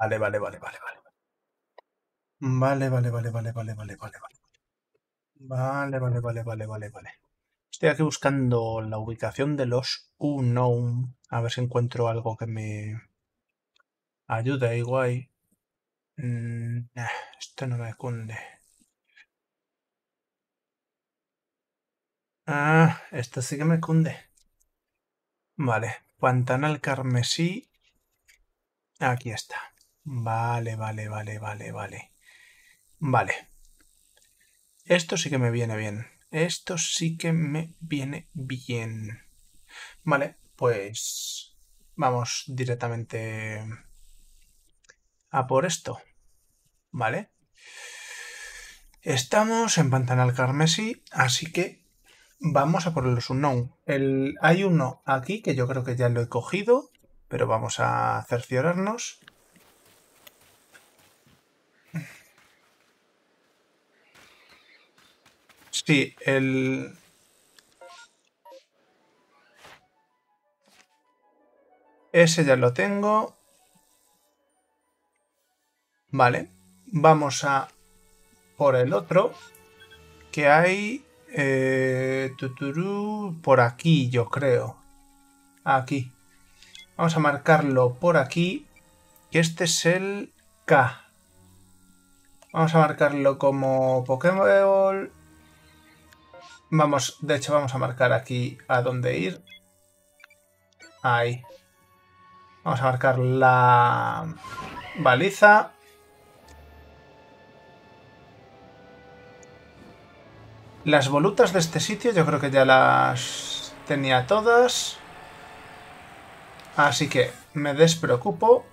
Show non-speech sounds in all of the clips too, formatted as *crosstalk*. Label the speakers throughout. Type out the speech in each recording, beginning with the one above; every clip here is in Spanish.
Speaker 1: Vale, vale, vale, vale, vale. Vale, vale, vale, vale, vale, vale, vale, vale. Vale, vale, vale, vale, vale, vale. Estoy aquí buscando la ubicación de los unknown. A ver si encuentro algo que me ayude igual. Mm, esto no me cunde. Ah, esto sí que me cunde. Vale, Pantanal carmesí. Aquí está. Vale, vale, vale, vale, vale. Vale. Esto sí que me viene bien. Esto sí que me viene bien. Vale, pues vamos directamente a por esto. ¿Vale? Estamos en Pantanal Carmesí, así que vamos a por los unknown. El, hay uno aquí que yo creo que ya lo he cogido, pero vamos a cerciorarnos. Sí, el... Ese ya lo tengo. Vale. Vamos a por el otro. Que hay... Eh, por aquí, yo creo. Aquí. Vamos a marcarlo por aquí. Que este es el K. Vamos a marcarlo como Pokémon Vamos, de hecho vamos a marcar aquí a dónde ir. Ahí. Vamos a marcar la baliza. Las volutas de este sitio yo creo que ya las tenía todas. Así que me despreocupo.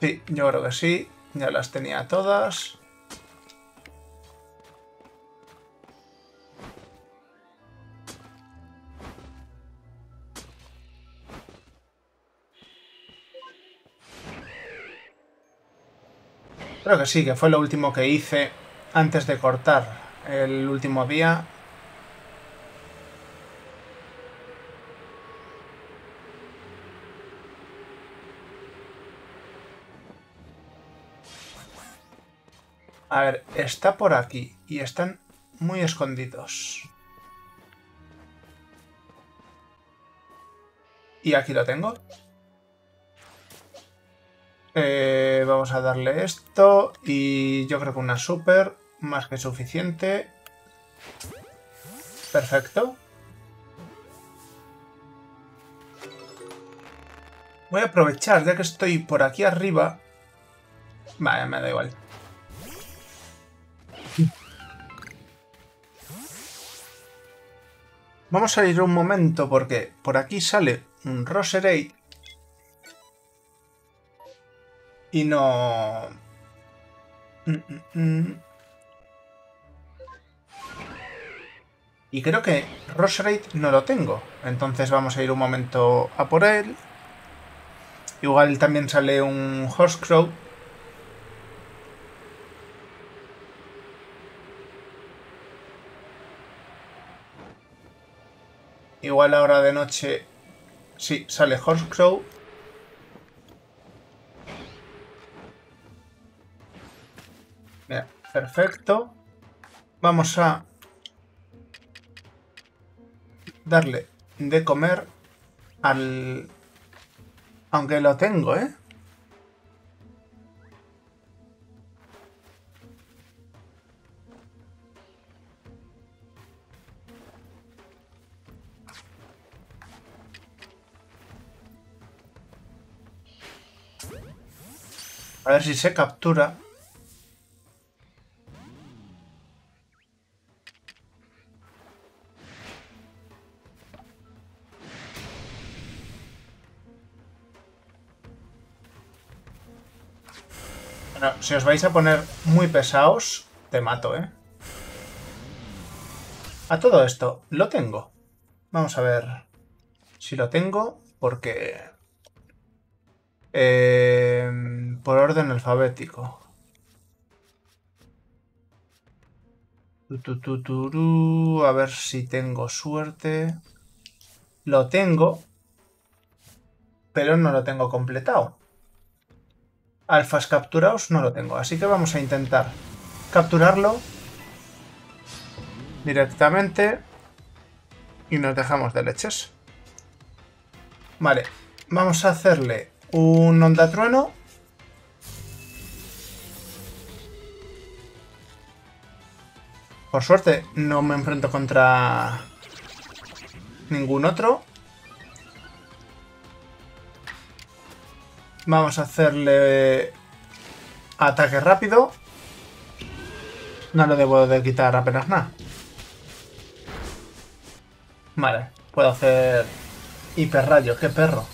Speaker 1: Sí, yo creo que sí. Ya las tenía todas. Creo que sí, que fue lo último que hice antes de cortar el último día. A ver, está por aquí y están muy escondidos. Y aquí lo tengo. Eh, vamos a darle esto y yo creo que una super más que suficiente. Perfecto. Voy a aprovechar, ya que estoy por aquí arriba. Vaya, me da igual. Vamos a ir un momento porque por aquí sale un Roserade y no... Mm, mm, mm. Y creo que Roserade no lo tengo. Entonces vamos a ir un momento a por él. Igual también sale un Horsecrow Igual ahora de noche... Sí, sale Horsecrow. perfecto. Vamos a darle de comer al... Aunque lo tengo, ¿eh? A ver si se captura. Bueno, si os vais a poner muy pesados, te mato, ¿eh? A todo esto, lo tengo. Vamos a ver si lo tengo, porque Em, por orden alfabético. A ver si tengo suerte. lo tengo, pero no lo tengo completado. Alfas capturados no lo tengo, así que vamos a intentar capturarlo directamente y nos dejamos de leches. Vale, vamos a hacerle un onda trueno. Por suerte no me enfrento contra ningún otro. Vamos a hacerle ataque rápido. No le debo de quitar apenas nada. Vale, puedo hacer hiperrayo, qué perro.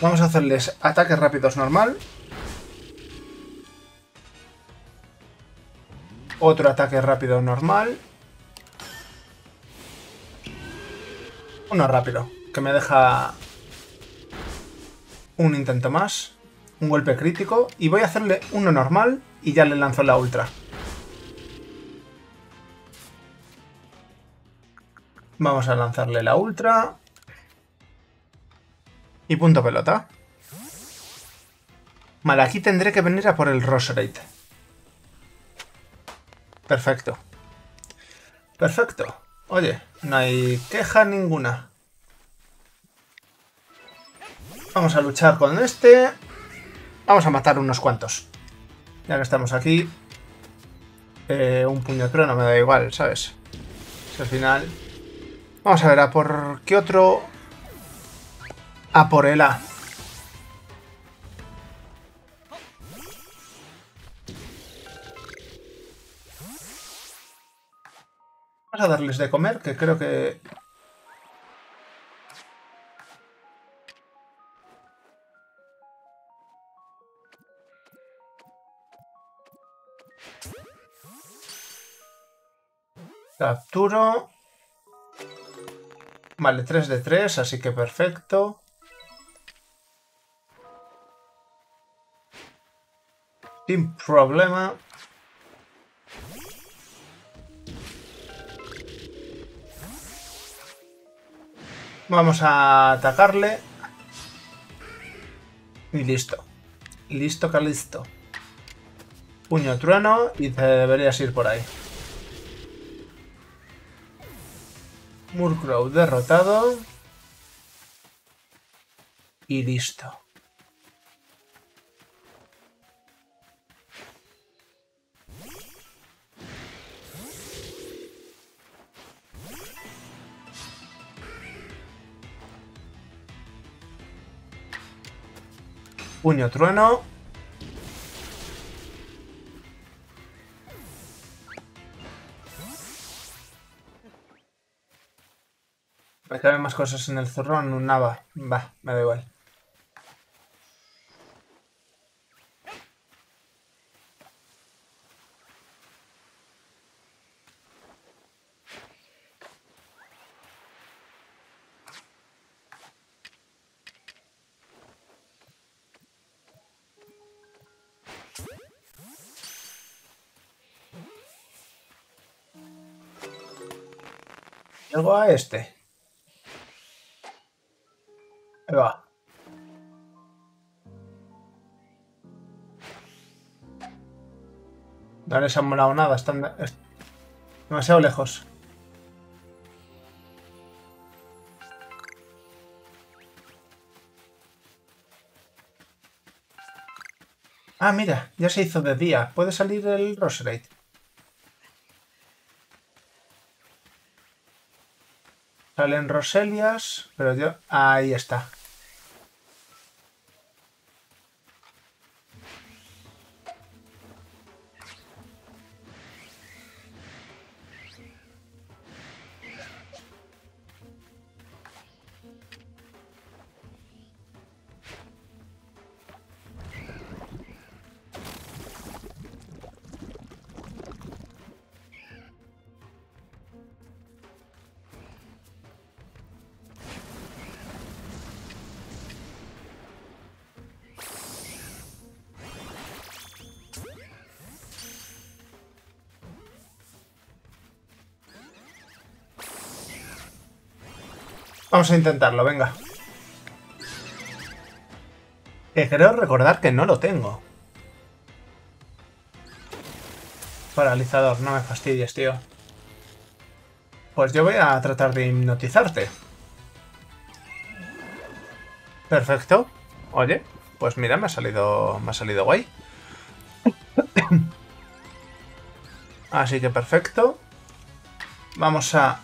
Speaker 1: Vamos a hacerles ataques rápidos normal. Otro ataque rápido normal. Uno rápido, que me deja un intento más. Un golpe crítico. Y voy a hacerle uno normal y ya le lanzo la ultra. Vamos a lanzarle la ultra. Y punto pelota. Vale, aquí tendré que venir a por el Roserate. Perfecto. Perfecto. Oye, no hay queja ninguna. Vamos a luchar con este. Vamos a matar unos cuantos. Ya que estamos aquí. Eh, un puño no me da igual, ¿sabes? al final... Vamos a ver, ¿a por qué otro a por el A. Vamos a darles de comer, que creo que... Capturo. Vale, 3 de 3, así que perfecto. Sin problema. Vamos a atacarle. Y listo. Listo que. Puño trueno y te deberías ir por ahí. Murkrow derrotado. Y listo. Puño trueno. Me caben más cosas en el zurrón, un nava. Va, me da igual. Luego a este. No les han molado nada, están demasiado lejos. Ah, mira, ya se hizo de día. ¿Puede salir el Roserate? Salen Roselias, pero yo... Ahí está. Vamos a intentarlo, venga. Que creo recordar que no lo tengo. Paralizador, no me fastidies, tío. Pues yo voy a tratar de hipnotizarte. Perfecto. Oye, pues mira, me ha salido, me ha salido guay. *coughs* Así que perfecto. Vamos a...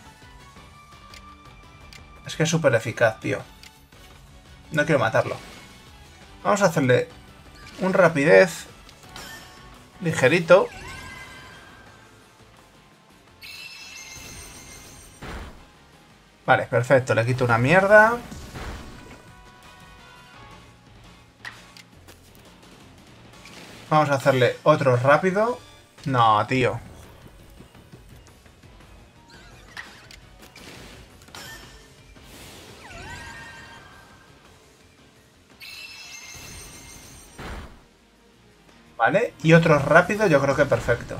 Speaker 1: Que es súper eficaz, tío. No quiero matarlo. Vamos a hacerle un rapidez ligerito. Vale, perfecto. Le quito una mierda. Vamos a hacerle otro rápido. No, tío. Y otro rápido yo creo que perfecto.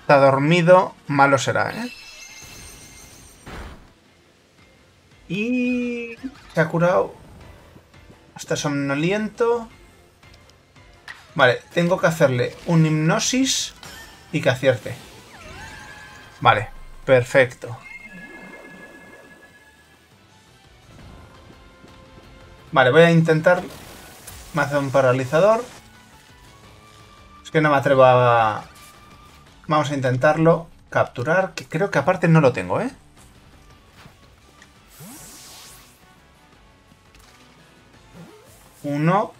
Speaker 1: Está dormido, malo será, ¿eh? Y... Se ha curado. Está somnoliento. Vale, tengo que hacerle un hipnosis y que acierte. Vale, perfecto. Vale, voy a intentar... Me hace un paralizador. Es que no me atrevo a... Vamos a intentarlo. Capturar, que creo que aparte no lo tengo, ¿eh? Uno.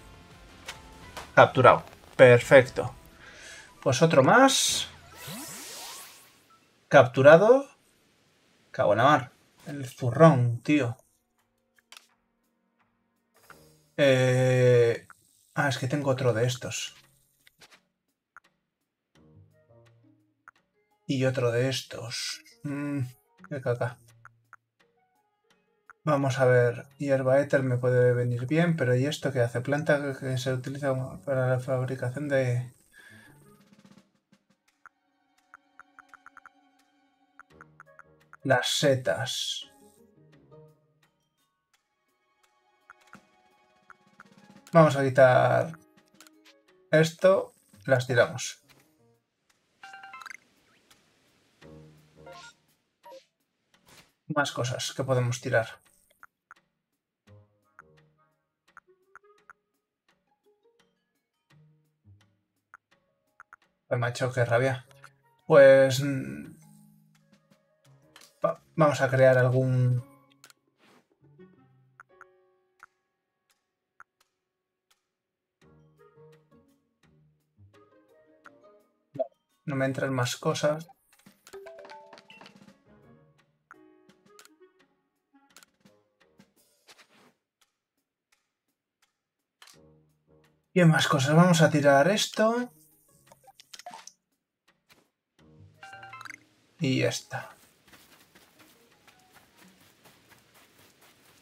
Speaker 1: Capturado. Perfecto. Pues otro más. Capturado. Cago en la mar. El zurrón, tío. Eh... Ah, es que tengo otro de estos. Y otro de estos. Caca. Vamos a ver, hierba éter me puede venir bien, pero ¿y esto qué hace? Planta que se utiliza para la fabricación de... Las setas. Vamos a quitar esto, las tiramos. Más cosas que podemos tirar. Pues macho, qué rabia. Pues... Mm, vamos a crear algún No me entran más cosas. Y más cosas. Vamos a tirar esto. Y ya está.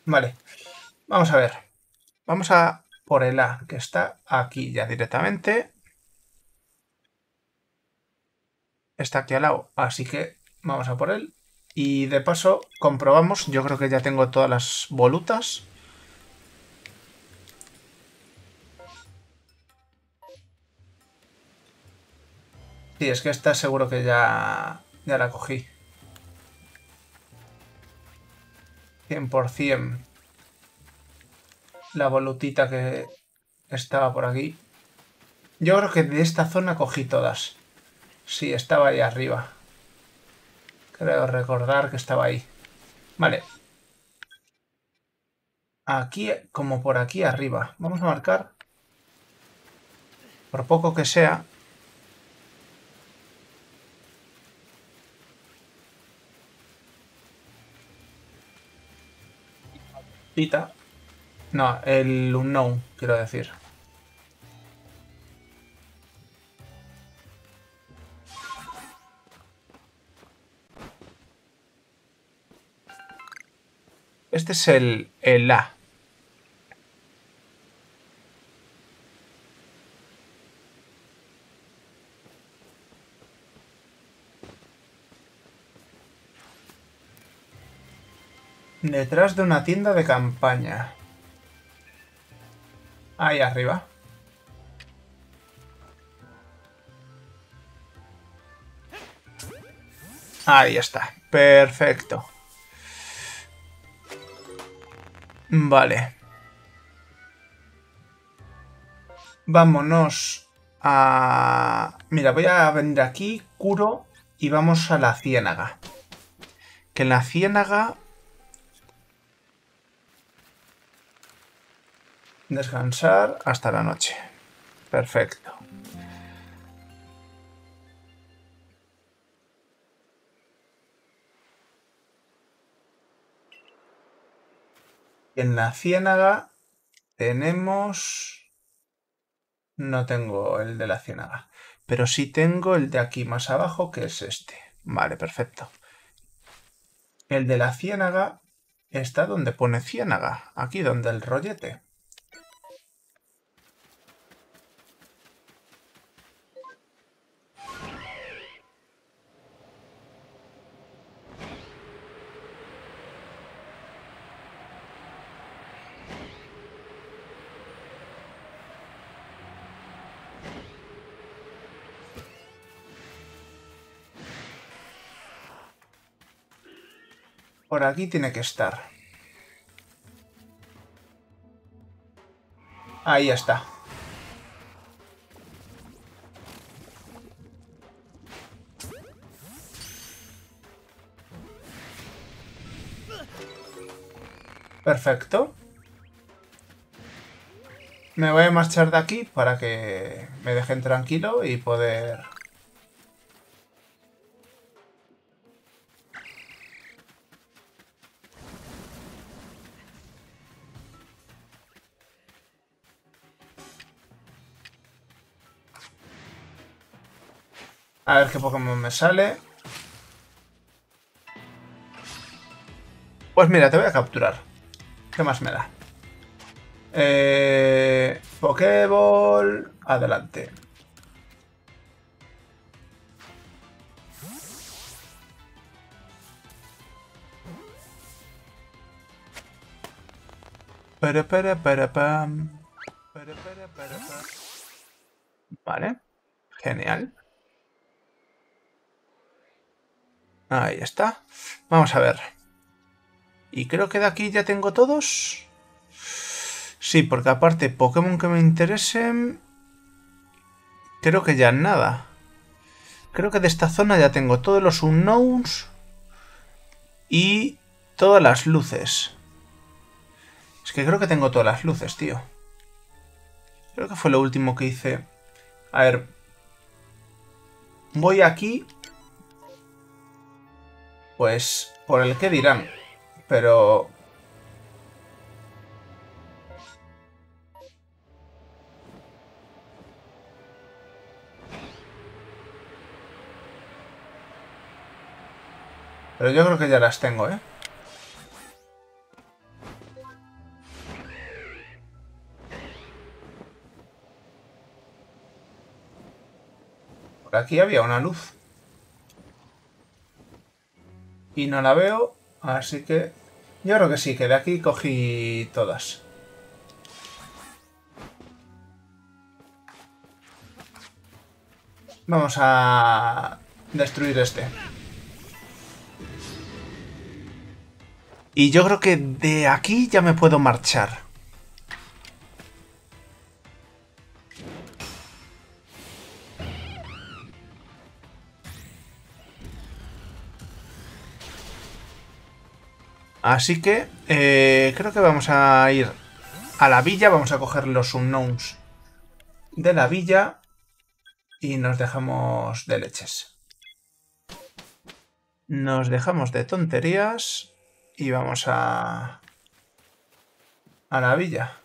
Speaker 1: Vale. Vamos a ver. Vamos a por el A, que está aquí ya directamente. Está aquí al lado, así que vamos a por él. Y de paso comprobamos, yo creo que ya tengo todas las volutas. Sí, es que está seguro que ya, ya la cogí. 100% la volutita que estaba por aquí. Yo creo que de esta zona cogí todas. Sí, estaba ahí arriba. Creo recordar que estaba ahí. Vale. Aquí, como por aquí arriba. Vamos a marcar. Por poco que sea. Pita. No, el unknown, quiero decir. Este es el, el A. Detrás de una tienda de campaña. Ahí arriba. Ahí está. Perfecto. Vale. Vámonos a... Mira, voy a venir aquí, curo, y vamos a la ciénaga. Que en la ciénaga... Descansar hasta la noche. Perfecto. En la ciénaga tenemos... No tengo el de la ciénaga. Pero sí tengo el de aquí más abajo, que es este. Vale, perfecto. El de la ciénaga está donde pone ciénaga. Aquí donde el rollete. Por aquí tiene que estar. Ahí está. Perfecto. Me voy a marchar de aquí para que me dejen tranquilo y poder A ver qué Pokémon me sale. Pues mira, te voy a capturar. ¿Qué más me da? Eh, Pokéball. Adelante. Para, para, para, pam. Para, para, para. Vale. Genial. Ahí está. Vamos a ver. Y creo que de aquí ya tengo todos. Sí, porque aparte Pokémon que me interesen... Creo que ya nada. Creo que de esta zona ya tengo todos los Unknowns. Y todas las luces. Es que creo que tengo todas las luces, tío. Creo que fue lo último que hice. A ver. Voy aquí pues por el que dirán. Pero... Pero yo creo que ya las tengo, ¿eh? Aquí había una luz y no la veo, así que yo creo que sí, que de aquí cogí todas. Vamos a destruir este. Y yo creo que de aquí ya me puedo marchar. Así que eh, creo que vamos a ir a la villa. Vamos a coger los unknowns de la villa. Y nos dejamos de leches. Nos dejamos de tonterías. Y vamos a... A la villa.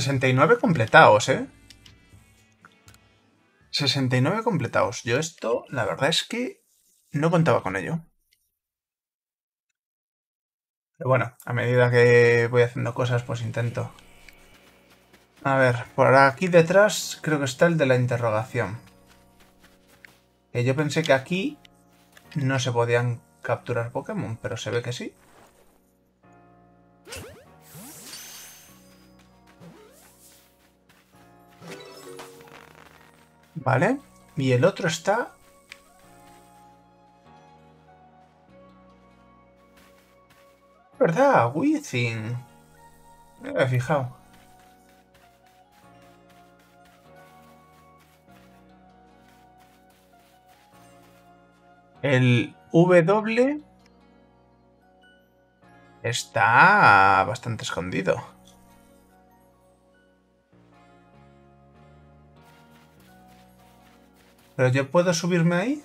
Speaker 1: 69 completados, ¿eh? 69 completados. Yo esto, la verdad es que no contaba con ello. Pero bueno, a medida que voy haciendo cosas, pues intento. A ver, por aquí detrás creo que está el de la interrogación. Que yo pensé que aquí no se podían capturar Pokémon, pero se ve que sí. Vale. Y el otro está... ¿Verdad? Within. Me he fijado. El W está bastante escondido. ¿Pero yo puedo subirme ahí?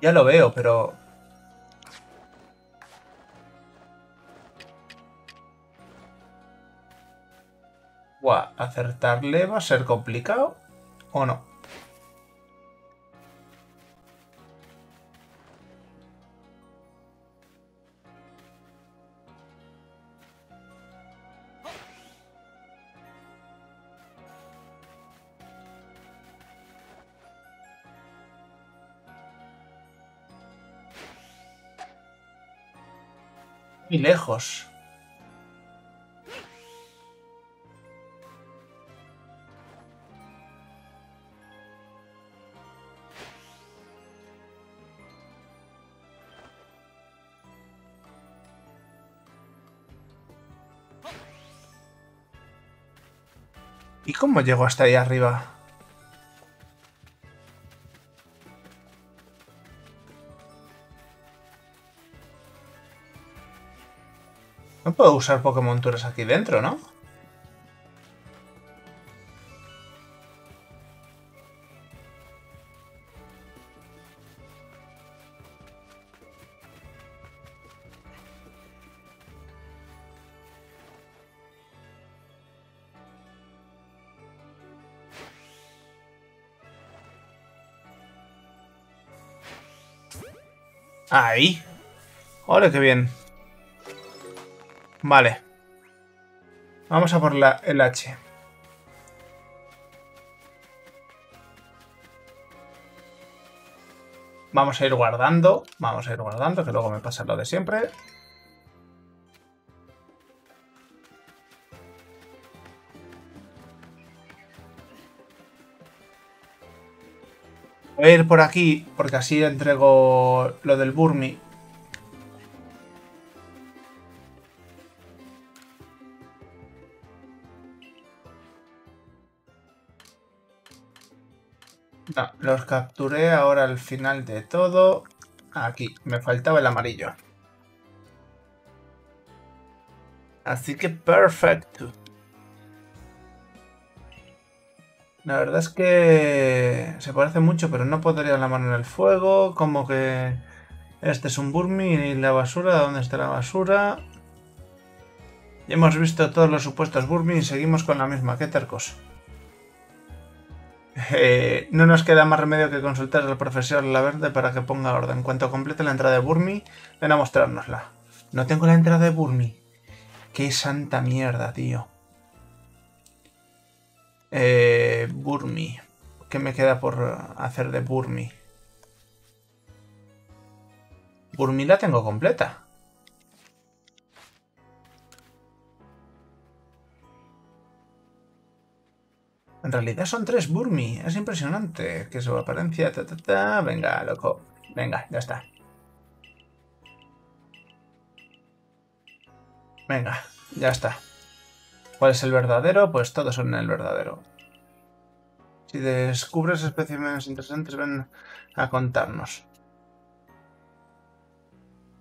Speaker 1: Ya lo veo, pero... Buah, ¿acertarle va a ser complicado o no? Y lejos. ¿Y cómo llego hasta ahí arriba? Puedo usar Pokémon Tours aquí dentro, ¿no? Ahí. ¡Ole, qué bien! Vale. Vamos a por la, el H. Vamos a ir guardando. Vamos a ir guardando, que luego me pasa lo de siempre. Voy a ir por aquí, porque así entrego lo del Burmi los capturé ahora al final de todo. Aquí, me faltaba el amarillo. Así que perfecto. La verdad es que se parece mucho, pero no podría la mano en el fuego. Como que este es un Burmi y la basura, ¿dónde está la basura? Ya hemos visto todos los supuestos Burmi y seguimos con la misma. Qué tercos. Eh, no nos queda más remedio que consultar al profesor La Verde para que ponga orden. En cuanto complete la entrada de Burmi, ven a mostrárnosla. No tengo la entrada de Burmi. Qué santa mierda, tío. Eh, Burmi. ¿Qué me queda por hacer de Burmi? Burmi la tengo completa. En realidad son tres Burmi. Es impresionante. Que su apariencia... Venga, loco. Venga, ya está. Venga, ya está. ¿Cuál es el verdadero? Pues todos son el verdadero. Si descubres especímenes interesantes, ven a contarnos.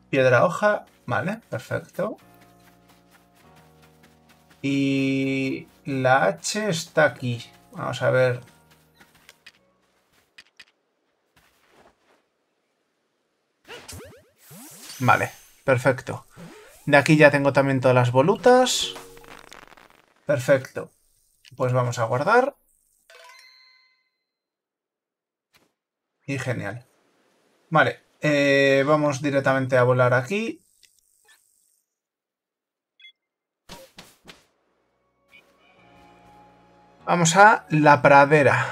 Speaker 1: Piedra hoja. Vale, perfecto. Y la H está aquí. Vamos a ver. Vale, perfecto. De aquí ya tengo también todas las volutas. Perfecto. Pues vamos a guardar. Y genial. Vale, eh, vamos directamente a volar aquí. Vamos a la pradera.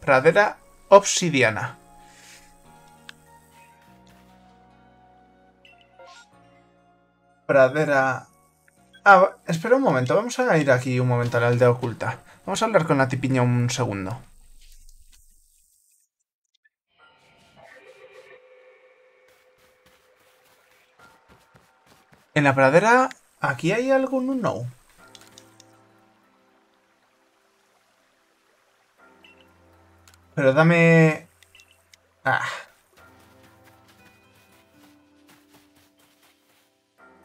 Speaker 1: Pradera obsidiana. Pradera... Ah, espera un momento. Vamos a ir aquí un momento a la aldea oculta. Vamos a hablar con la tipiña un segundo. En la pradera, ¿aquí hay algún no? Pero dame... Ah.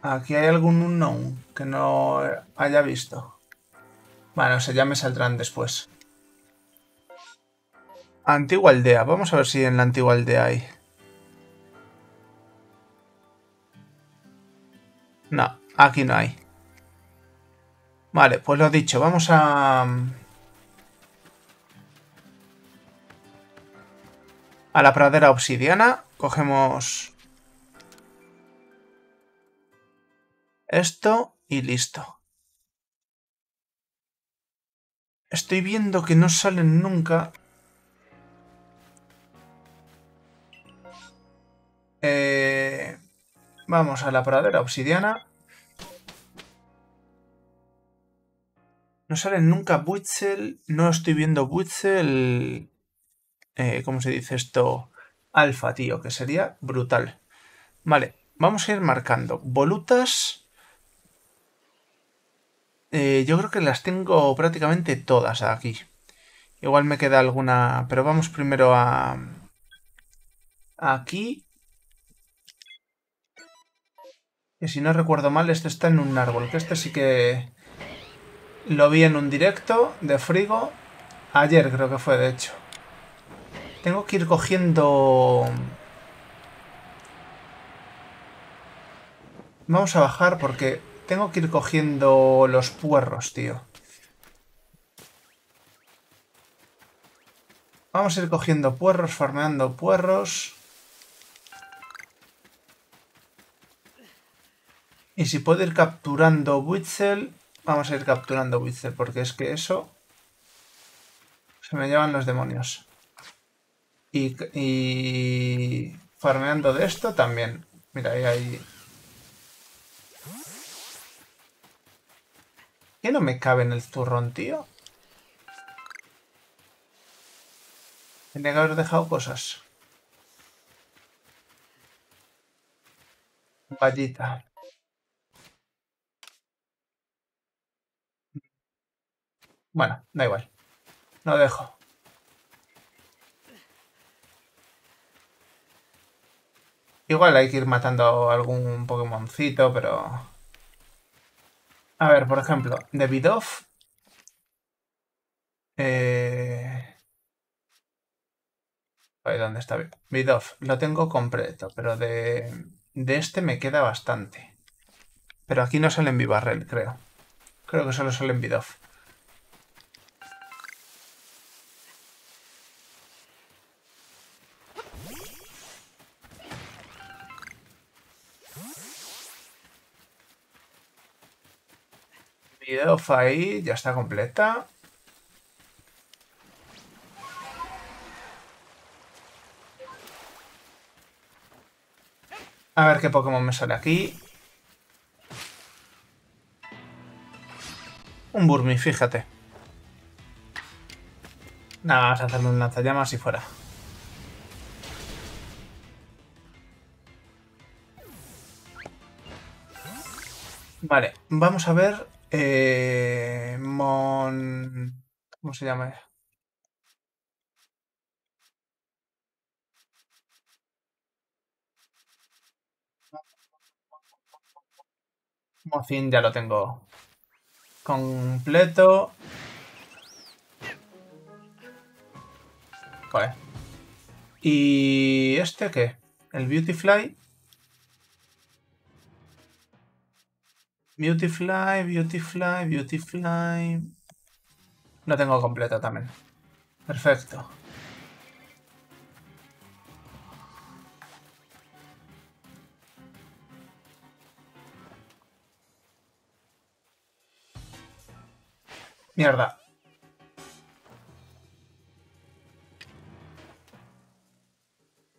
Speaker 1: Aquí hay algún unknown que no haya visto. Bueno, se ya me saldrán después. Antigua aldea. Vamos a ver si en la antigua aldea hay. No, aquí no hay. Vale, pues lo dicho, vamos a... A la pradera obsidiana. Cogemos... Esto y listo. Estoy viendo que no salen nunca... Eh... Vamos a la pradera obsidiana. No salen nunca Buitzel. No estoy viendo Buitzel. Eh, ¿Cómo se dice esto? Alfa, tío, que sería brutal. Vale, vamos a ir marcando. Volutas. Eh, yo creo que las tengo prácticamente todas aquí. Igual me queda alguna... Pero vamos primero a... Aquí. Que si no recuerdo mal, este está en un árbol. Que este sí que... Lo vi en un directo de Frigo. Ayer creo que fue, de hecho. Tengo que ir cogiendo... Vamos a bajar porque tengo que ir cogiendo los puerros, tío. Vamos a ir cogiendo puerros, farmeando puerros. Y si puedo ir capturando Witzel, vamos a ir capturando Witzel, porque es que eso... Se me llevan los demonios. Y, farmeando de esto también. Mira, ahí hay... ¿Qué no me cabe en el zurrón, tío? Tenía que haber dejado cosas. Vallita. Bueno, da igual. Lo dejo. Igual hay que ir matando algún Pokémoncito, pero... A ver, por ejemplo, de Bidoff... Eh... ¿Dónde está? Bidoff, lo tengo completo, pero de, de este me queda bastante. Pero aquí no sale en Vivarrel, creo. Creo que solo sale en Bidoff. Video ahí ya está completa. A ver qué Pokémon me sale aquí. Un Burmy, fíjate. Nada, vamos a hacerle un lanzallamas y fuera. Vale, vamos a ver eh, Mon... ¿Cómo se llama? Mocin ya lo tengo completo. Vale. ¿Y este qué? ¿El Beautyfly? Beautyfly, Beautyfly, Beautyfly. Lo tengo completo también. Perfecto. Mierda.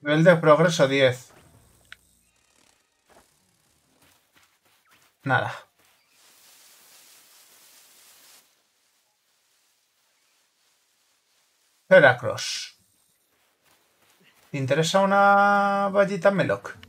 Speaker 1: Nivel de progreso 10. Nada. Heracross. ¿Te interesa una vallita Meloc?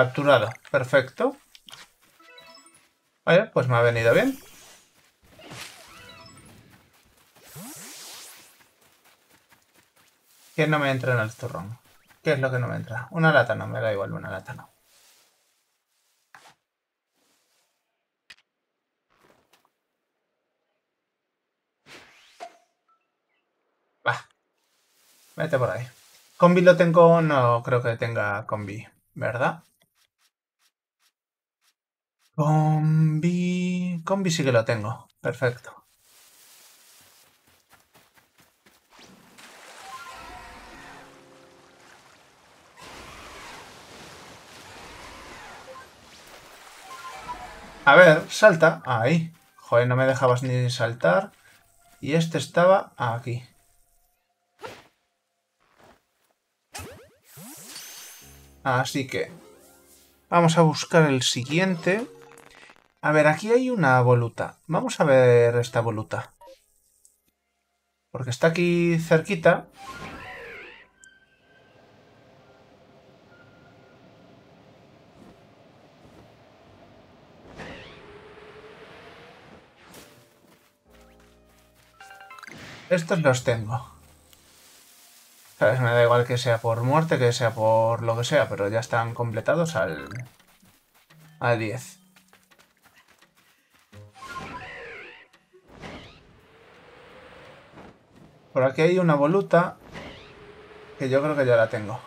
Speaker 1: Capturado. Perfecto. Vale, pues me ha venido bien. ¿Qué no me entra en el zurrón? ¿Qué es lo que no me entra? Una lata no, me da igual, una lata no. Va. Vete por ahí. Combi lo tengo, no creo que tenga combi, ¿verdad? Combi... Combi sí que lo tengo. Perfecto. A ver, salta. Ahí. Joder, no me dejabas ni saltar. Y este estaba aquí. Así que... Vamos a buscar el siguiente. A ver, aquí hay una voluta. Vamos a ver esta voluta. Porque está aquí cerquita. Estos los tengo. ¿Sabes? Me da igual que sea por muerte, que sea por lo que sea, pero ya están completados al, al 10. Por aquí hay una voluta que yo creo que ya la tengo.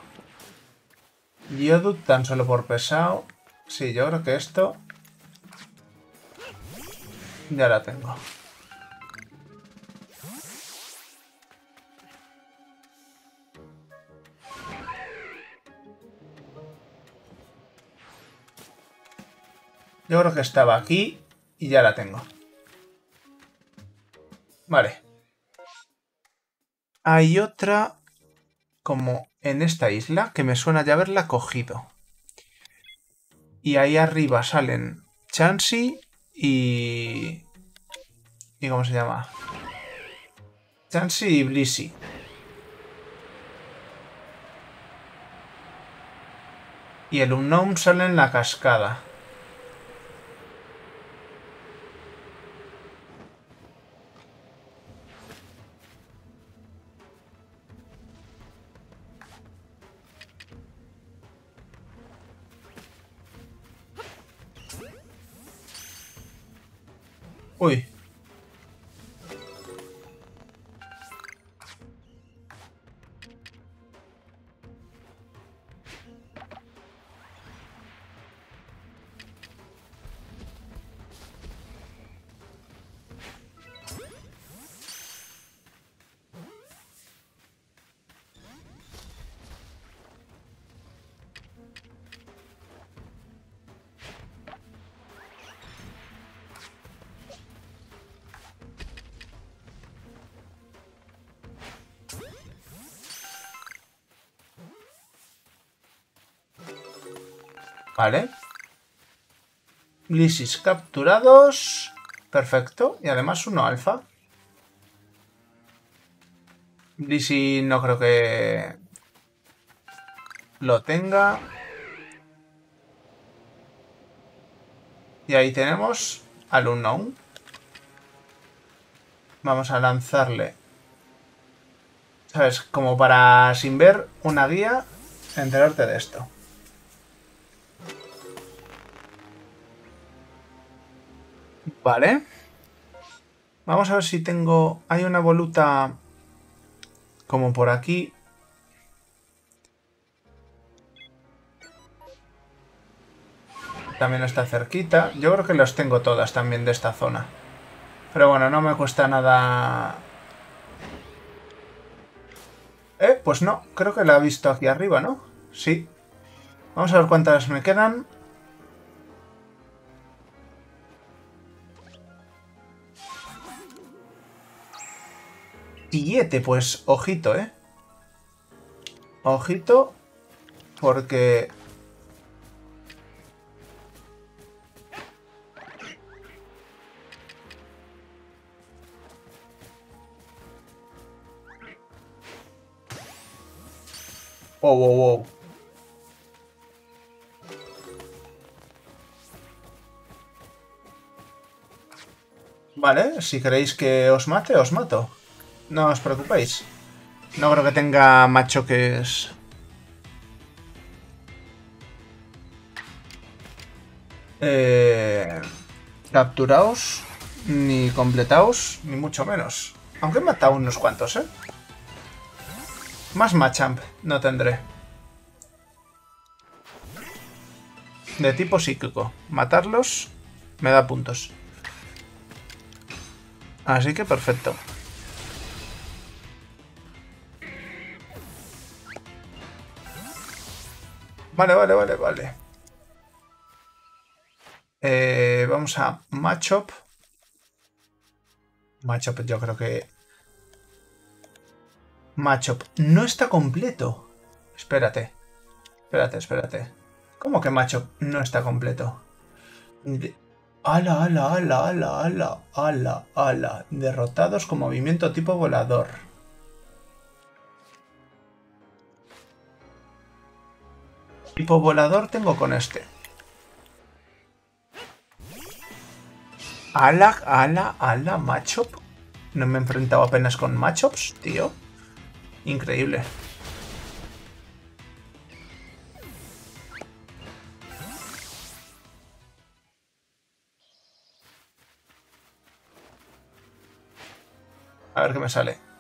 Speaker 1: Yodut tan solo por pesado. Sí, yo creo que esto ya la tengo. Yo creo que estaba aquí y ya la tengo. Vale. Hay otra como en esta isla que me suena ya haberla cogido. Y ahí arriba salen Chansey y... ¿Y cómo se llama? Chansey y Blissey. Y el Unknown sale en la cascada. Oi. Vale. Lisis capturados. Perfecto. Y además uno alfa. Lisi no creo que lo tenga. Y ahí tenemos al unknown. Vamos a lanzarle. ¿Sabes? Como para, sin ver una guía, enterarte de esto. Vale. Vamos a ver si tengo... Hay una voluta como por aquí. También está cerquita. Yo creo que las tengo todas también de esta zona. Pero bueno, no me cuesta nada... Eh, pues no. Creo que la he visto aquí arriba, ¿no? Sí. Vamos a ver cuántas me quedan. Siete, pues ojito, ¿eh? Ojito, porque Wow, wow, wow. Vale, si queréis que os mate, os mato. No os preocupéis. No creo que tenga macho que es... Eh, capturaos, ni completaos, ni mucho menos. Aunque he matado unos cuantos, ¿eh? Más Machamp no tendré. De tipo psíquico. Matarlos me da puntos. Así que perfecto. Vale, vale, vale, vale. Eh, vamos a Machop. Machop yo creo que Machop no está completo. Espérate. Espérate, espérate. ¿Cómo que Machop no está completo? Ala, ala, ala, ala, ala, ala, ala. Derrotados con movimiento tipo volador. Tipo volador tengo con este. Ala, ala, ala, Machop. No me he enfrentado apenas con Machops, tío. Increíble. A ver qué me sale.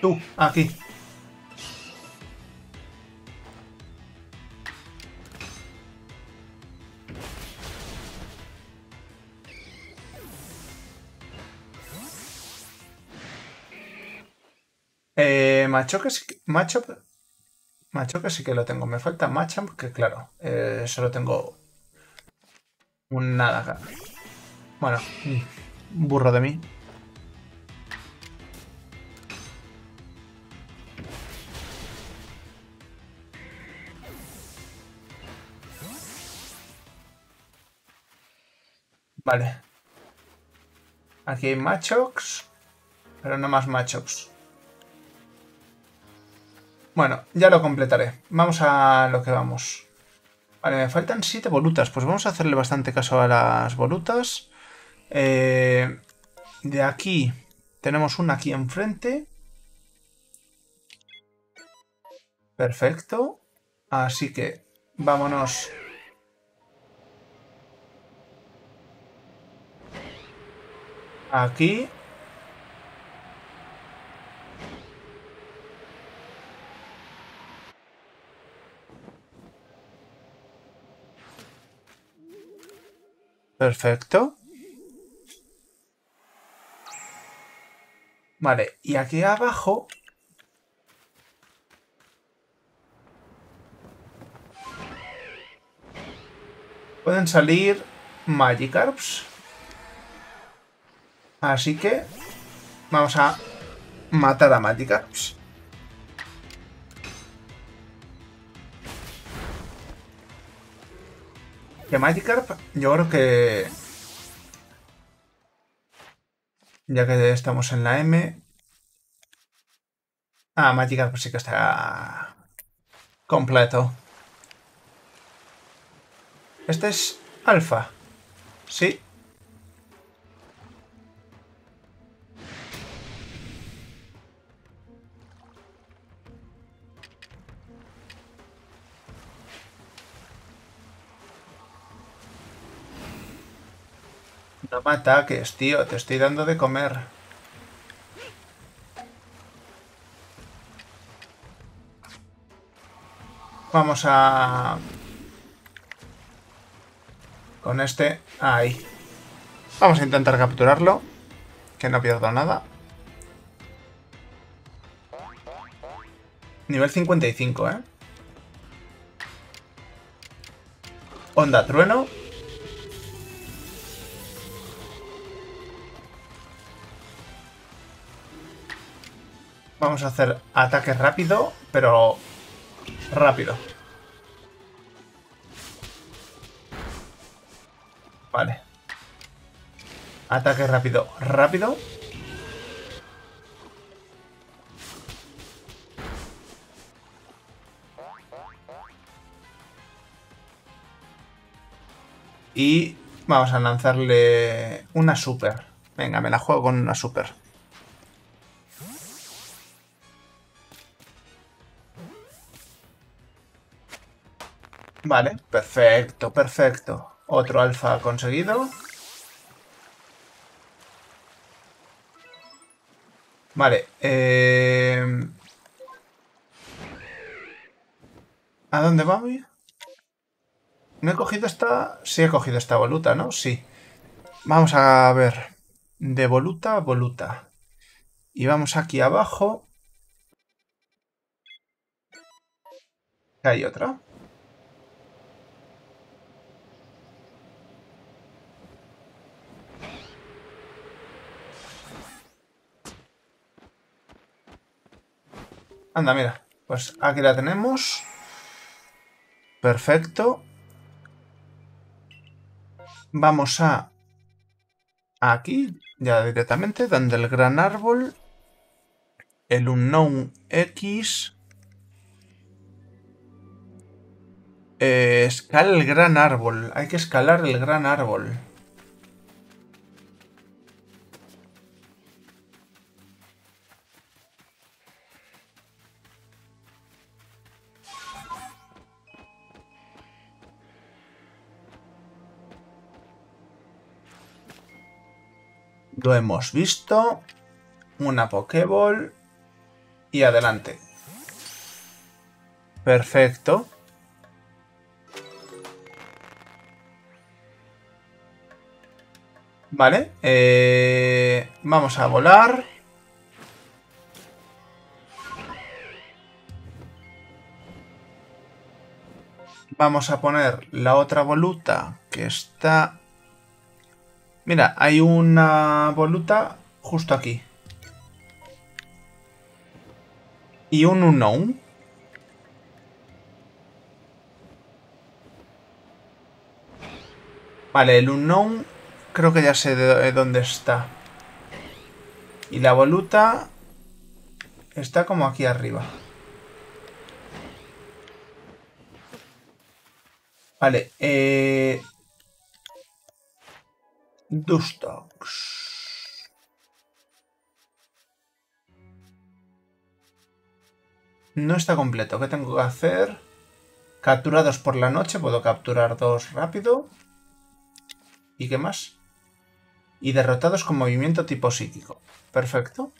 Speaker 1: Tú, aquí. Eh, macho que sí, macho, macho que sí que lo tengo. Me falta Machamp, que claro, eh, solo tengo un nada. Bueno, burro de mí. Vale. Aquí hay Machox, pero no más Machox. Bueno, ya lo completaré. Vamos a lo que vamos. Vale, me faltan 7 volutas. Pues vamos a hacerle bastante caso a las volutas. Eh, de aquí tenemos una aquí enfrente. Perfecto. Así que vámonos. Aquí. Perfecto. Vale, y aquí abajo... Pueden salir Magikarps. Así que vamos a matar a Magikarps. Que Magikarp, yo creo que... Ya que estamos en la M... Ah, Magikarp sí que está... Completo. Este es alfa. Sí. Ataques, tío. Te estoy dando de comer. Vamos a... Con este... Ahí. Vamos a intentar capturarlo. Que no pierdo nada. Nivel 55, ¿eh? Onda trueno. Vamos a hacer ataque rápido, pero rápido. Vale. Ataque rápido, rápido. Y vamos a lanzarle una super. Venga, me la juego con una super. Vale, perfecto, perfecto. Otro alfa conseguido. Vale, eh... ¿A dónde vamos? ¿No he cogido esta...? Sí he cogido esta voluta, ¿no? Sí. Vamos a ver. De voluta a voluta. Y vamos aquí abajo. Hay otra. Anda, mira. Pues aquí la tenemos. Perfecto. Vamos a... Aquí, ya directamente, donde el gran árbol. El unknown X. Eh, escala el gran árbol. Hay que escalar el gran árbol. Lo hemos visto. Una Pokéball. Y adelante. Perfecto. Vale. Eh, vamos a volar. Vamos a poner la otra voluta que está Mira, hay una voluta justo aquí. Y un unknown. Vale, el unknown creo que ya sé de dónde está. Y la voluta está como aquí arriba. Vale, eh, Dustox. No está completo. ¿Qué tengo que hacer? Capturados por la noche. Puedo capturar dos rápido. ¿Y qué más? Y derrotados con movimiento tipo psíquico. Perfecto.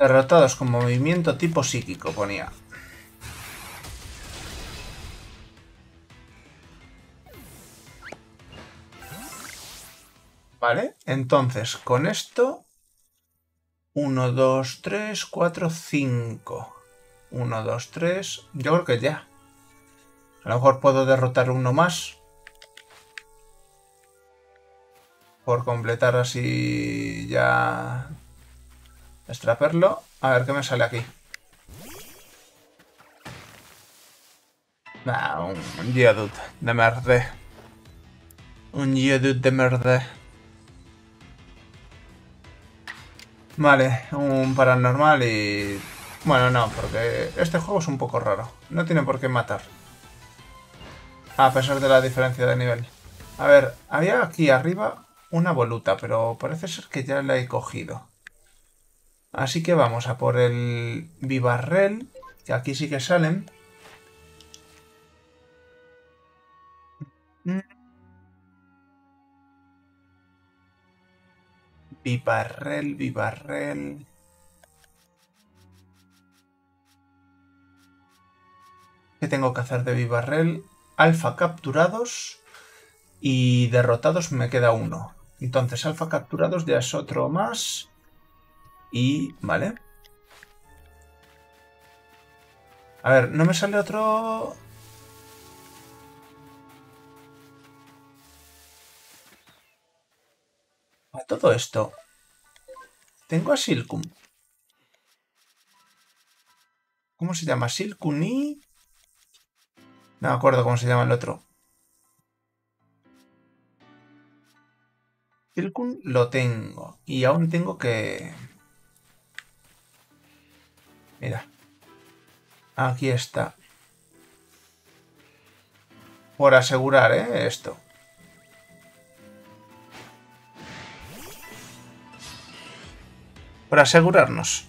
Speaker 1: Derrotados con movimiento tipo psíquico, ponía. Vale, entonces con esto... 1, 2, 3, 4, 5. 1, 2, 3... Yo creo que ya. A lo mejor puedo derrotar uno más. Por completar así ya Extraperlo. A ver qué me sale aquí. un Geodude de Merde. Un Geodude de merda. Vale, un paranormal y... Bueno, no, porque este juego es un poco raro. No tiene por qué matar. A pesar de la diferencia de nivel. A ver, había aquí arriba una voluta, pero parece ser que ya la he cogido. Así que vamos a por el Vivarrel, que aquí sí que salen. Vivarrel, Vivarrel... ¿Qué tengo que hacer de Vivarrel? Alfa capturados y derrotados me queda uno. Entonces, alfa capturados ya es otro más. Y... ¿vale? A ver, ¿no me sale otro...? A todo esto... Tengo a Silcum. ¿Cómo se llama? Silcum y... No me acuerdo cómo se llama el otro. Silcum lo tengo. Y aún tengo que... Mira. Aquí está. Por asegurar, ¿eh? Esto. Por asegurarnos.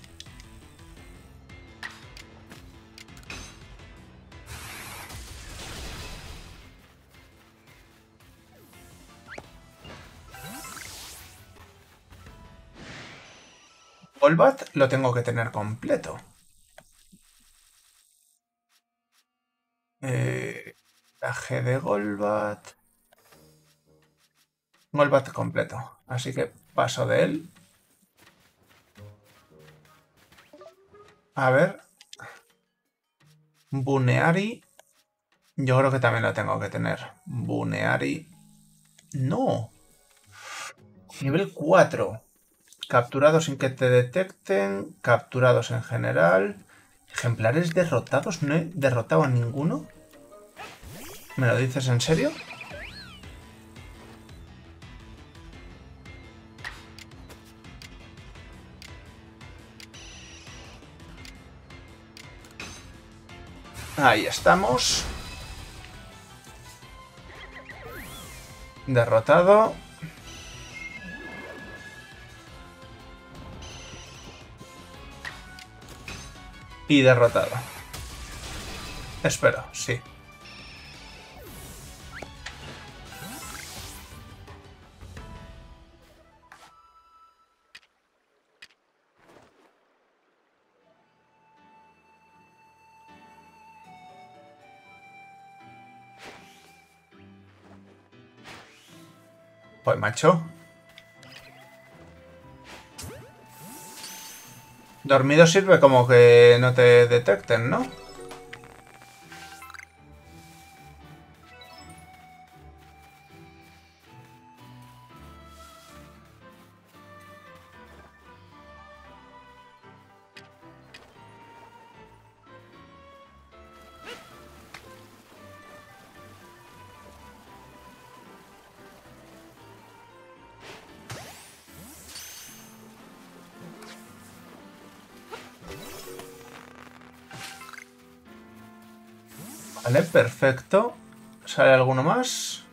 Speaker 1: Golbat lo tengo que tener completo. Eh, G de Golbat. Golbat completo. Así que paso de él. A ver. Buneari. Yo creo que también lo tengo que tener. Buneari. No. Nivel 4. Capturados sin que te detecten. Capturados en general. Ejemplares derrotados. No he derrotado a ninguno. ¿Me lo dices en serio? Ahí estamos. Derrotado. Y derrotado. Espero, sí. Pues macho. Dormido sirve como que no te detecten, ¿no? Perfecto. ¿Sale alguno más?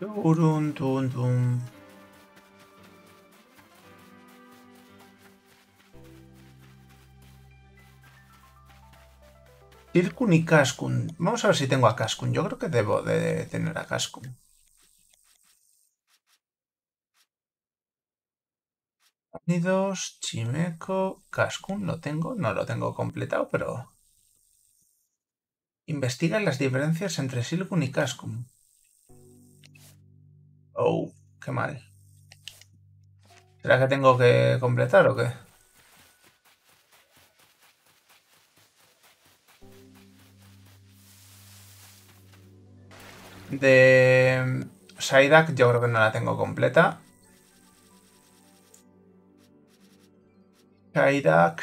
Speaker 1: Turun, tun, tun. Circun y Cascun. Vamos a ver si tengo a Cascun. Yo creo que debo de tener a Cascun. Unidos, Chimeco, Cascun, ¿lo tengo? No lo tengo completado, pero... Investiga las diferencias entre Silcun y Cascun. Oh, qué mal. ¿Será que tengo que completar o qué? De Psyduck yo creo que no la tengo completa. Kaidak.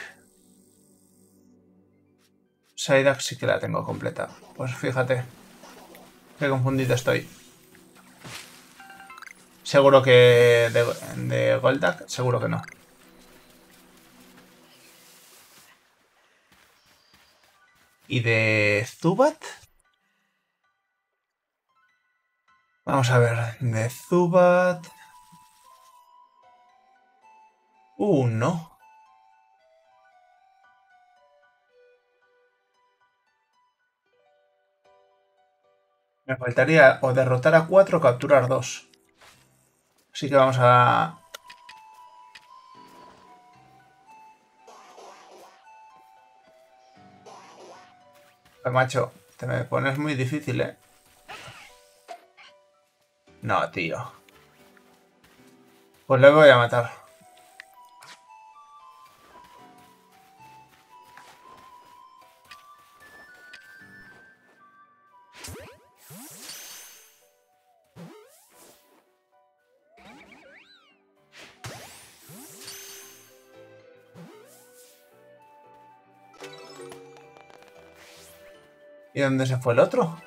Speaker 1: Psyduck sí que la tengo completa. Pues fíjate. Qué confundido estoy. Seguro que de, de Goldak, seguro que no. ¿Y de Zubat? Vamos a ver, de Zubat... Uh, no. Me faltaría o derrotar a 4 o capturar 2. Así que vamos a... macho, te me pones muy difícil, ¿eh? No, tío. Pues le voy a matar. ¿Y dónde se fue el otro?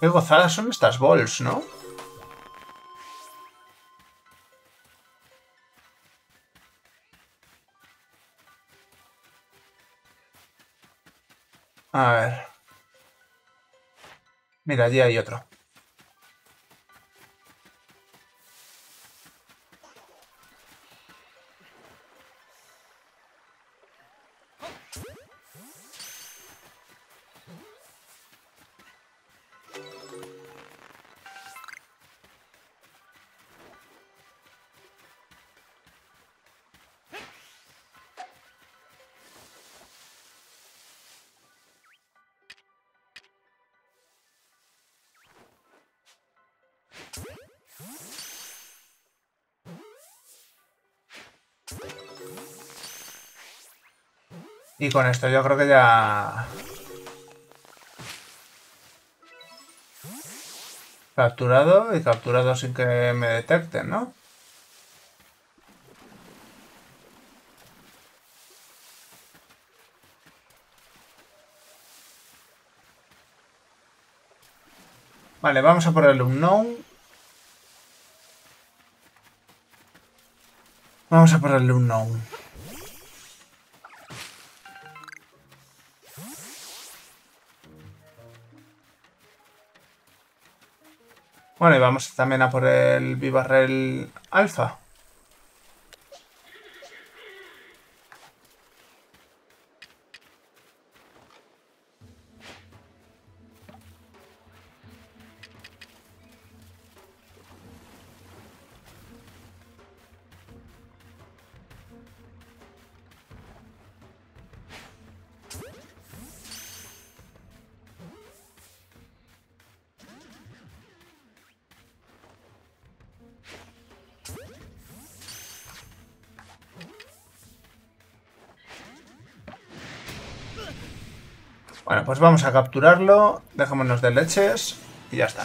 Speaker 1: Qué gozadas son estas balls, ¿no? Mira, allí hay otro. Y con esto yo creo que ya... Capturado y capturado sin que me detecten, ¿no? Vale, vamos a por el unknown. Vamos a por el unknown. Bueno, y vamos también a por el Vivarrel Alfa. Pues vamos a capturarlo, dejémonos de leches y ya está.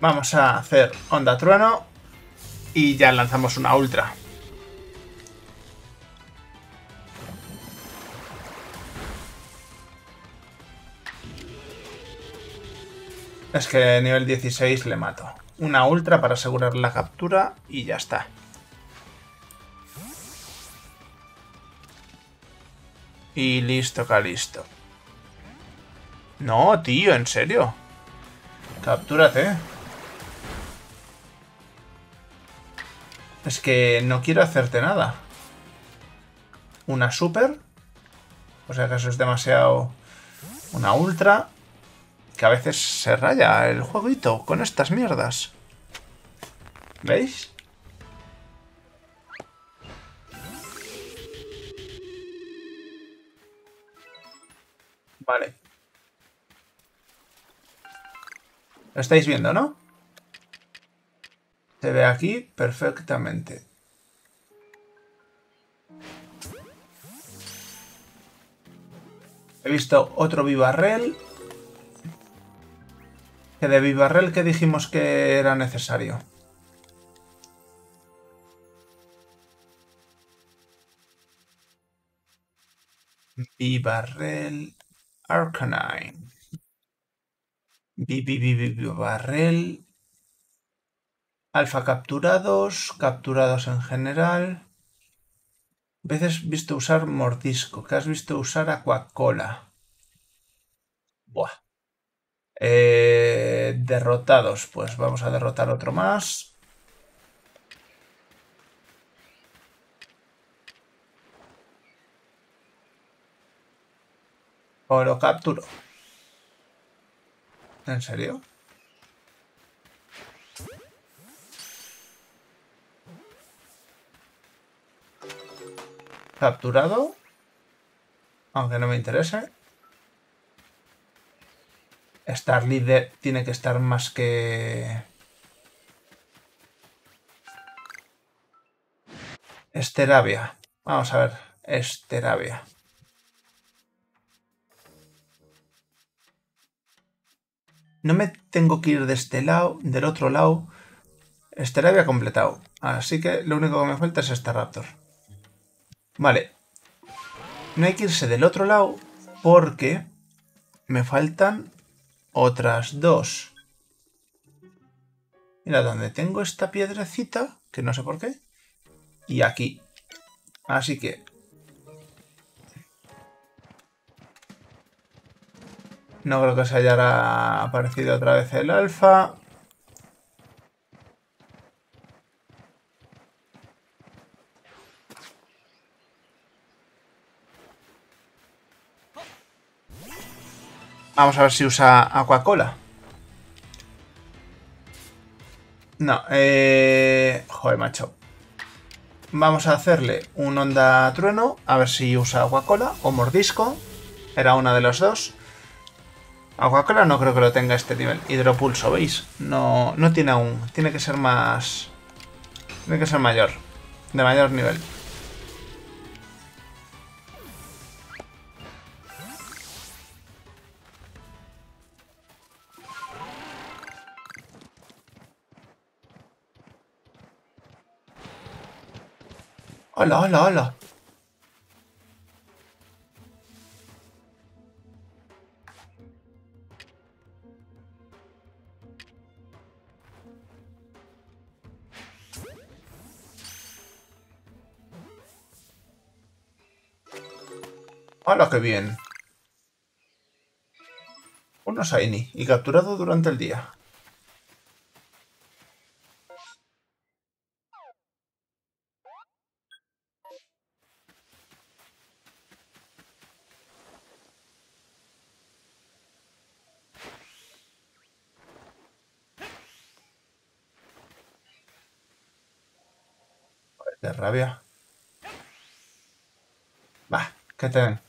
Speaker 1: Vamos a hacer onda trueno y ya lanzamos una ultra. Es que nivel 16 le mato. Una ultra para asegurar la captura y ya está. Y listo, listo. No, tío, en serio. Captúrate. Es que no quiero hacerte nada. Una super. O sea que eso es demasiado... Una ultra. Que a veces se raya el jueguito con estas mierdas. ¿Veis? Lo estáis viendo, ¿no? Se ve aquí perfectamente. He visto otro Vivarrel. Que de Vivarrel que dijimos que era necesario. Vivarrel Arcanine. Vivarrel. Alfa capturados, capturados en general. Veces visto usar mordisco, que has visto usar Aquacola. Buah. Eh, derrotados, pues vamos a derrotar otro más. O lo capturo. ¿En serio? Capturado. Aunque no me interese. Star Leader tiene que estar más que... Esteravia. Vamos a ver. Esteravia. No me tengo que ir de este lado, del otro lado. Esteravia completado. Así que lo único que me falta es este Raptor. Vale. No hay que irse del otro lado porque me faltan otras dos. Mira, donde tengo esta piedrecita, que no sé por qué, y aquí. Así que... No creo que se haya aparecido otra vez el alfa. Vamos a ver si usa Aquacola. No, eh... Joder, macho. Vamos a hacerle un onda trueno, a ver si usa Aquacola o Mordisco. Era una de los dos. Aquacola no creo que lo tenga este nivel. Hidropulso, ¿veis? No, no tiene aún. Tiene que ser más... Tiene que ser mayor. De mayor nivel. Hola, hola, hola. ¡Hola, qué bien! Uno Shiny y capturado durante el día. De rabia. Va, ¿qué te ven?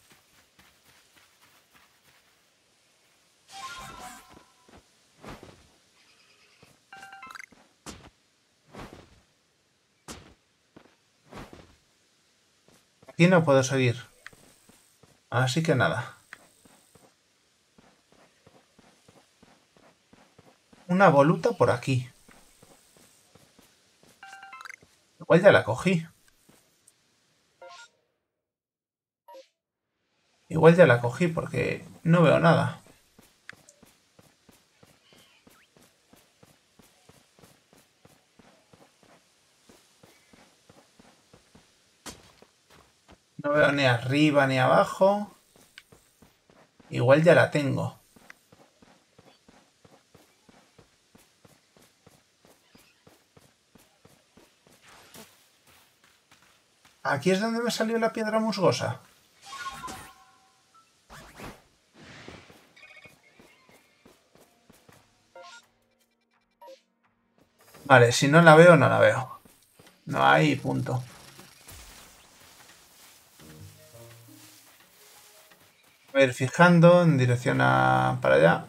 Speaker 1: Aquí no puedo seguir. Así que nada. Una voluta por aquí. Igual ya la cogí. Igual ya la cogí porque no veo nada. No veo ni arriba ni abajo. Igual ya la tengo. Aquí es donde me salió la piedra musgosa. Vale, si no la veo, no la veo. No hay punto. a ir fijando en dirección a, para allá.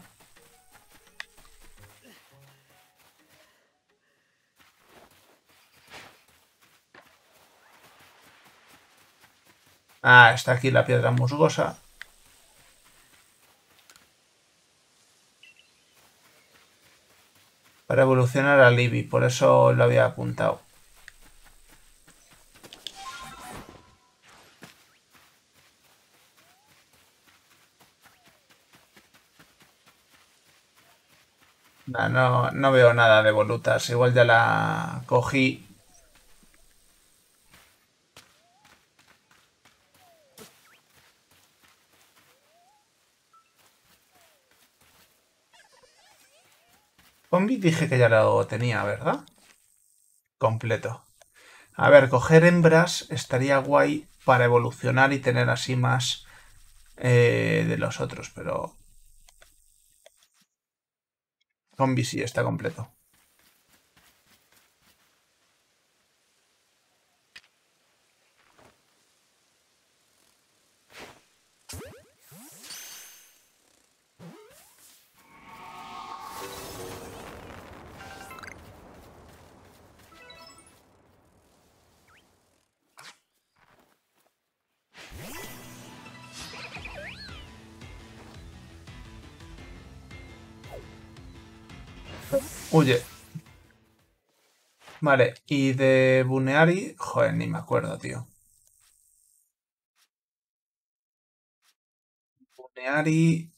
Speaker 1: Ah, está aquí la piedra musgosa. Para evolucionar a Libby, por eso lo había apuntado. No, no, veo nada de volutas. Igual ya la cogí. Combi dije que ya lo tenía, ¿verdad? Completo. A ver, coger hembras estaría guay para evolucionar y tener así más eh, de los otros, pero Zombie sí está completo. Huye. Vale, y de Buneari, joder, ni me acuerdo, tío. Buneari,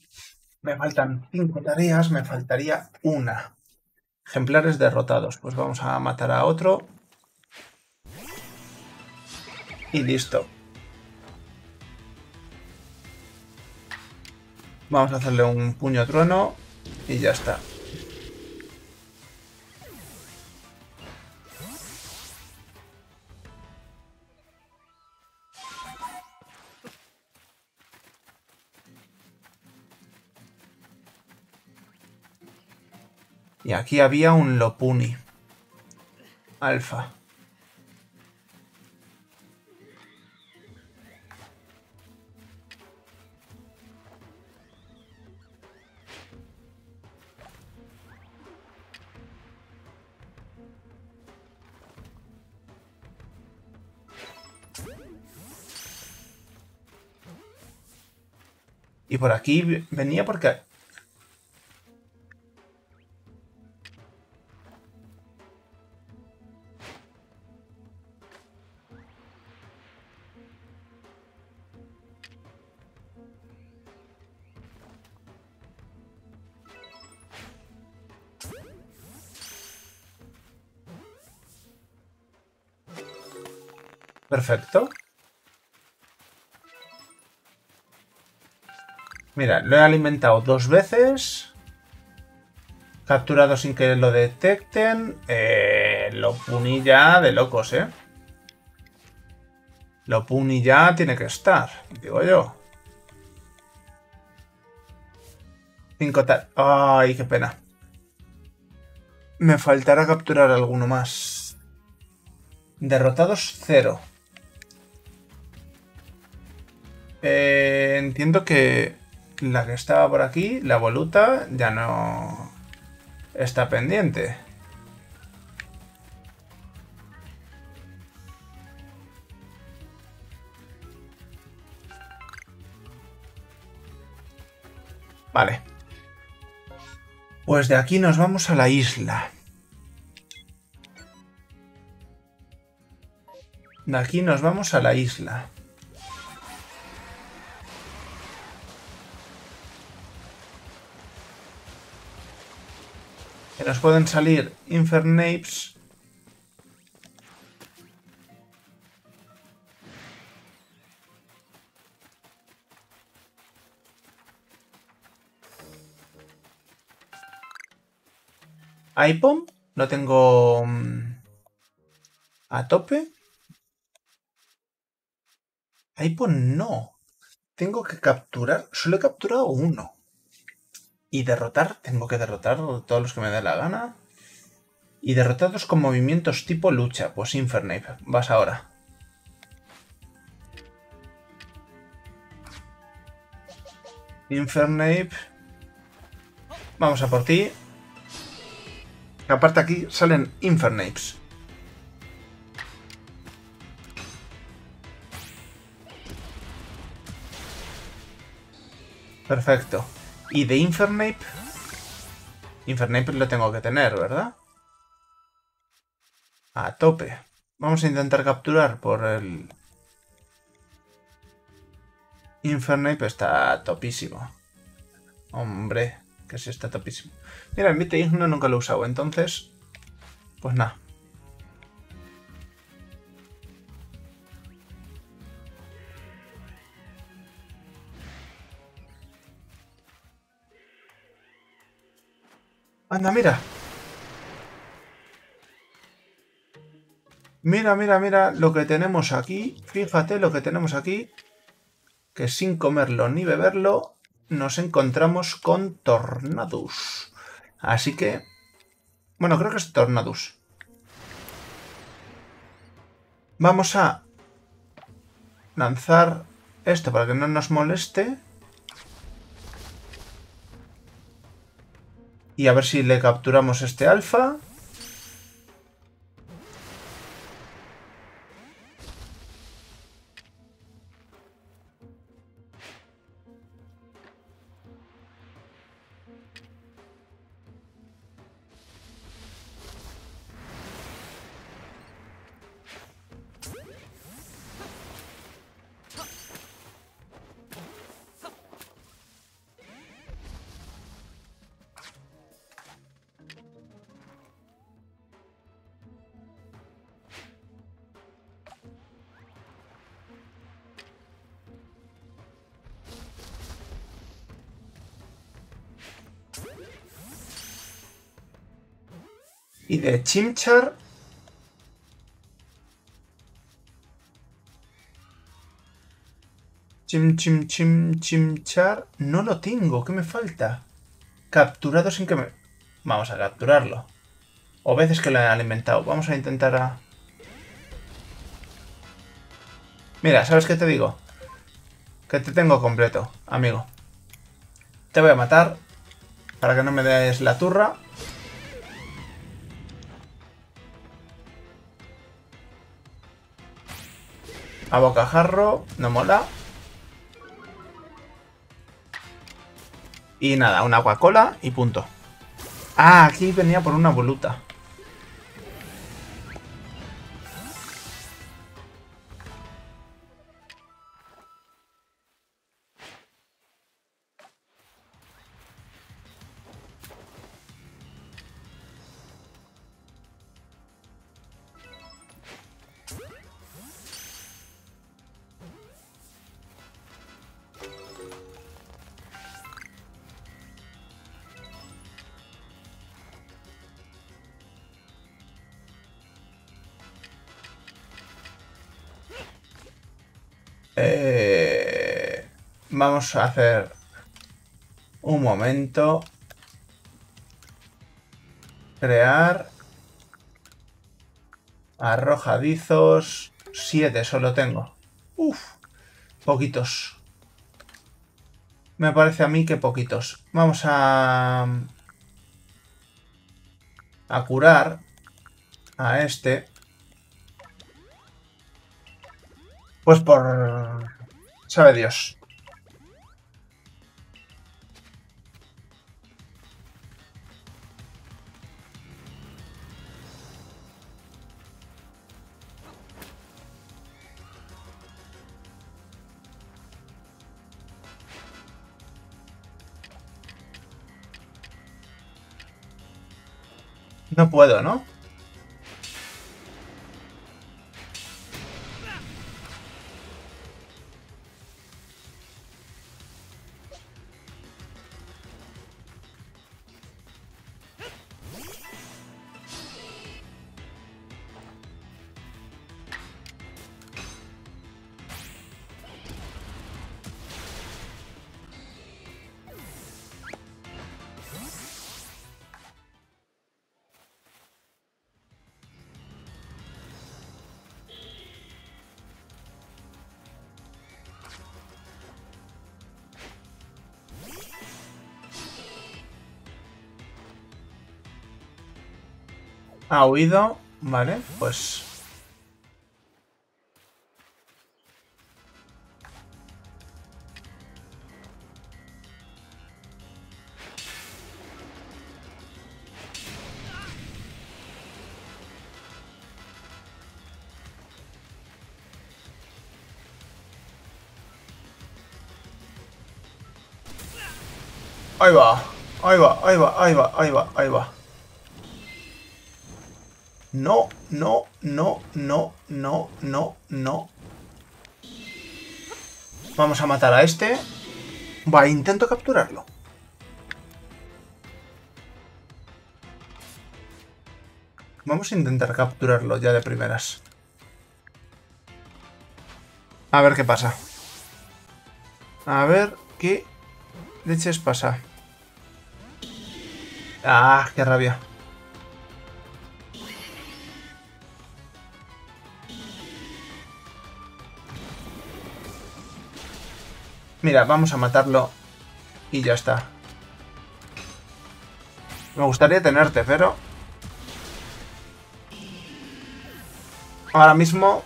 Speaker 1: me faltan cinco tareas, me faltaría una. Ejemplares derrotados, pues vamos a matar a otro. Y listo. Vamos a hacerle un puño trueno y ya está. Y aquí había un Lopuni. Alfa. Y por aquí venía porque Perfecto. Mira, lo he alimentado dos veces. Capturado sin que lo detecten. Eh, lo puní ya de locos, ¿eh? Lo puní ya tiene que estar, digo yo. Cinco tal... Ay, qué pena. Me faltará capturar alguno más. Derrotados cero. Eh, entiendo que la que estaba por aquí, la voluta, ya no está pendiente. Vale. Pues de aquí nos vamos a la isla. De aquí nos vamos a la isla. Nos pueden salir Infernapes. iPom lo tengo mm, a tope. iPom no. Tengo que capturar. Solo he capturado uno. Y derrotar, tengo que derrotar todos los que me dé la gana. Y derrotados con movimientos tipo lucha. Pues Infernape, vas ahora. Infernape. Vamos a por ti. Aparte aquí salen Infernapes. Perfecto. ¿Y de Infernape? Infernape lo tengo que tener, ¿verdad? A tope. Vamos a intentar capturar por el... Infernape está topísimo. Hombre, que sí está topísimo. Mira, el Mite Igno nunca lo he usado, entonces... Pues nada. Anda, mira. Mira, mira, mira lo que tenemos aquí. Fíjate lo que tenemos aquí. Que sin comerlo ni beberlo nos encontramos con Tornadus. Así que... Bueno, creo que es Tornadus. Vamos a lanzar esto para que no nos moleste. Y a ver si le capturamos este alfa. Chimchar... Chim, chim, chim, chimchar... No lo tengo, ¿qué me falta? Capturado sin que me... Vamos a capturarlo. O veces que lo he alimentado. Vamos a intentar a... Mira, ¿sabes qué te digo? Que te tengo completo, amigo. Te voy a matar para que no me des la turra. A bocajarro, no mola. Y nada, una Coca-Cola y punto. Ah, aquí venía por una voluta. Vamos a hacer un momento. Crear. Arrojadizos. Siete solo tengo. Uf. Poquitos. Me parece a mí que poquitos. Vamos a... A curar a este. Pues por... Sabe Dios. No puedo, ¿no? Ha huido. Vale, pues... Ahí va, ahí va, ahí va, ahí va, ahí va, ahí va. No, no, no, no, no, no, no. Vamos a matar a este. Va, intento capturarlo. Vamos a intentar capturarlo ya de primeras. A ver qué pasa. A ver qué leches pasa. Ah, qué rabia. Mira, vamos a matarlo y ya está. Me gustaría tenerte, pero... Ahora mismo...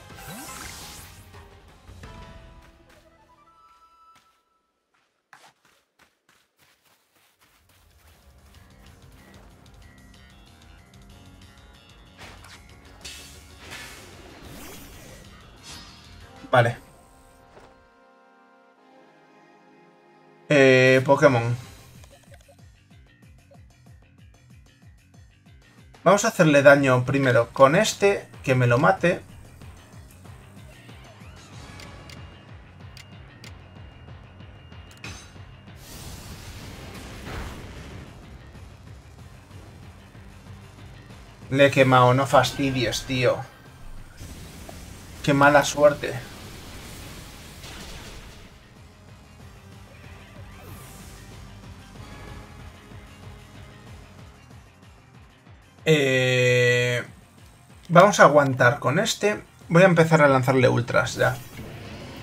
Speaker 1: Pokémon. Vamos a hacerle daño primero con este, que me lo mate. Le he quemado, no fastidies, tío. Qué mala suerte. Eh, vamos a aguantar con este. Voy a empezar a lanzarle ultras ya.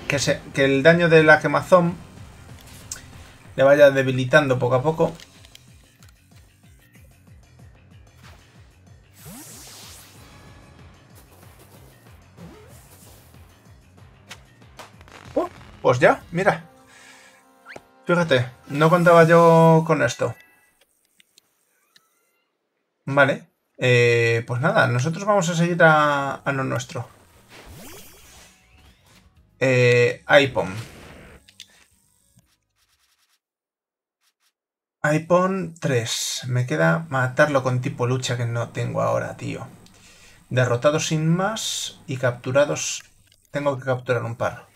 Speaker 1: Que, el daño de la quemazón le vaya debilitando poco a poco. Oh, pues ya, mira. Fíjate, no contaba yo con esto. Vale. Eh, pues nada, nosotros vamos a seguir a, lo nuestro. Eh, iPhone. iPhone 3. Me queda matarlo con tipo lucha que no tengo ahora, tío. Derrotados sin más y capturados... Tengo que capturar un par.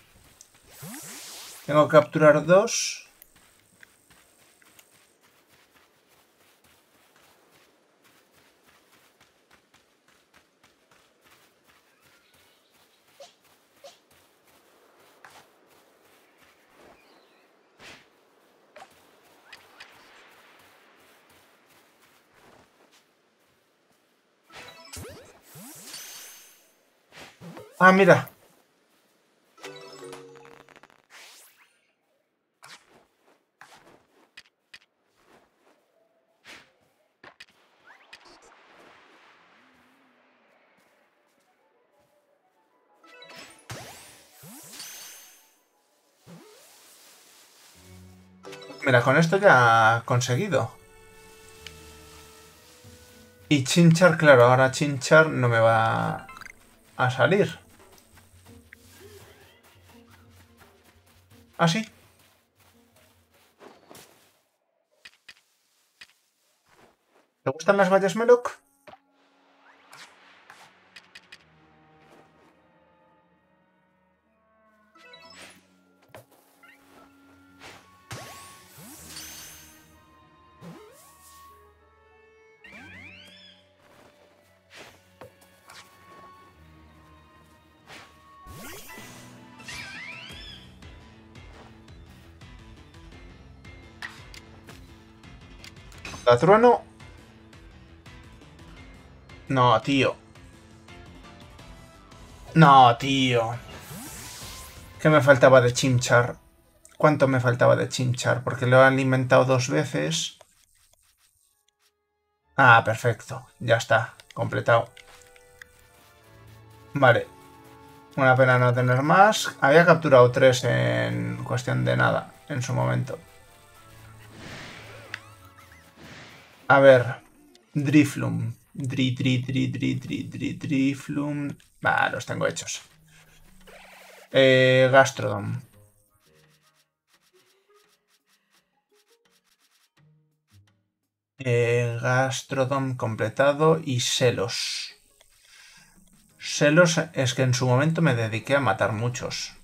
Speaker 1: Tengo que capturar dos... Ah, mira. Mira, con esto ya conseguido. Y Chinchar, claro, ahora Chinchar no me va a salir. ¿Ah, sí? ¿Te gustan las vallas Meloc? ¿La trueno? No, tío. No, tío. ¿Qué me faltaba de Chimchar? ¿Cuánto me faltaba de Chimchar? Porque lo he alimentado dos veces. Ah, perfecto. Ya está. Completado. Vale. Una pena no tener más. Había capturado tres en cuestión de nada en su momento. A ver. Driflum. Dri, dri, dri, dri, dri, dri, Driflum. Va, los tengo hechos. Eh, Gastrodon. Eh, Gastrodon completado y Celos. Celos es que en su momento me dediqué a matar muchos.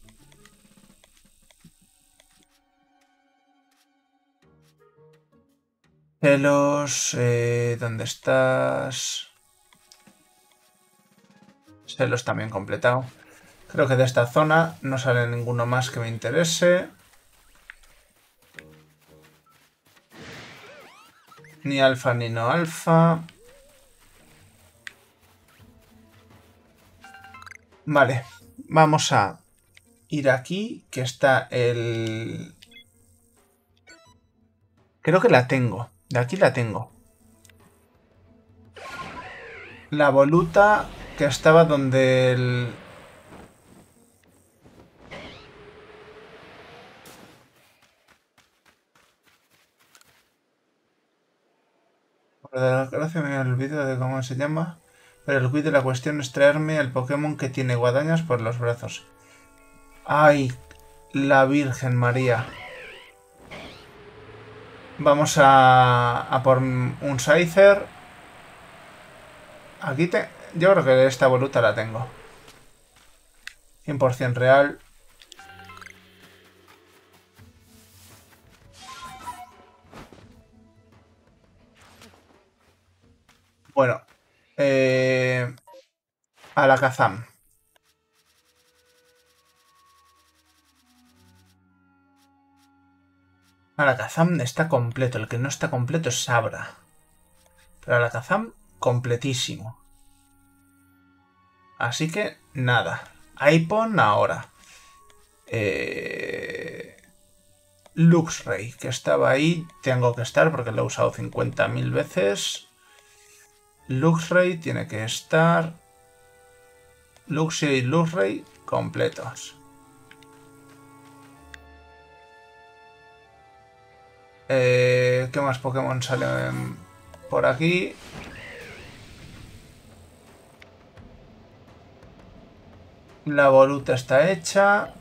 Speaker 1: Celos, eh, ¿dónde estás? Celos también completado. Creo que de esta zona no sale ninguno más que me interese. Ni alfa ni no alfa. Vale, vamos a ir aquí, que está el... Creo que la tengo. De aquí la tengo. La voluta que estaba donde el... Por desgracia me olvido de cómo se llama. Pero el quid de la cuestión es traerme el Pokémon que tiene guadañas por los brazos. ¡Ay! La Virgen María. Vamos a, por un Scyther. Aquí te... Yo creo que esta voluta la tengo. 100% real. Bueno, eh, Alakazam. Alakazam está completo. El que no está completo es Sabra. Pero Alakazam completísimo. Así que nada. Ipon ahora. Eh... Luxray, que estaba ahí. Tengo que estar porque lo he usado 50.000 veces. Luxray tiene que estar. Luxray y Luxray completos. Eh, ¿Qué más Pokémon salen por aquí? La voluta está hecha.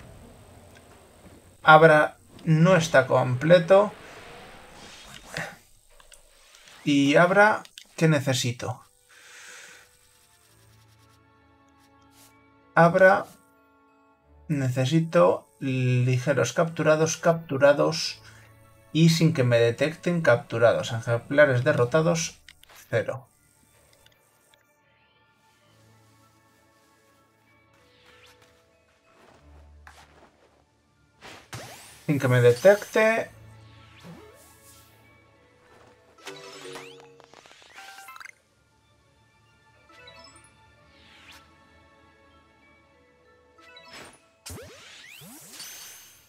Speaker 1: Abra no está completo. Y Abra ¿Qué necesito? Abra. Necesito ligeros capturados, capturados y sin que me detecten capturados. Ejemplares derrotados, cero. Sin que me detecte,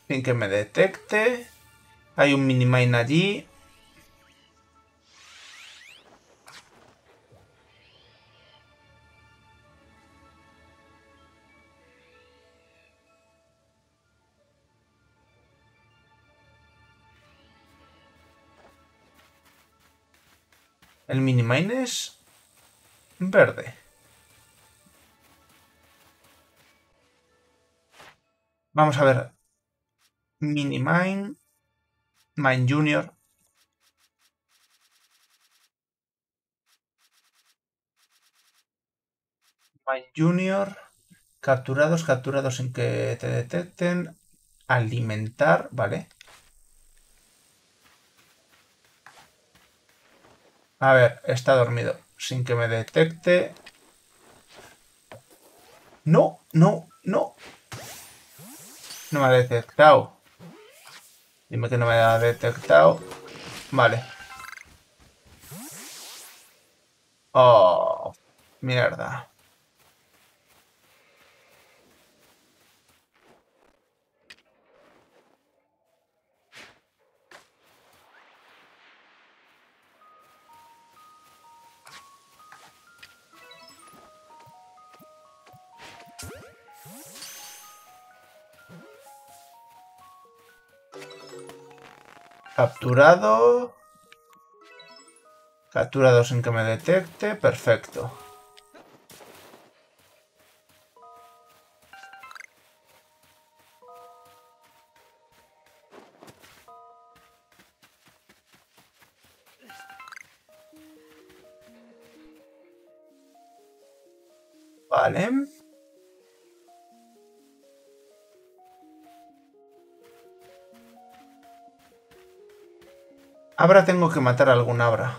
Speaker 1: sin que me detecte. Hay un minimine allí. El minimine es verde. Vamos a ver. Minimine, Mine Junior. Mine Junior. Capturados, capturados sin que te detecten. Alimentar, ¿vale? A ver, está dormido. Sin que me detecte. No, no, no. No me ha detectado. Dime que no me ha detectado. Vale. Oh, mierda. Capturado. Capturado sin que me detecte. Perfecto. Vale. Abra tengo que matar a algún Abra.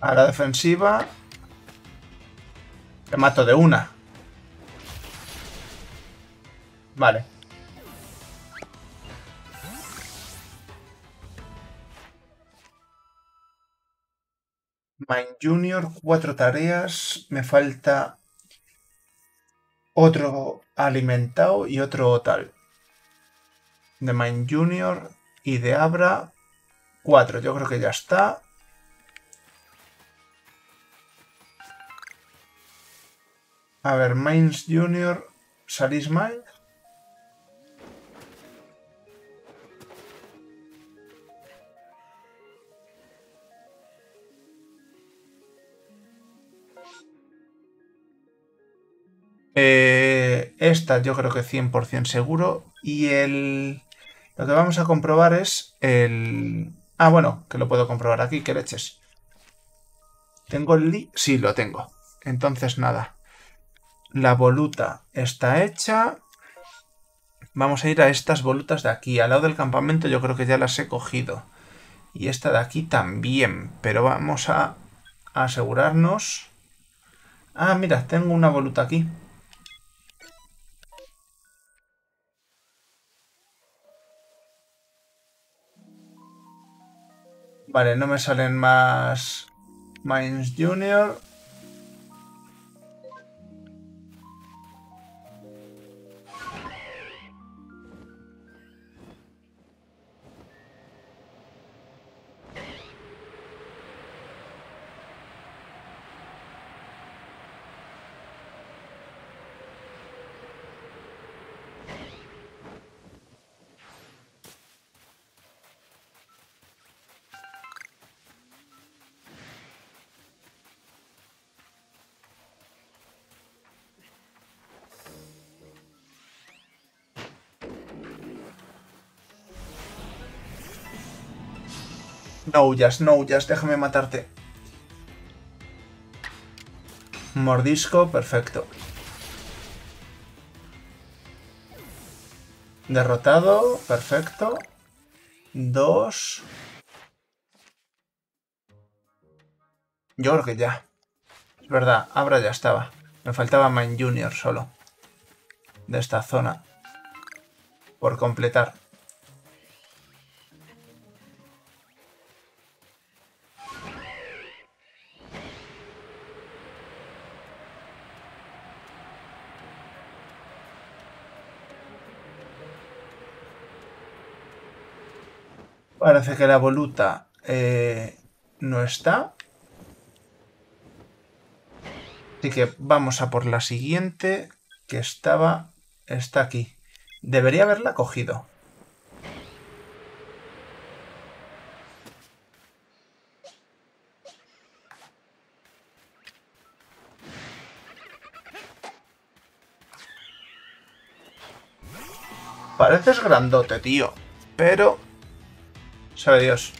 Speaker 1: A defensiva. Le mato de una. Vale. Junior, cuatro tareas. Me falta otro alimentado y otro tal. De Mine Junior y de Abra, cuatro. Yo creo que ya está. A ver, Mines Junior, ¿salís mal? Esta yo creo que 100% seguro. Y el... Lo que vamos a comprobar es el... Ah, bueno, que lo puedo comprobar aquí, que leches. ¿Tengo el li? Sí, lo tengo. Entonces nada. La voluta está hecha. Vamos a ir a estas volutas de aquí. Al lado del campamento yo creo que ya las he cogido. Y esta de aquí también. Pero vamos a asegurarnos. Ah, mira, tengo una voluta aquí. Vale, no me salen más Mines Junior. No huyas, no huyas, déjame matarte. Mordisco, perfecto. Derrotado, perfecto. Dos. Yo creo que ya. Es verdad, Abra ya estaba. Me faltaba Mine Junior solo. De esta zona. Por completar. Parece que la voluta eh, no está. Así que vamos a por la siguiente, que estaba... Está aquí. Debería haberla cogido. Pareces grandote, tío. Pero Sabe Dios.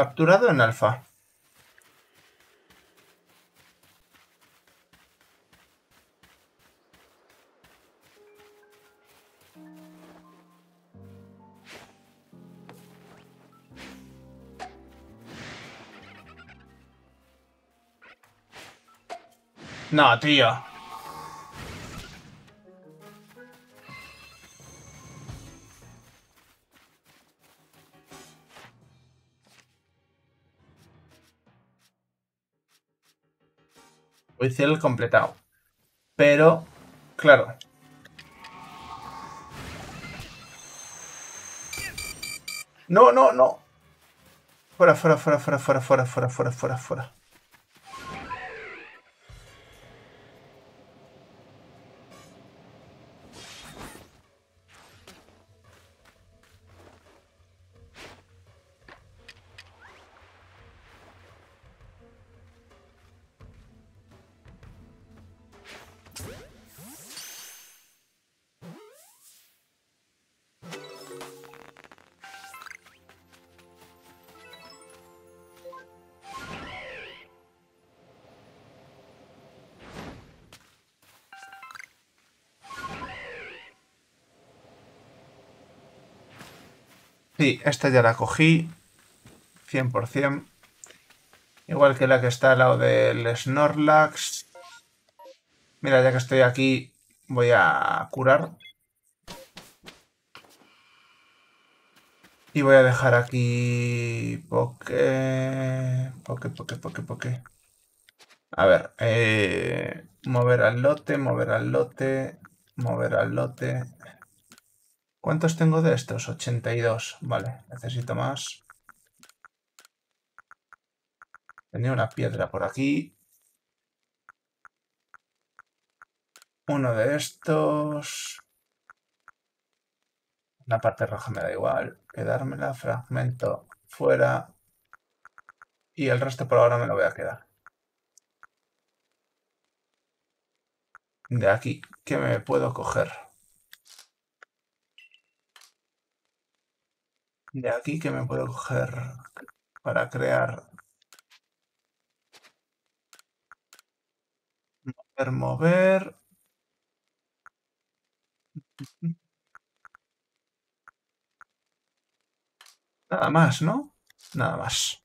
Speaker 1: Capturado en alfa. No, tío. Voy a el completado. Pero, claro. No, no, no. Fuera, fuera, fuera, fuera, fuera, fuera, fuera, fuera, fuera, fuera. Sí, esta ya la cogí. 100%. Igual que la que está al lado del Snorlax. Mira, ya que estoy aquí, voy a curar. Y voy a dejar aquí... Poke... Poke, poke, poke, poke. A ver, eh, mover al lote, mover al lote, mover al lote. ¿Cuántos tengo de estos? 82. Vale, necesito más. Tenía una piedra por aquí. Uno de estos. La parte roja me da igual. Quedármela, fragmento fuera. Y el resto por ahora me lo voy a quedar. De aquí, ¿qué me puedo coger? De aquí que me puedo coger para crear. Mover, mover. Nada más, ¿no? Nada más.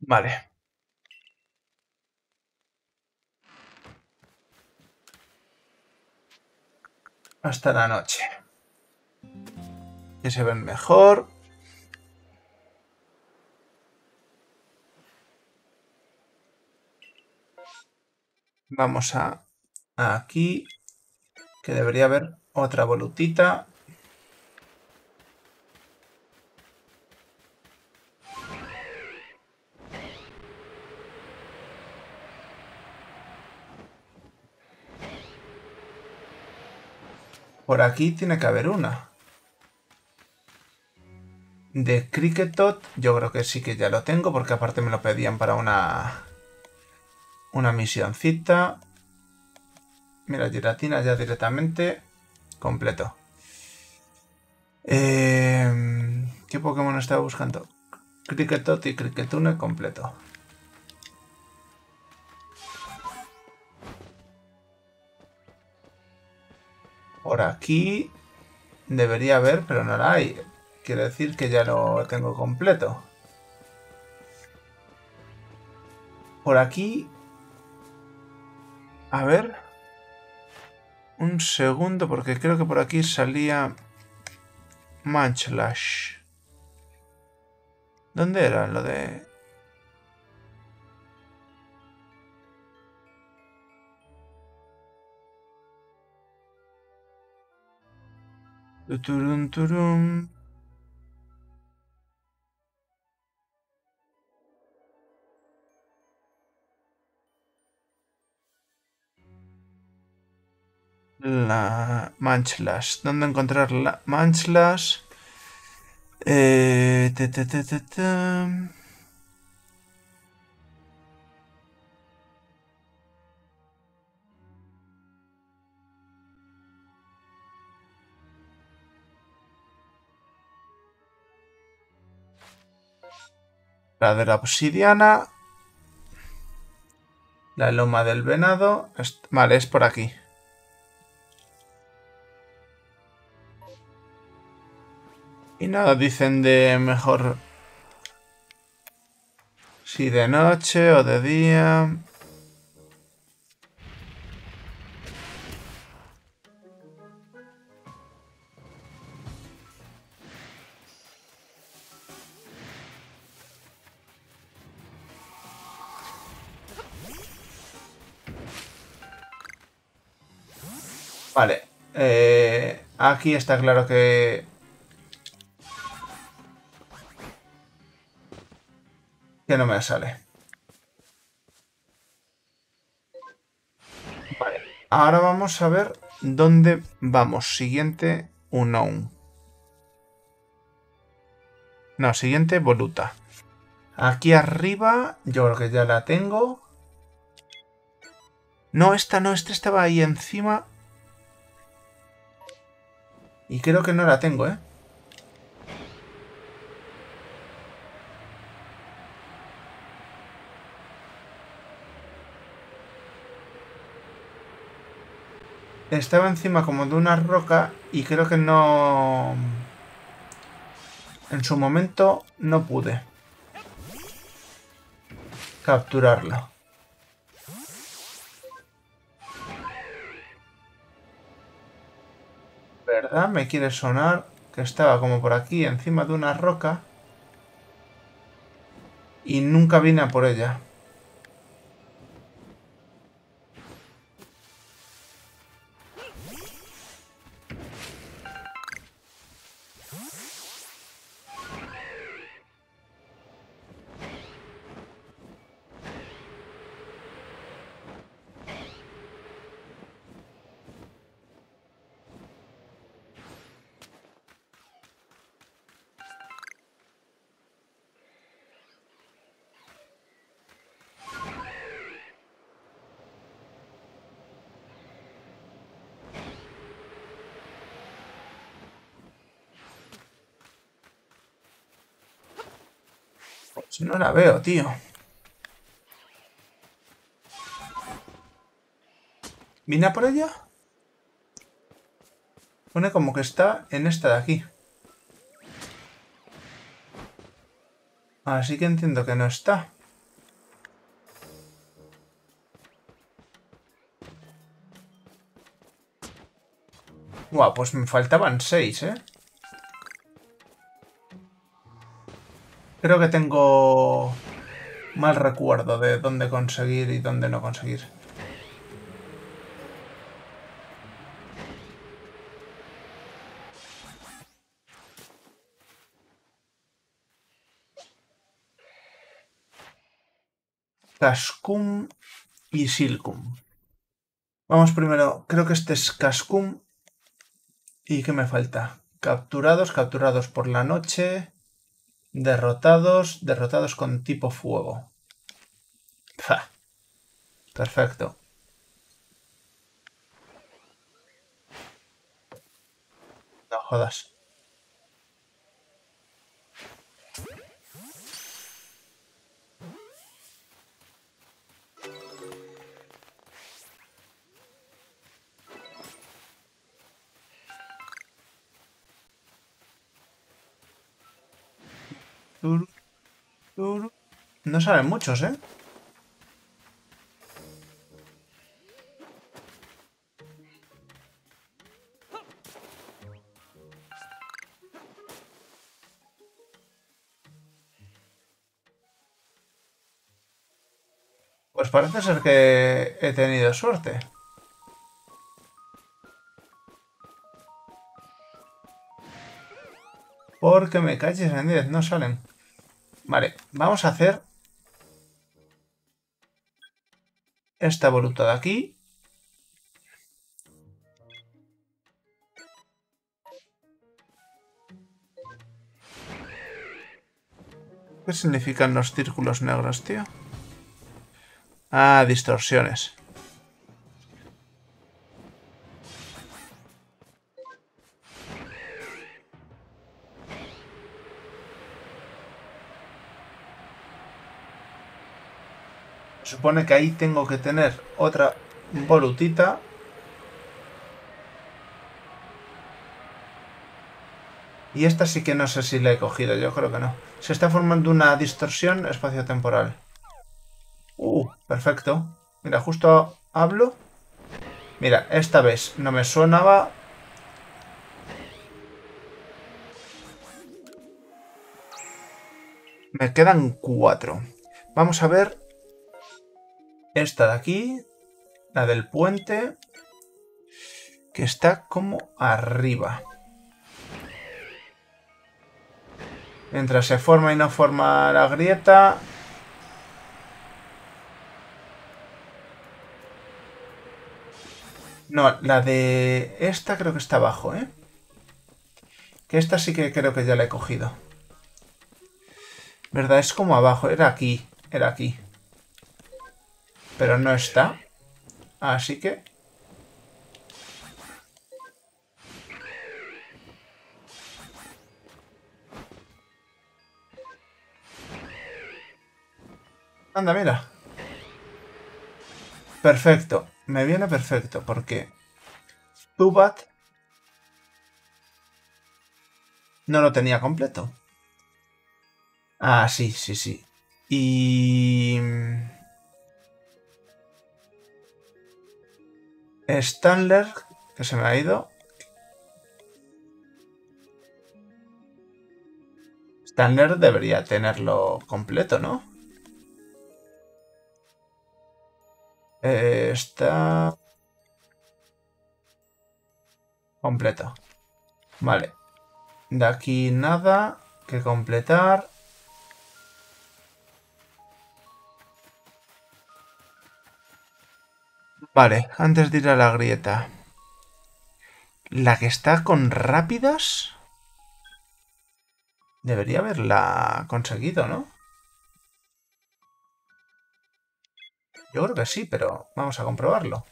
Speaker 1: Vale. Hasta la noche. Que se ven mejor. Vamos a, aquí, que debería haber otra volutita. Por aquí tiene que haber una. De Cricketot, yo creo que sí que ya lo tengo, porque aparte me lo pedían para una... Una misioncita. Mira, Giratina ya directamente completo. Eh, ¿Qué Pokémon estaba buscando? Cricketot y Cricketune completo. Por aquí debería haber, pero no la hay. Quiere decir que ya lo tengo completo. Por aquí... A ver... Un segundo, porque creo que por aquí salía... Manchlash. ¿Dónde era lo de...? Turum, turum. La Manchlash. ¿Dónde encontrar la Manchlash? Eh, La de la obsidiana. La loma del venado. Vale, es por aquí. Y nada, dicen de mejor si de noche o de día. Vale. Eh, aquí está claro que que no me sale. Vale, ahora vamos a ver dónde vamos. Siguiente, unknown. No, siguiente, voluta. Aquí arriba, yo creo que ya la tengo. No, esta no, esta estaba ahí encima. Y creo que no la tengo, ¿eh? Estaba encima como de una roca y creo que no... En su momento no pude capturarlo. ¿Verdad? Me quiere sonar que estaba como por aquí encima de una roca y nunca vine a por ella. No la veo, tío. ¿Vine por ella? Pone como que está en esta de aquí. Así que entiendo que no está. Guau, pues me faltaban seis, ¿eh? Creo que tengo mal recuerdo de dónde conseguir y dónde no conseguir. Cascum y Silcum. Vamos primero, creo que este es Cascum. ¿Y qué me falta? Capturados, capturados por la noche. Derrotados, derrotados con tipo fuego. Perfecto. No jodas. No salen muchos, ¿eh? Pues parece ser que he tenido suerte. Porque me calles en 10, no salen. Vale, vamos a hacer esta voluta de aquí. ¿Qué significan los círculos negros, tío? Ah, distorsiones. Supone que ahí tengo que tener otra volutita. Y esta sí que no sé si la he cogido, yo creo que no. Se está formando una distorsión espaciotemporal. Uh, perfecto. Mira, justo hablo. Mira, esta vez no me sonaba. Me quedan cuatro. Vamos a ver esta de aquí, la del puente, que está como arriba. Mientras se forma y no forma la grieta. No, la de esta creo que está abajo, ¿eh? Que esta sí que creo que ya la he cogido. ¿Verdad? Es como abajo. Era aquí. Era aquí. Pero no está. Así que... Anda, mira. Perfecto. Me viene perfecto porque... Zubat no lo tenía completo. Ah, sí, sí, sí. Y... Stanler, que se me ha ido. Stanler debería tenerlo completo, ¿no? está... Completo. Vale. De aquí nada que completar. Vale, antes de ir a la grieta. La que está con rápidas... Debería haberla conseguido, ¿no? Yo creo que sí, pero vamos a comprobarlo.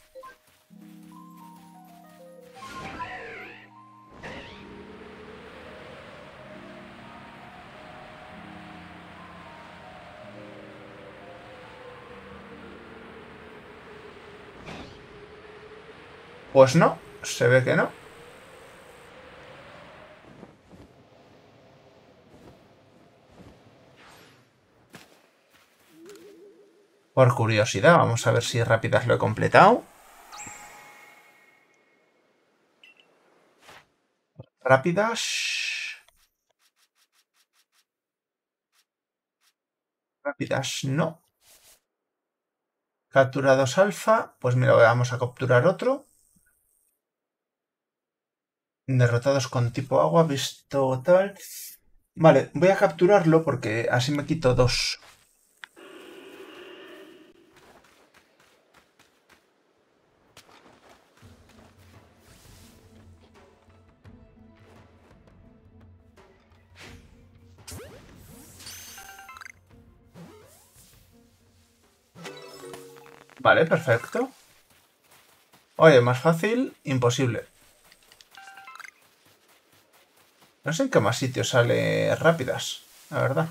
Speaker 1: Pues no, se ve que no. Por curiosidad, vamos a ver si rápidas lo he completado. Rápidas. Rápidas, no. Capturados alfa. Pues mira, vamos a capturar otro. Derrotados con tipo agua, visto tal. Vale, voy a capturarlo porque así me quito dos. Vale, perfecto. Oye, más fácil, imposible. No sé en qué más sitios sale rápidas, la verdad.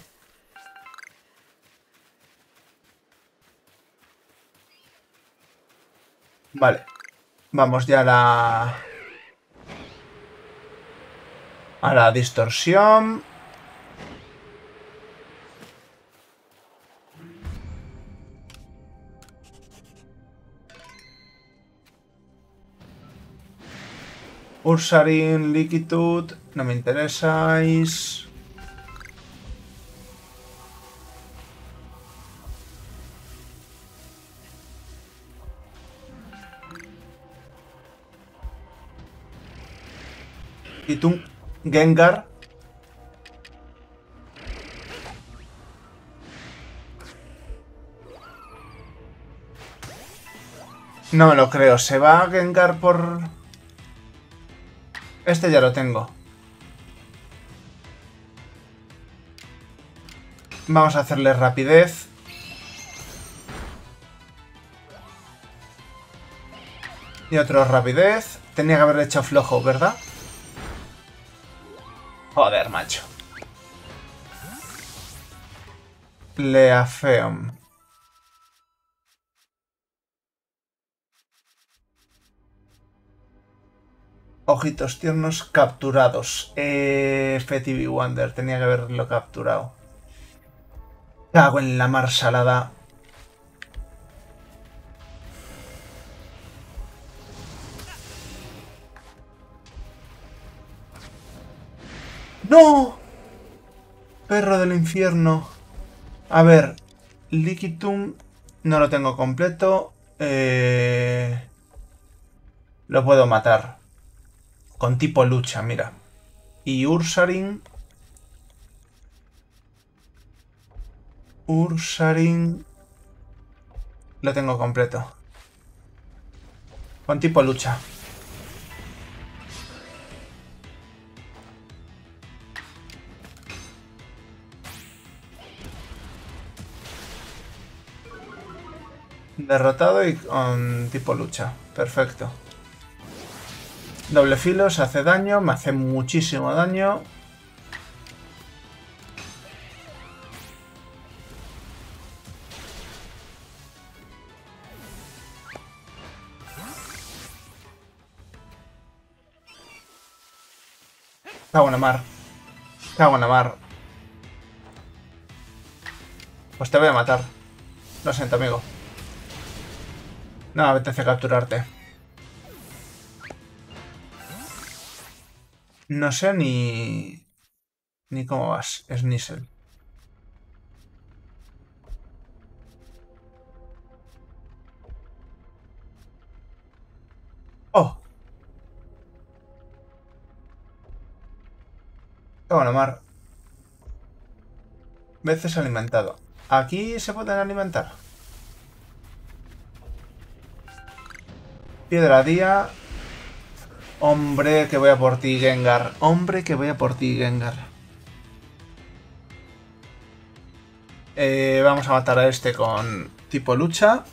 Speaker 1: Vale. Vamos ya a la... A la distorsión. Ursarin, Liquitude, no me interesáis. Y tú, Gengar. No me lo creo. ¿Se va a Gengar por...? Este ya lo tengo. Vamos a hacerle rapidez. Y otro rapidez. Tenía que haberle hecho flojo, ¿verdad? Joder, macho. Leafeum. Ojitos tiernos capturados. Eh, Fetty Wonder, tenía que haberlo capturado. Cago en la mar salada. ¡No! Perro del infierno. A ver, Liquitum no lo tengo completo. Eh, lo puedo matar. Con tipo lucha, mira. Y Ursaring... Ursaring... Lo tengo completo. Con tipo lucha. Derrotado y con tipo lucha. Perfecto. Doble filo, se hace daño, me hace muchísimo daño. Cago en la mar. Cago en la mar. Pues te voy a matar. Lo siento, amigo. No me apetece capturarte. No sé ni... Ni cómo vas, Snizzle. ¡Oh! Bueno, mar. Veces alimentado. ¿Aquí se pueden alimentar? Piedra día. Hombre, que voy a por ti, Gengar. Hombre, que voy a por ti, Gengar. Eh, vamos a matar a este con tipo lucha.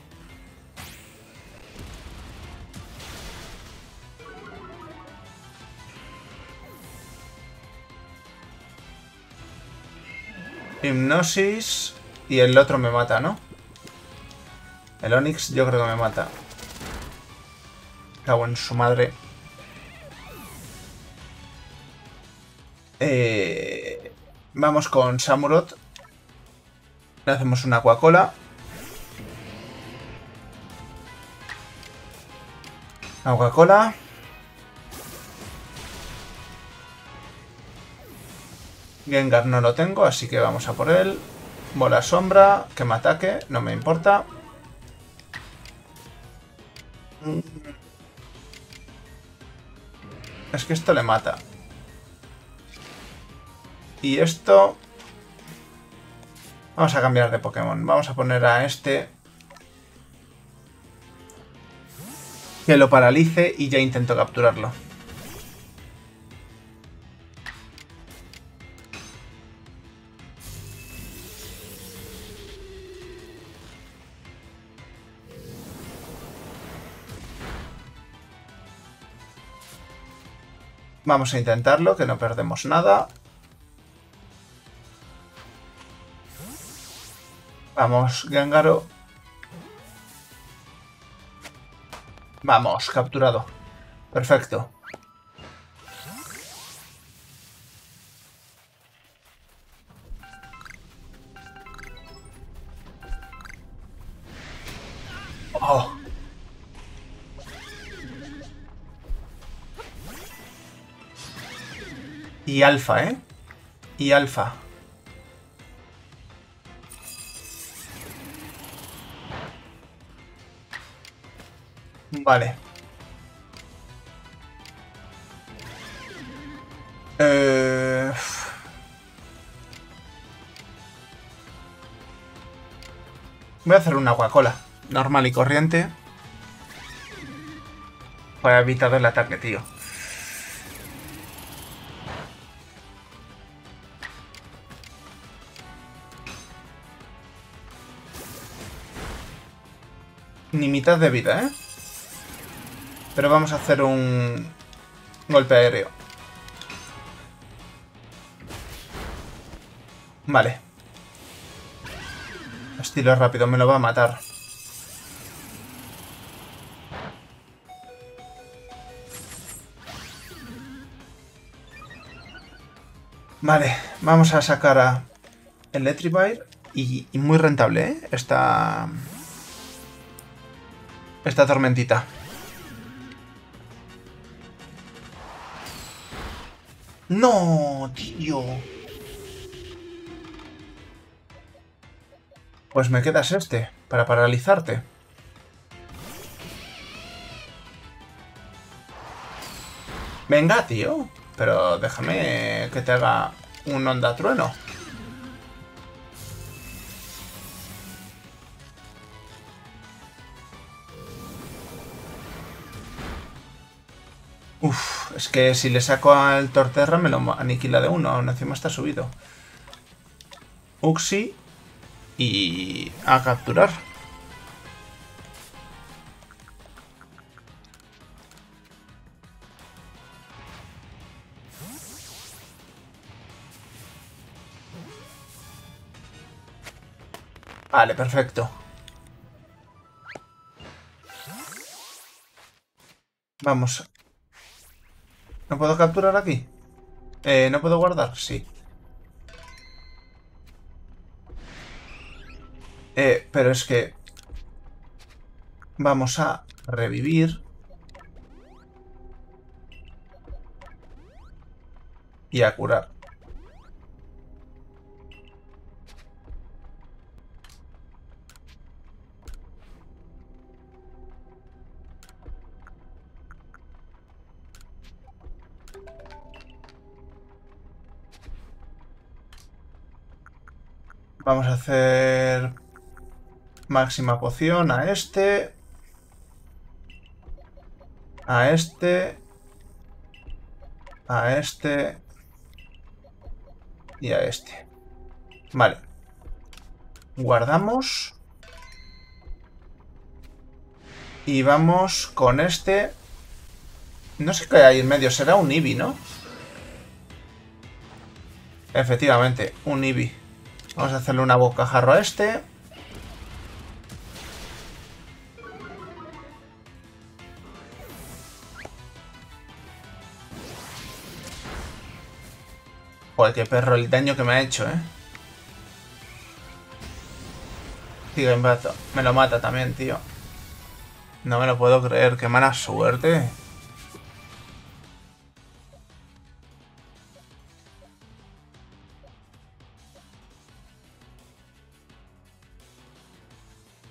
Speaker 1: Hipnosis. Y el otro me mata, ¿no? El Onix yo creo que me mata. Cago en su madre. Eh, vamos con Samurot. Le hacemos una Coca-Cola. Coca-Cola. Gengar no lo tengo, así que vamos a por él. Bola sombra, que me ataque, no me importa. Es que esto le mata. Y esto... Vamos a cambiar de Pokémon. Vamos a poner a este... Que lo paralice y ya intento capturarlo. Vamos a intentarlo, que no perdemos nada. Vamos, Gangaro. Vamos, capturado. Perfecto. Y alfa, ¿eh? Y alfa. Vale. Eh... Voy a hacer una Coca-Cola. Normal y corriente. Para evitar el ataque, tío. mitad de vida, ¿eh? Pero vamos a hacer un golpe aéreo. Vale. Estilo rápido, me lo va a matar. Vale, vamos a sacar a Electrify y, y muy rentable, ¿eh? Esta, esta tormentita. ¡No, tío! Pues me quedas este, para paralizarte. Venga, tío. Pero déjame que te haga un onda trueno. Que si le saco al Torterra me lo aniquila de uno, encima está subido. Uxi y a capturar. Vale, perfecto. Vamos. ¿No puedo capturar aquí? Eh, ¿No puedo guardar? Sí. Eh, pero es que... Vamos a revivir. Y a curar. Vamos a hacer máxima poción a este. A este. A este. Y a este. Vale. Guardamos. Y vamos con este. No sé qué hay en medio. Será un Eevee, ¿no? Efectivamente, un Eevee. Vamos a hacerle una bocajarro a este. Joder, qué perro el daño que me ha hecho, ¿eh? Tío, me lo mata también, tío. No me lo puedo creer, qué mala suerte.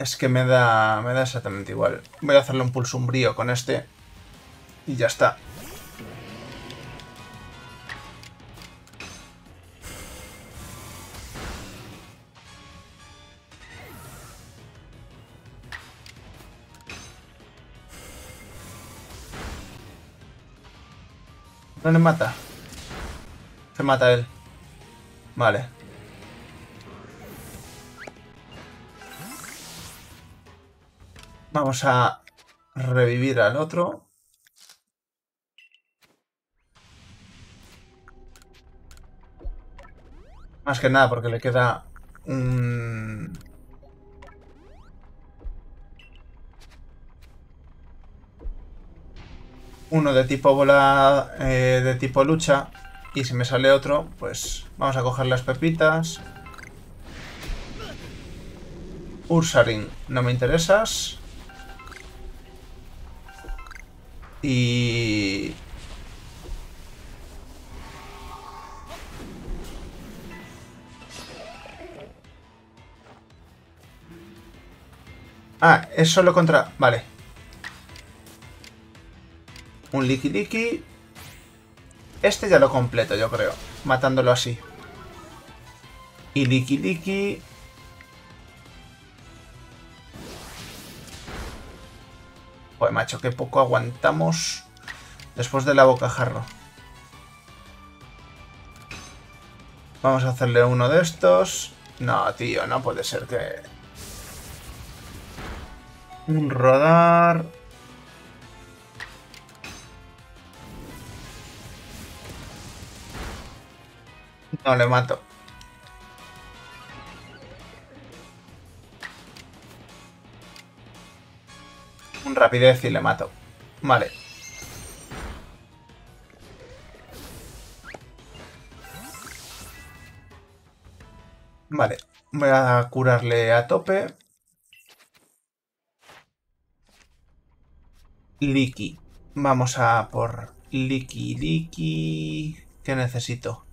Speaker 1: Es que me da, me da exactamente igual. Voy a hacerle un pulso umbrío con este. Y ya está. ¿No le mata? Se mata él. Vale. Vamos a revivir al otro. Más que nada porque le queda un... Uno de tipo bola, eh, de tipo lucha. Y si me sale otro, pues vamos a coger las pepitas. Ursaring, no me interesas. Y... Ah, es solo contra... Vale. Un Liki Liki. Este ya lo completo, yo creo. Matándolo así. Y Liki Liki. Joder, macho, qué poco aguantamos después de la bocajarro. Vamos a hacerle uno de estos. No, tío, no puede ser que... Un rodar... No, le mato. Rapidez y le mato. Vale. Vale, voy a curarle a tope. Liki. Vamos a por Liki, Liki... ¿Qué necesito?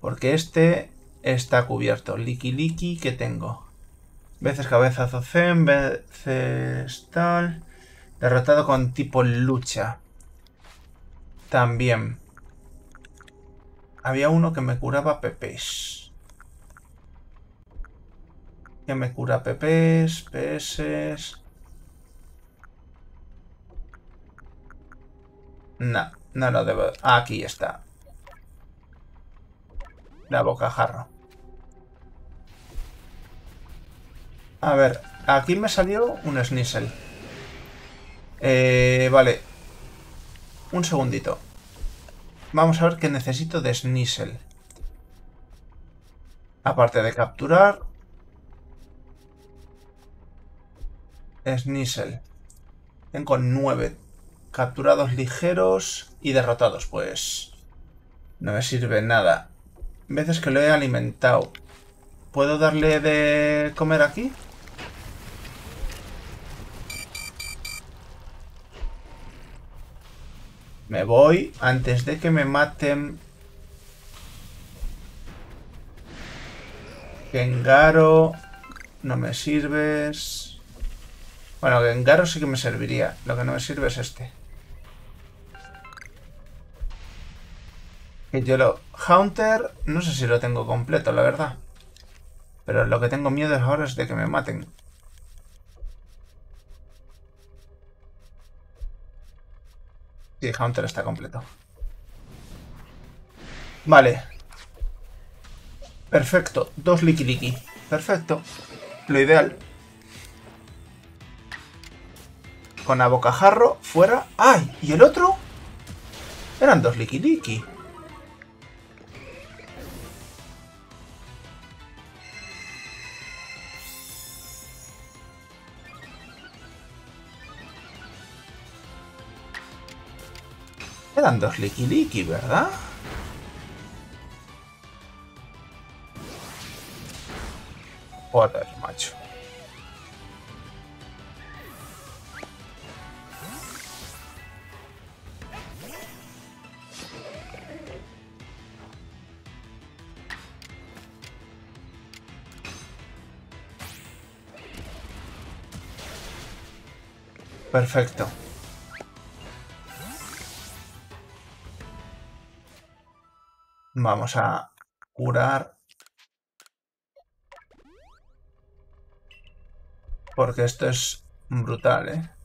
Speaker 1: Porque este está cubierto. Liki, Liki, ¿qué tengo? Veces cabezazo zen, veces tal... Derrotado con tipo lucha. También. Había uno que me curaba pepes. Que me cura pepes, peses... No, no lo debo... Aquí está. La bocajarro. A ver, aquí me salió un Snizzle. Eh, vale. Un segundito. Vamos a ver qué necesito de Snizzle. Aparte de capturar... Snizzle. Tengo nueve capturados ligeros y derrotados. Pues no me sirve nada. Veces que lo he alimentado. ¿Puedo darle de comer aquí? Me voy antes de que me maten. Gengaro. No me sirves. Bueno, Gengaro sí que me serviría. Lo que no me sirve es este. Que yo lo... Haunter, no sé si lo tengo completo, la verdad. Pero lo que tengo miedo ahora es de que me maten. Sí, Hunter está completo. Vale. Perfecto. Dos Liki Perfecto. Lo ideal. Con a bocajarro fuera. ¡Ay! ¿Y el otro? Eran dos Liki Quedan dos Liki ¿verdad? Joder, macho. Perfecto. Vamos a curar. Porque esto es brutal, ¿eh?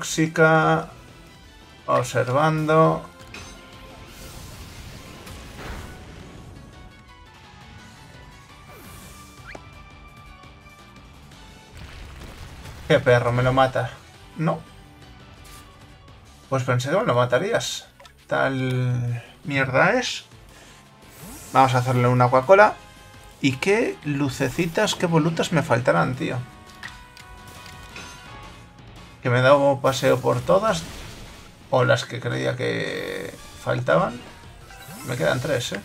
Speaker 1: Tóxica. Observando. ¿Qué perro? ¿Me lo mata? No. Pues pensé que me lo matarías. Tal mierda es. Vamos a hacerle una Coca-Cola. ¿Y qué lucecitas, qué volutas me faltarán, tío? Que me he dado paseo por todas, o las que creía que faltaban. Me quedan tres, ¿eh?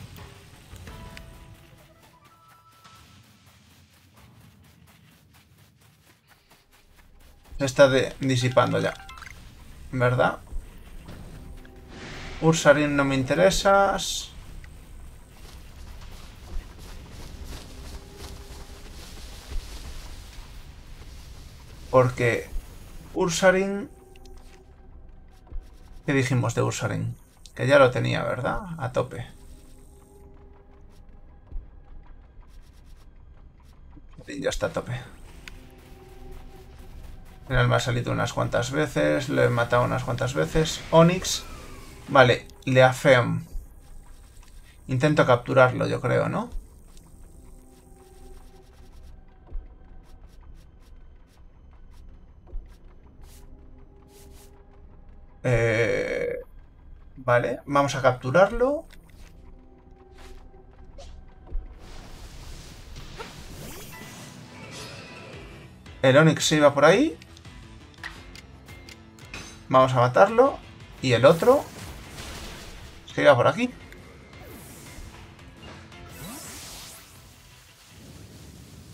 Speaker 1: Se está disipando ya. ¿Verdad? Ursarin no me interesas. Porque Ursaring. ¿Qué dijimos de Ursaring? Que ya lo tenía, ¿verdad? A tope. Ya está a tope. Al final me ha salido unas cuantas veces, lo he matado unas cuantas veces. Onix. Vale, Leafeum. Intento capturarlo, yo creo, ¿no? Eh, vale, vamos a capturarlo. El Onix se iba por ahí. Vamos a matarlo. Y el otro se iba por aquí.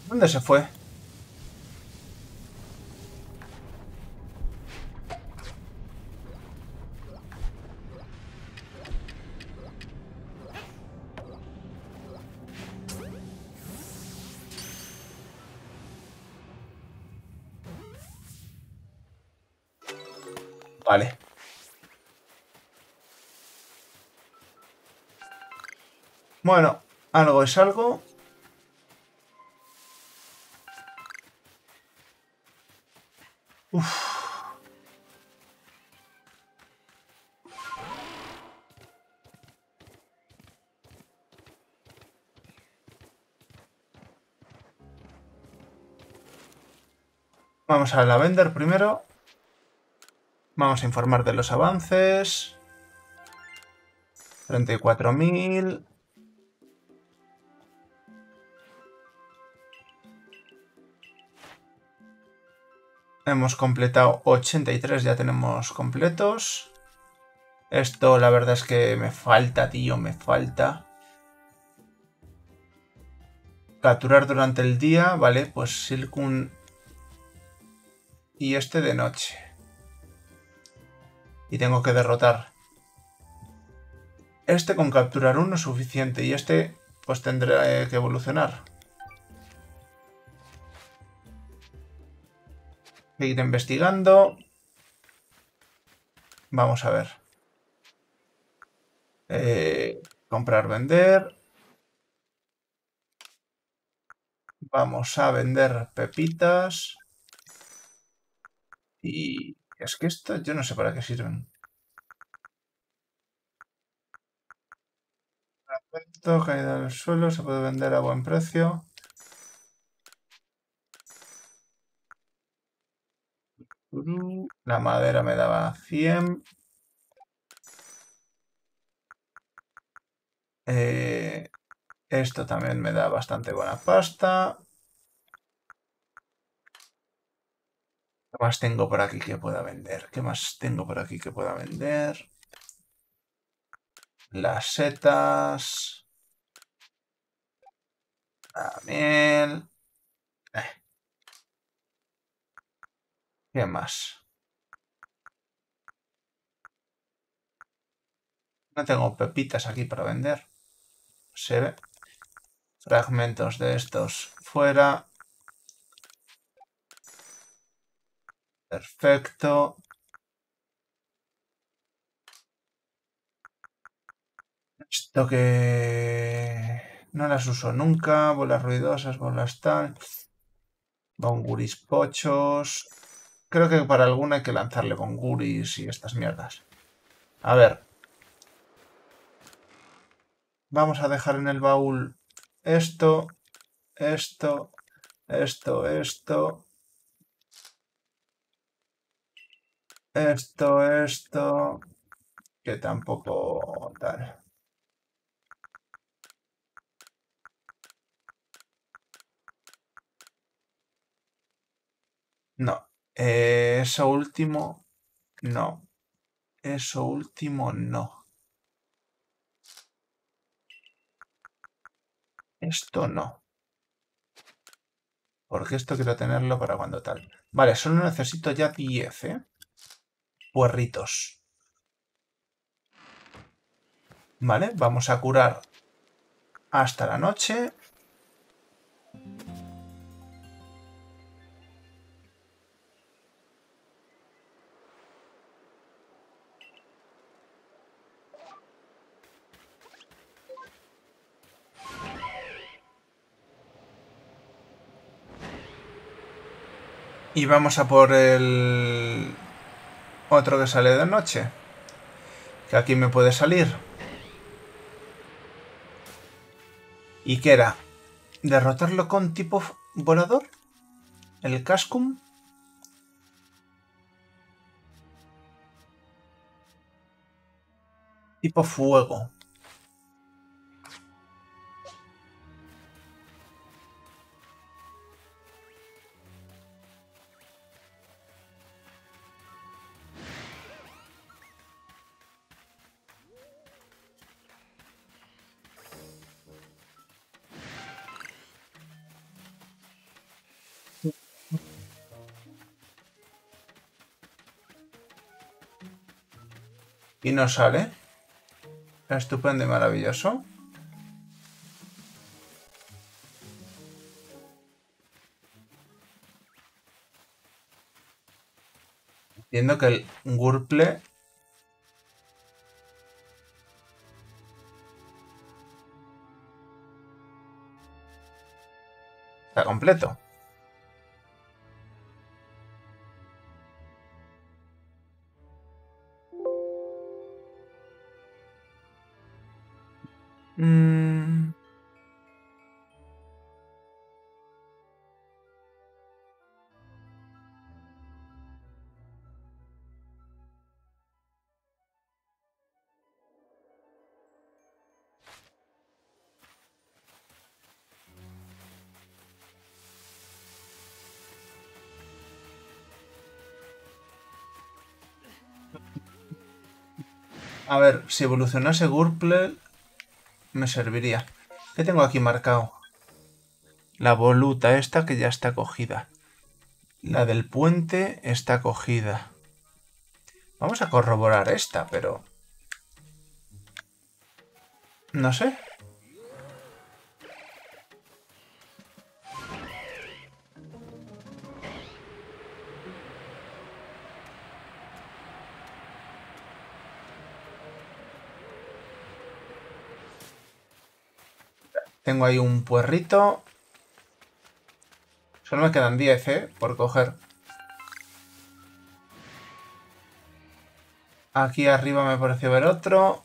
Speaker 1: ¿Dónde se fue? Bueno, algo es algo. Vamos a la vender primero. Vamos a informar de los avances. 34.000. Hemos completado 83, ya tenemos completos. Esto la verdad es que me falta, tío, me falta. Capturar durante el día, vale, pues Silkun y este de noche. Y tengo que derrotar. Este con capturar uno es suficiente y este pues tendré que evolucionar. Ir investigando. Vamos a ver. Eh, comprar, vender. Vamos a vender pepitas. Y es que esto yo no sé para qué sirven. Caída del suelo, se puede vender a buen precio. La madera me daba 100. Eh, esto también me da bastante buena pasta. ¿Qué más tengo por aquí que pueda vender? ¿Qué más tengo por aquí que pueda vender? Las setas. La miel. ¿Qué más? No tengo pepitas aquí para vender. Se ve. Fragmentos de estos fuera. Perfecto. Esto que no las uso nunca. Bolas ruidosas, bolas tal. Bonguris pochos. Creo que para alguna hay que lanzarle con guris y estas mierdas. A ver. Vamos a dejar en el baúl esto, esto, esto, esto. Esto, esto. Que tampoco tal. No. Eh, eso último, no. Eso último, no. Esto no. Porque esto quiero tenerlo para cuando tal. Vale, solo necesito ya 10, ¿eh? Puerritos. Vale, vamos a curar hasta la noche. Y vamos a por el otro que sale de noche. Que aquí me puede salir. ¿Y qué era? ¿Derrotarlo con tipo volador? ¿El Cascum? Tipo fuego. Y no sale. Estupendo y maravilloso. Entiendo que el Gurple está completo. Si evolucionase Gurple, me serviría. ¿Qué tengo aquí marcado? La voluta esta que ya está cogida. La del puente está cogida. Vamos a corroborar esta, pero... No sé. Tengo ahí un puerrito. Solo me quedan 10, ¿eh? Por coger. Aquí arriba me pareció ver otro.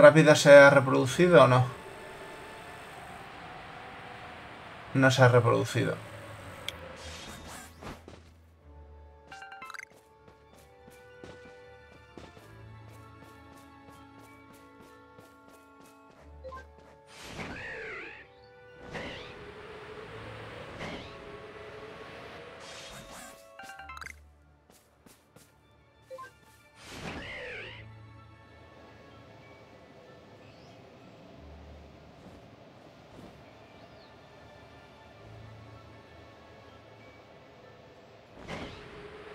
Speaker 1: ¿El rápido se ha reproducido o no? No se ha reproducido.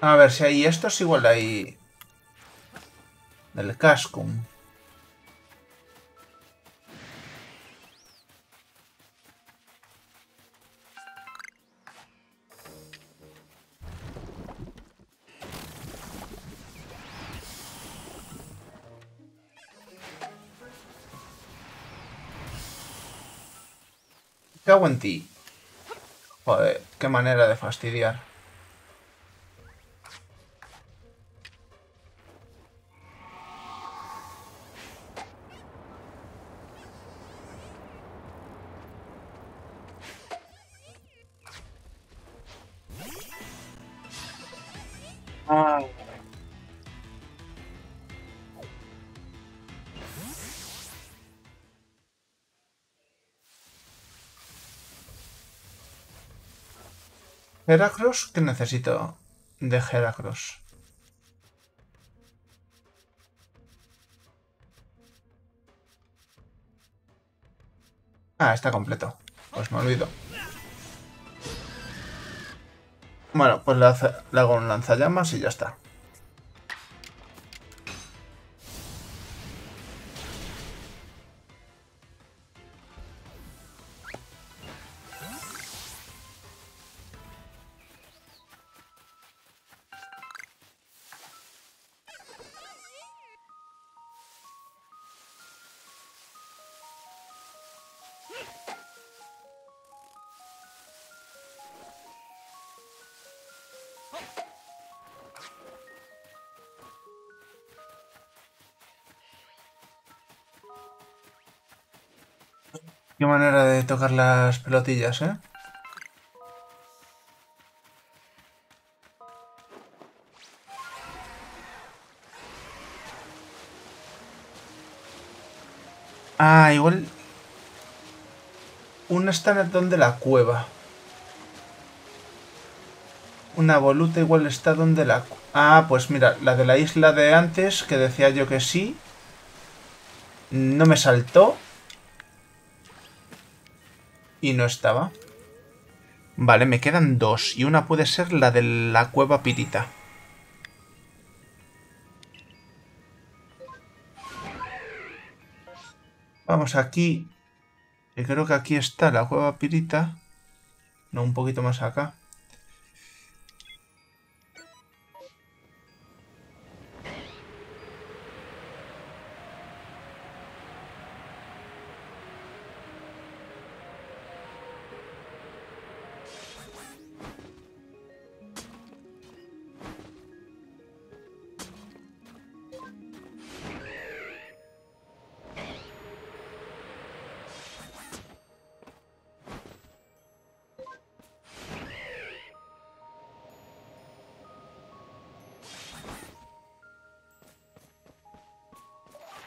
Speaker 1: A ver, si hay estos, igual hay... Del Cascum. Cago en ti. Joder, qué manera de fastidiar. Heracross, ¿qué necesito de Heracross? Ah, está completo. Pues me olvido. Bueno, pues le, hace, le hago un lanzallamas y ya está. Tocar las pelotillas, ¿eh? Ah, igual... Una está en el donde la cueva. Una voluta igual está donde la... Ah, pues mira, la de la isla de antes, que decía yo que sí. No me saltó. Y no estaba. Vale, me quedan dos. Y una puede ser la de la cueva pirita. Vamos aquí. Y creo que aquí está la cueva pirita. No, un poquito más acá.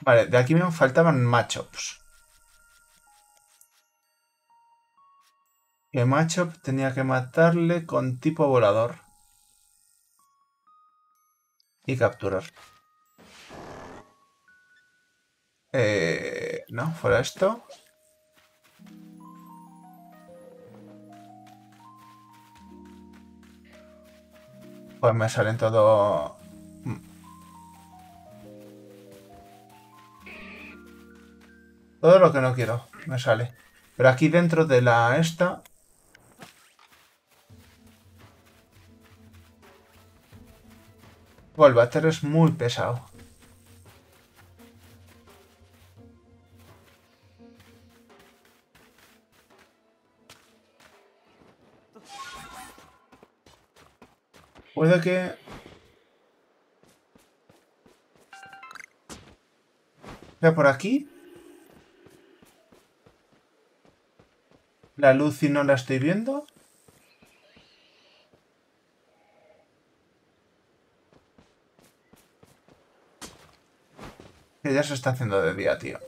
Speaker 1: Vale, de aquí me faltaban matchups. Que matchup tenía que matarle con tipo volador. Y capturar. Eh, no, fuera esto. Pues me salen todo Todo lo que no quiero me sale. Pero aquí dentro de la esta... el bater es muy pesado. Puede que... ¿Sea por aquí? La luz y no la estoy viendo. Que ya se está haciendo de día, tío.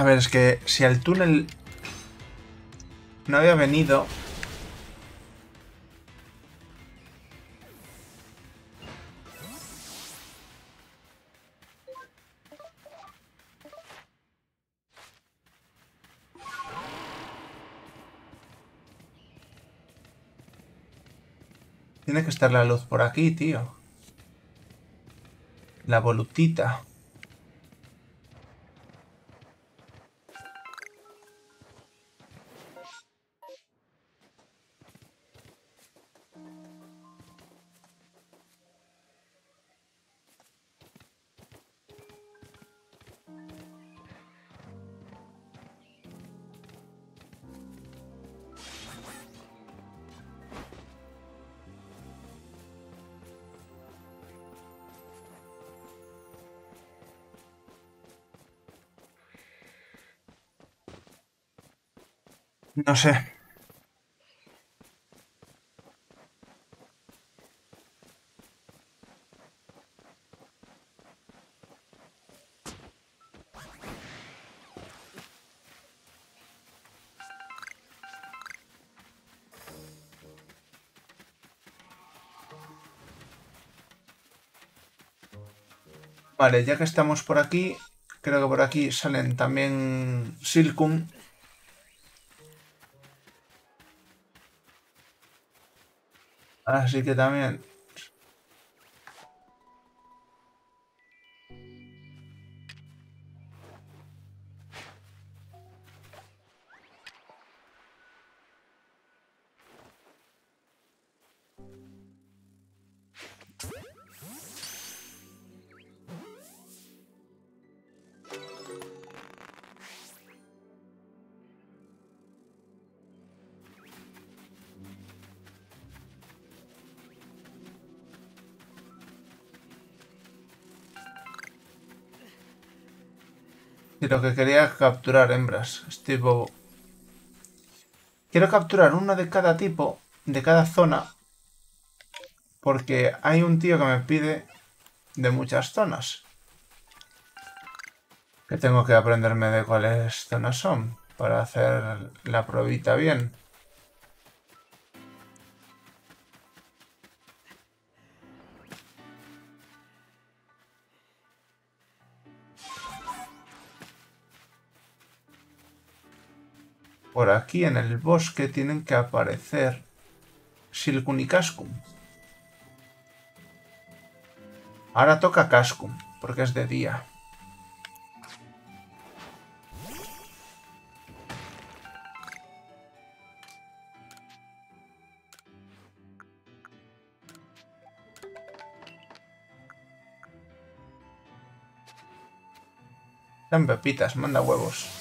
Speaker 1: A ver, es que si al túnel no había venido... Tiene que estar la luz por aquí, tío. La volutita. No sé. Vale, ya que estamos por aquí, creo que por aquí salen también Silcum Así que también Y lo que quería capturar hembras. Estoy bobo. Quiero capturar una de cada tipo, de cada zona. Porque hay un tío que me pide de muchas zonas. Que tengo que aprenderme de cuáles zonas son. Para hacer la probita bien. Por aquí en el bosque tienen que aparecer Silcum y Cascum. Ahora toca Cascum, porque es de día. Dan pepitas, manda huevos.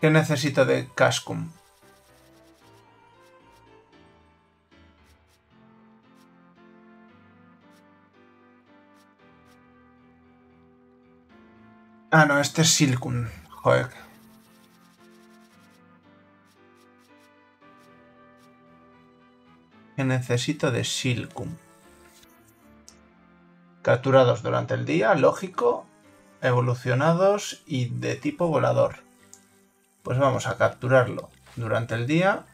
Speaker 1: ¿Qué necesito de Cascum? Ah, no, este es Silcum. Joder. ¿Qué necesito de Silcum? Capturados durante el día, lógico evolucionados y de tipo volador. Pues vamos a capturarlo durante el día.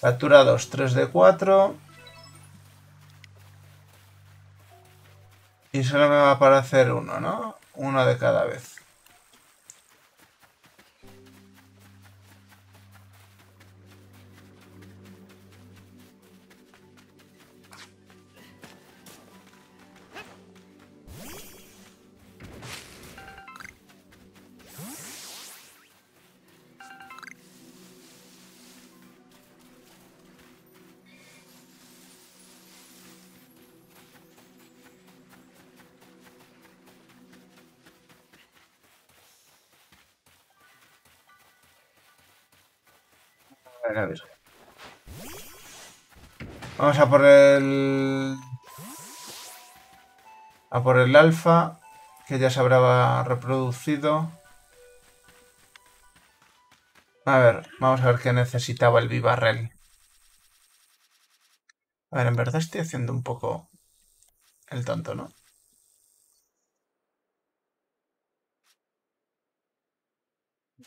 Speaker 1: Capturados 3 de 4. Y solo me va a aparecer uno, ¿no? Uno de cada vez. A por el... A por el alfa, Que ya se habrá reproducido. A ver, vamos a ver qué necesitaba el Vivarrel. A ver, en verdad estoy haciendo un poco el tonto, ¿no?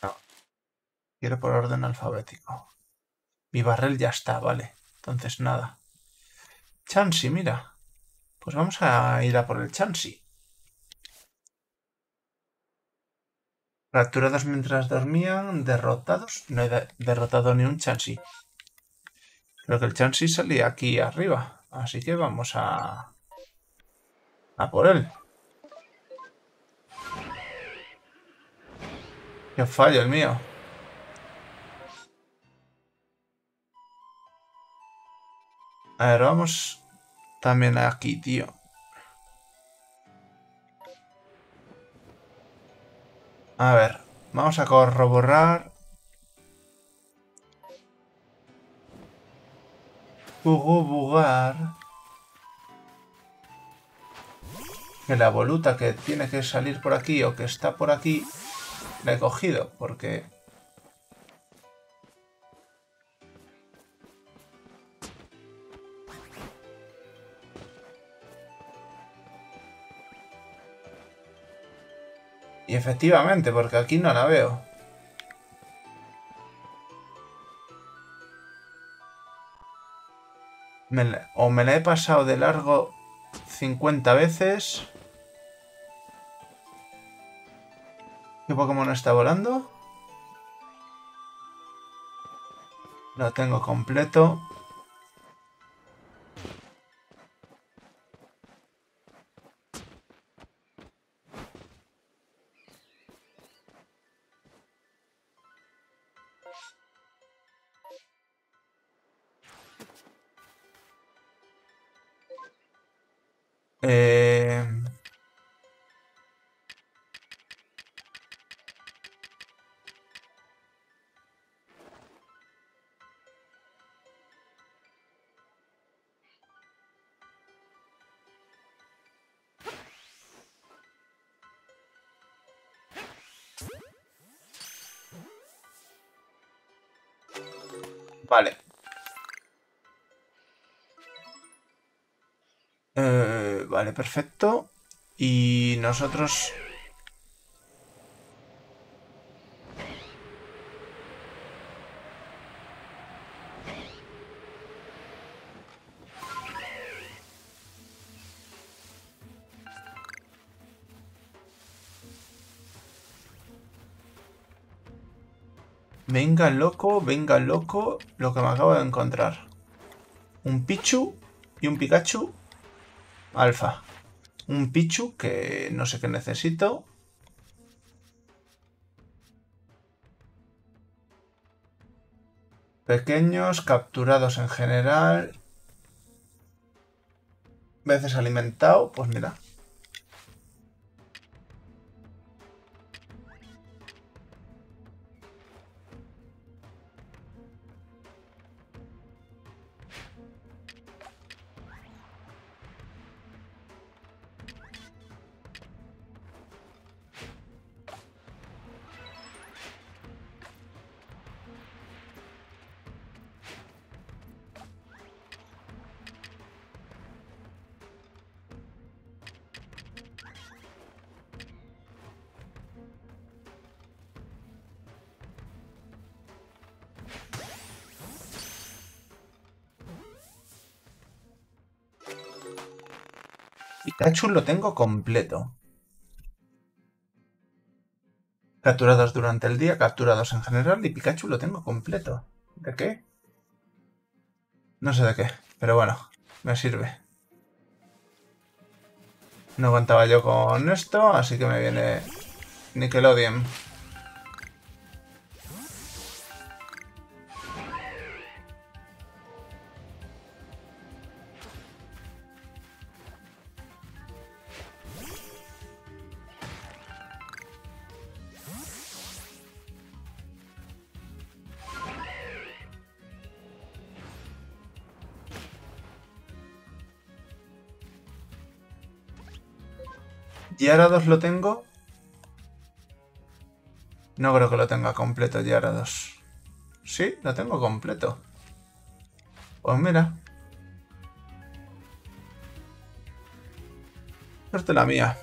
Speaker 1: No. Quiero por orden alfabético. Vivarrel ya está, vale. Entonces nada. Chansey, mira. Pues vamos a ir a por el Chansey. Capturados mientras dormían, derrotados. No he derrotado ni un Chansey. Creo que el Chansey salía aquí arriba. Así que vamos a... A por él. Qué fallo el mío. A ver, vamos también aquí, tío. A ver, vamos a corroborar. Corroborar. Que la voluta que tiene que salir por aquí o que está por aquí la he cogido, porque Efectivamente, porque aquí no la veo. o me la he pasado de largo 50 veces. ¿Qué Pokémon está volando? Lo tengo completo. Eh, vale, perfecto. Y nosotros... Venga loco, venga loco, lo que me acabo de encontrar. Un Pichu y un Pikachu alfa. Un Pichu que no sé qué necesito. Pequeños, capturados en general. Veces alimentado, pues mira. Pikachu lo tengo completo. Capturados durante el día, capturados en general y Pikachu lo tengo completo. ¿De qué? No sé de qué, pero bueno, me sirve. No aguantaba yo con esto, así que me viene Nickelodeon. Gyarados lo tengo. No creo que lo tenga completo Gyarados. Sí, lo tengo completo. Pues mira. Suerte la mía.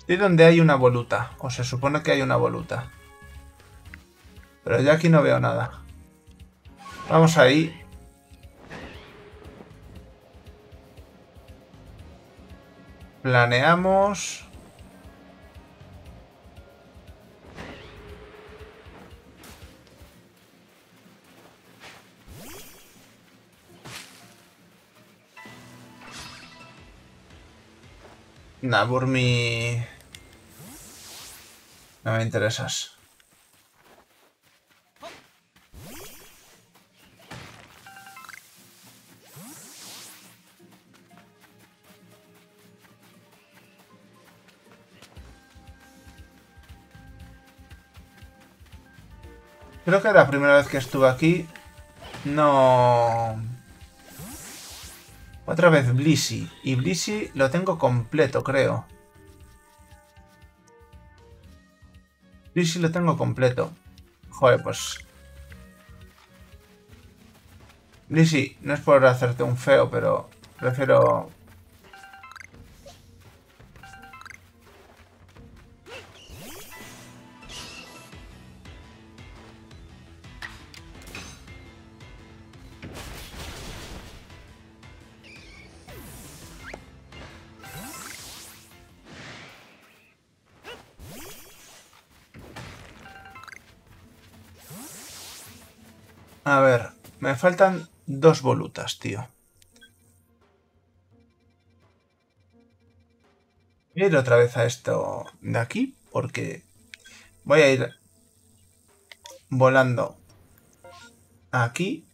Speaker 1: Estoy donde hay una voluta. O se supone que hay una voluta. Pero ya aquí no veo nada. Vamos ahí. Planeamos. Nah, por mi... No me interesas. Creo que la primera vez que estuve aquí no... Otra vez Blissey. Y Blissey lo tengo completo, creo. Blissey lo tengo completo. Joder, pues... Blissey, no es por hacerte un feo, pero prefiero faltan dos volutas, tío. Voy a ir otra vez a esto de aquí, porque voy a ir volando aquí.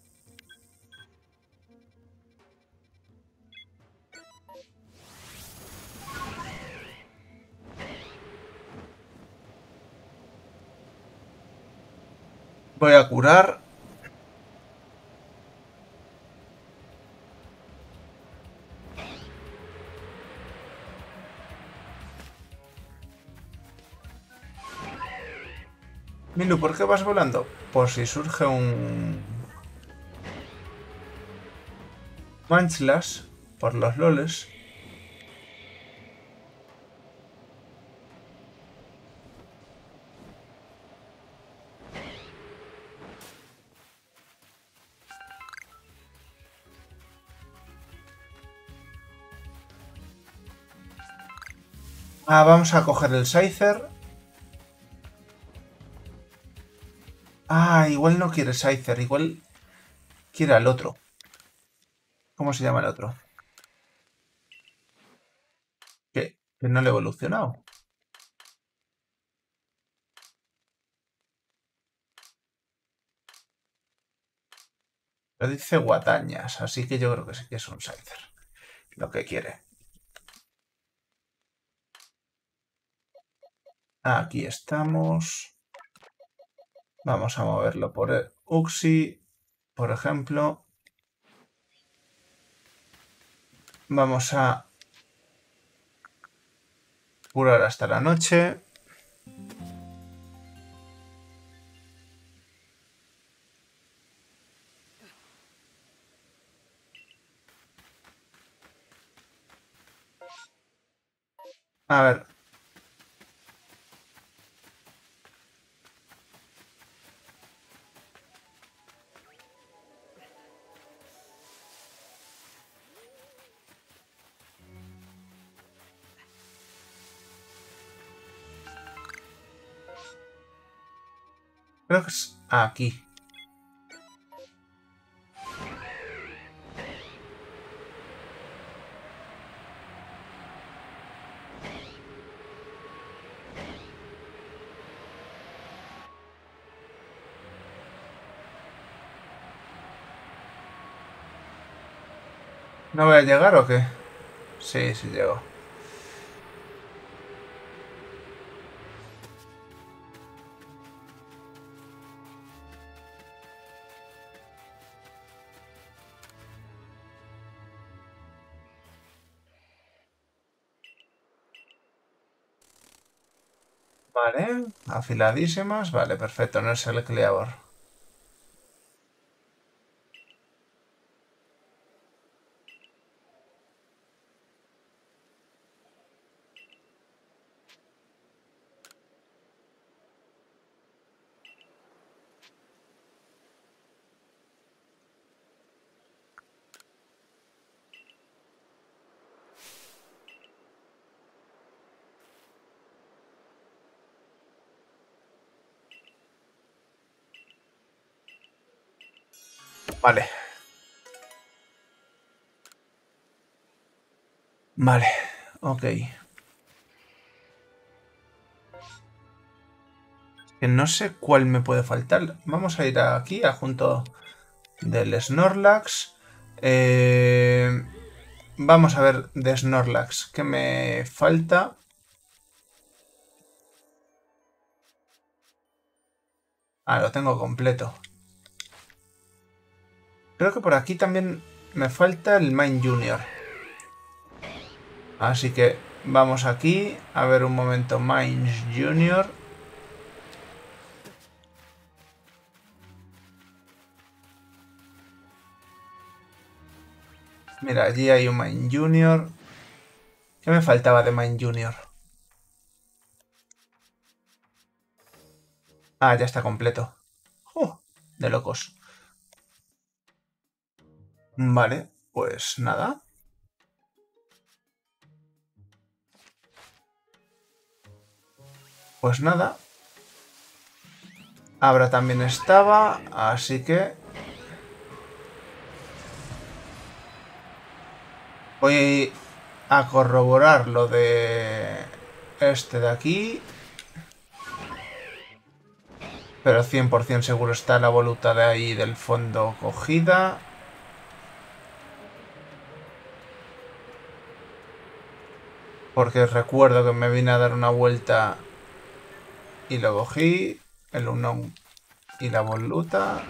Speaker 1: Voy a curar Milu, ¿por qué vas volando? Por si surge un... Manchlas, por los loles. Ah, vamos a coger el Scyther Ah, igual no quiere Scyther, igual quiere al otro. ¿Cómo se llama el otro? ¿Qué? Que no le he evolucionado. Lo dice guatañas, así que yo creo que sí que es un Scyther. Lo que quiere. Aquí estamos. Vamos a moverlo por Uxi, por ejemplo. Vamos a curar hasta la noche. A ver, Aquí. ¿No voy a llegar o qué? Sí, sí llego. Afiladísimas. Vale, perfecto, no es el cleavor. Vale. Vale, ok. Que no sé cuál me puede faltar. Vamos a ir aquí, a junto del Snorlax. Eh, vamos a ver de Snorlax. ¿Qué me falta? Ah, lo tengo completo. Creo que por aquí también me falta el Mine Junior. Así que vamos aquí. A ver un momento. Mine Junior. Mira, allí hay un Mine Junior. ¿Qué me faltaba de Mine Junior? Ah, ya está completo. Uh, de locos. Vale, pues nada. Pues nada. Abra también estaba, así que... Voy a corroborar lo de este de aquí. Pero 100% seguro está la voluta de ahí del fondo cogida. Porque recuerdo que me vine a dar una vuelta y lo cogí. El uno y la voluta.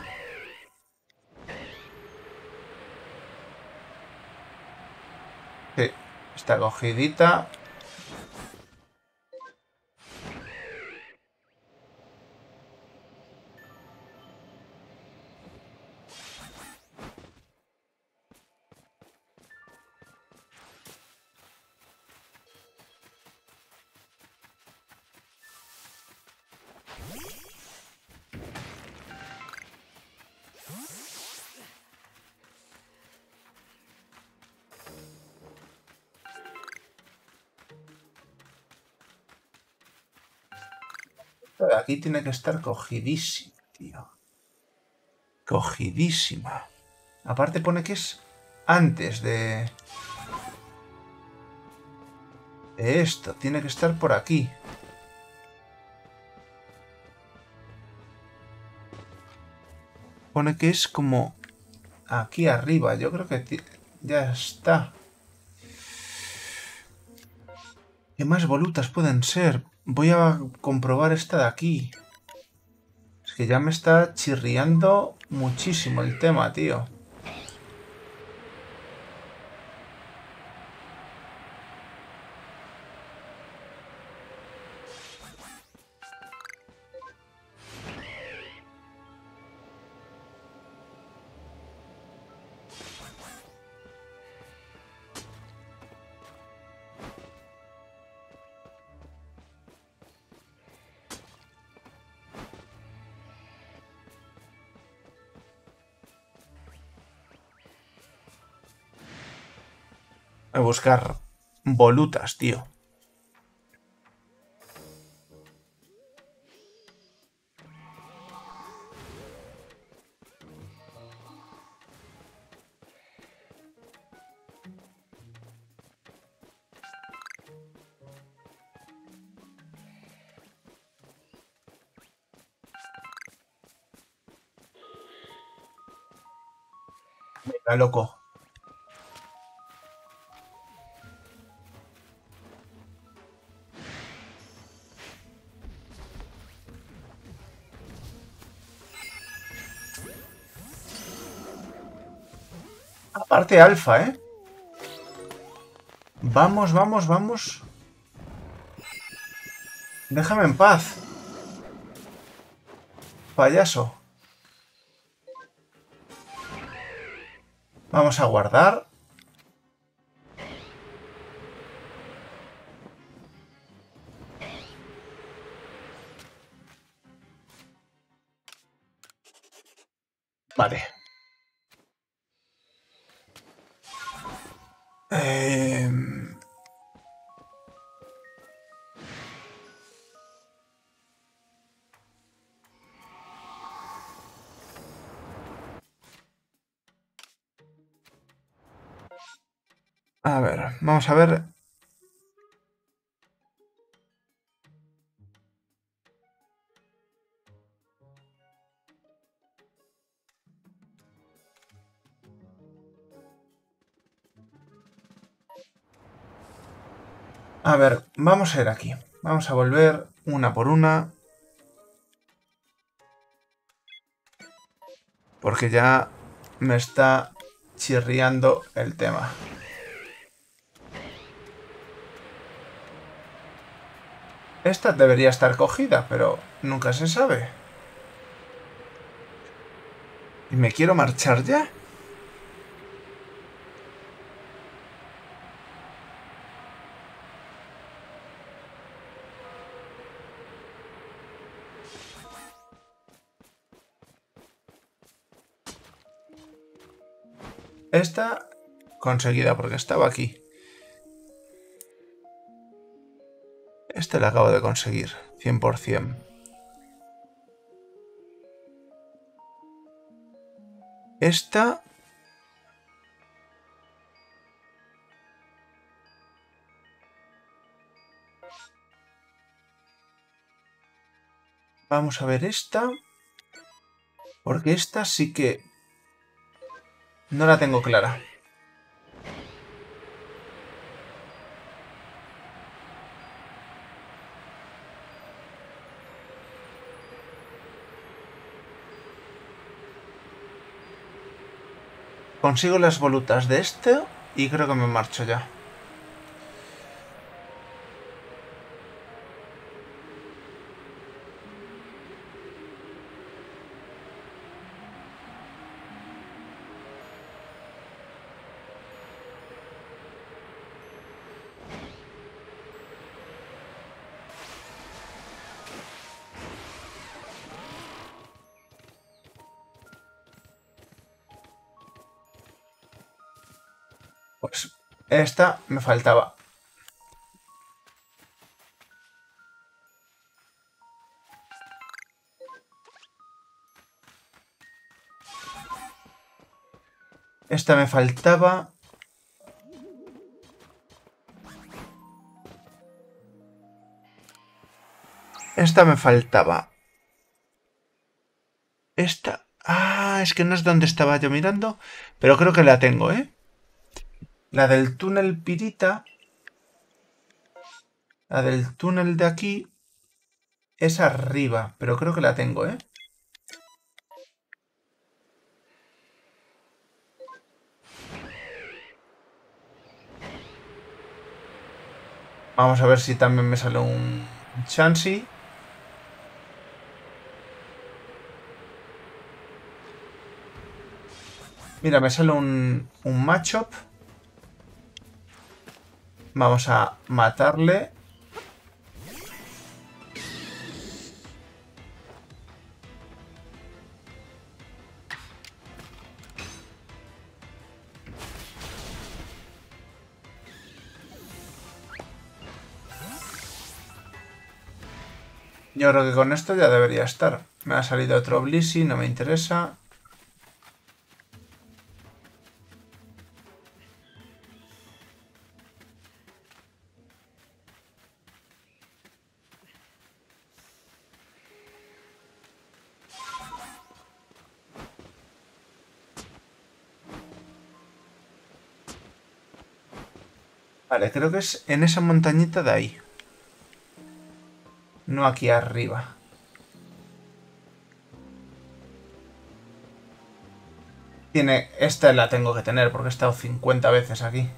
Speaker 1: Sí, está cogidita. Aquí tiene que estar cogidísima, tío. Cogidísima. Aparte pone que es antes de... esto. Tiene que estar por aquí. Pone que es como aquí arriba. Yo creo que ya está. ¿Qué más volutas pueden ser? Voy a comprobar esta de aquí. Es que ya me está chirriando muchísimo el tema, tío. Buscar volutas, tío. Loco. Alfa, ¿eh? Vamos, vamos, vamos. Déjame en paz. Payaso. Vamos a guardar. Vamos a ver. A ver, vamos a ir aquí. Vamos a volver una por una. Porque ya me está chirriando el tema. Esta debería estar cogida, pero nunca se sabe. ¿Y me quiero marchar ya? Esta conseguida porque estaba aquí. Este lo acabo de conseguir, 100%. Esta... Vamos a ver esta. Porque esta sí que... No la tengo clara. Consigo las volutas de este y creo que me marcho ya. Esta me faltaba. Esta me faltaba. Esta me faltaba. Esta... Ah, es que no es donde estaba yo mirando, pero creo que la tengo, ¿eh? La del túnel Pirita. La del túnel de aquí. Es arriba, pero creo que la tengo, ¿eh? Vamos a ver si también me sale un Chansey. Mira, me sale un, un Machop. Vamos a matarle. Yo creo que con esto ya debería estar. Me ha salido otro Blissey, no me interesa. Creo que es en esa montañita de ahí. No aquí arriba. Tiene... Esta la tengo que tener porque he estado 50 veces aquí.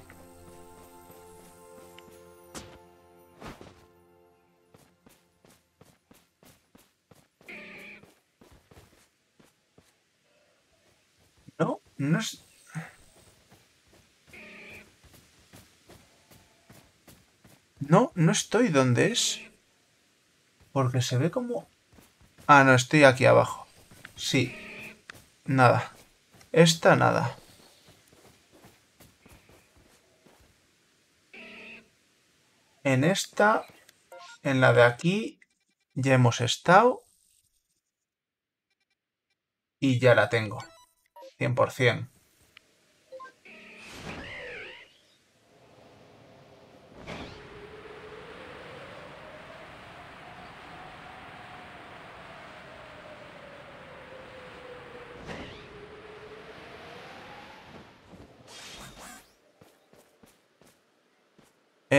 Speaker 1: No, estoy donde es. Porque se ve como... Ah, no, estoy aquí abajo. Sí. Nada. Esta, nada. En esta, en la de aquí, ya hemos estado. Y ya la tengo. 100%.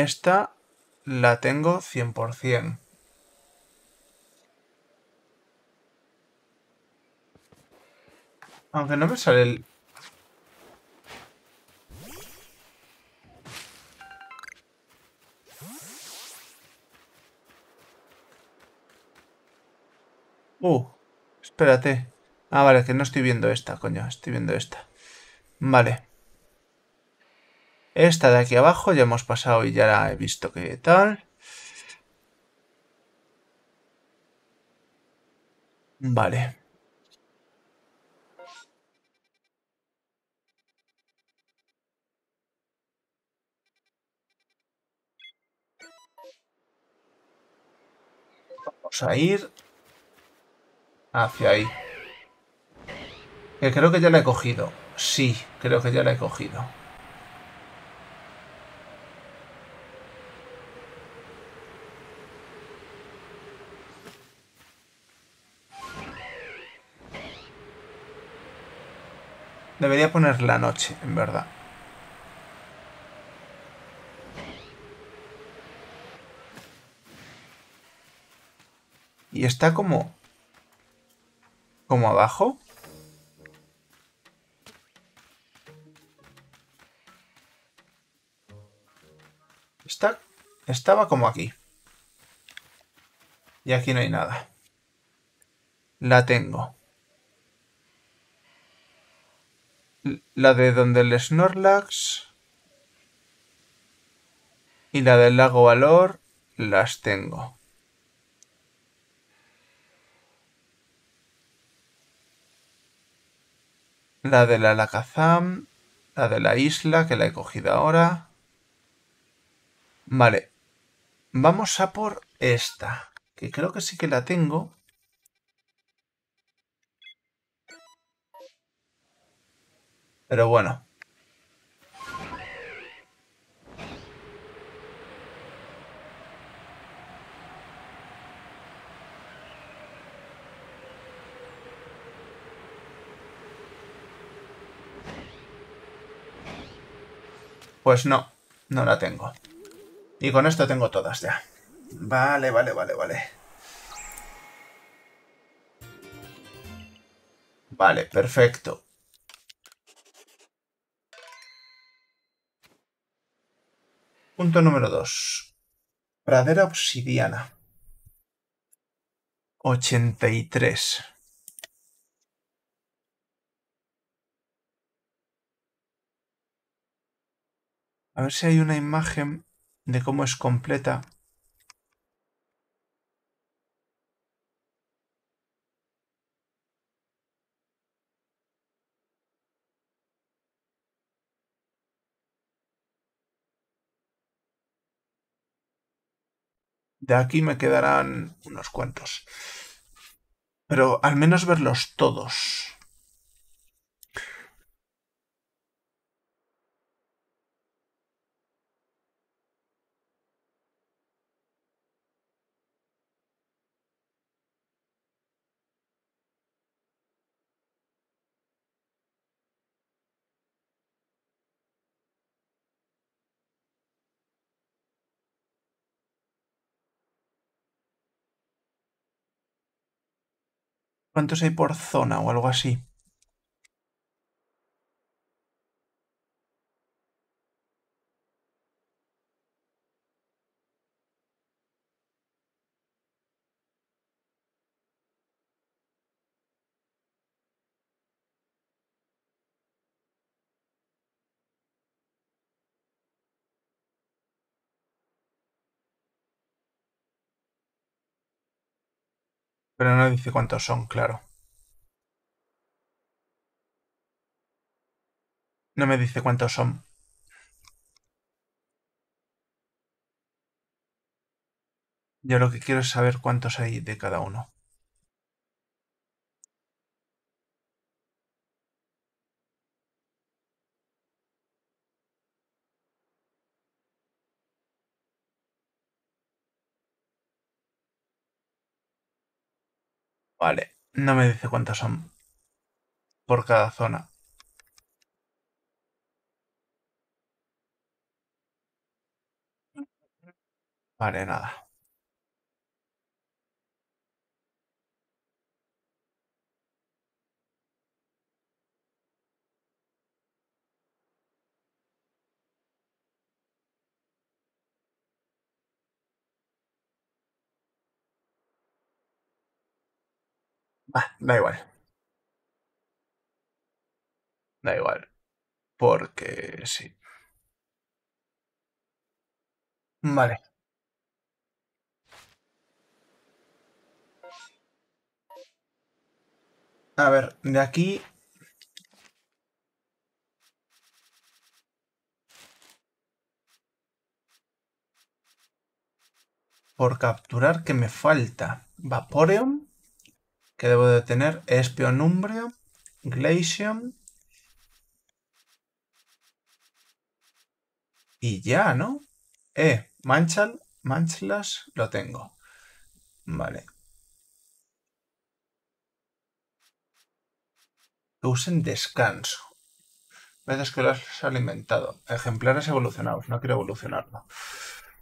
Speaker 1: Esta la tengo 100%. Aunque no me sale el... Uh, espérate. Ah, vale, que no estoy viendo esta, coño. Estoy viendo esta. Vale. Esta de aquí abajo ya hemos pasado y ya la he visto que tal. Vale. Vamos a ir hacia ahí. Que creo que ya la he cogido. Sí, creo que ya la he cogido. Debería poner la noche, en verdad. Y está como... Como abajo. Está... Estaba como aquí. Y aquí no hay nada. La tengo. La de donde el Snorlax y la del lago Valor las tengo. La de la Alakazam, la de la isla que la he cogido ahora. Vale, vamos a por esta, que creo que sí que la tengo. Pero bueno. Pues no, no la tengo. Y con esto tengo todas ya. Vale, vale, vale, vale. Vale, perfecto. Punto número 2. Pradera obsidiana. 83. A ver si hay una imagen de cómo es completa. De aquí me quedarán unos cuantos. Pero al menos verlos todos. ¿Cuántos hay por zona o algo así? Pero no dice cuántos son, claro. No me dice cuántos son. Yo lo que quiero es saber cuántos hay de cada uno. Vale, no me dice cuántos son por cada zona. Vale, nada. Da igual. Da igual. Porque sí. Vale. A ver, de aquí... Por capturar, que me falta? Vaporeon, que debo de tener, Espionumbrio, Glacium... Y ya, ¿no? Eh, Manchal, Manchlas, lo tengo. Vale. Que usen descanso. Veces que lo has alimentado. Ejemplares evolucionados. No quiero evolucionarlo.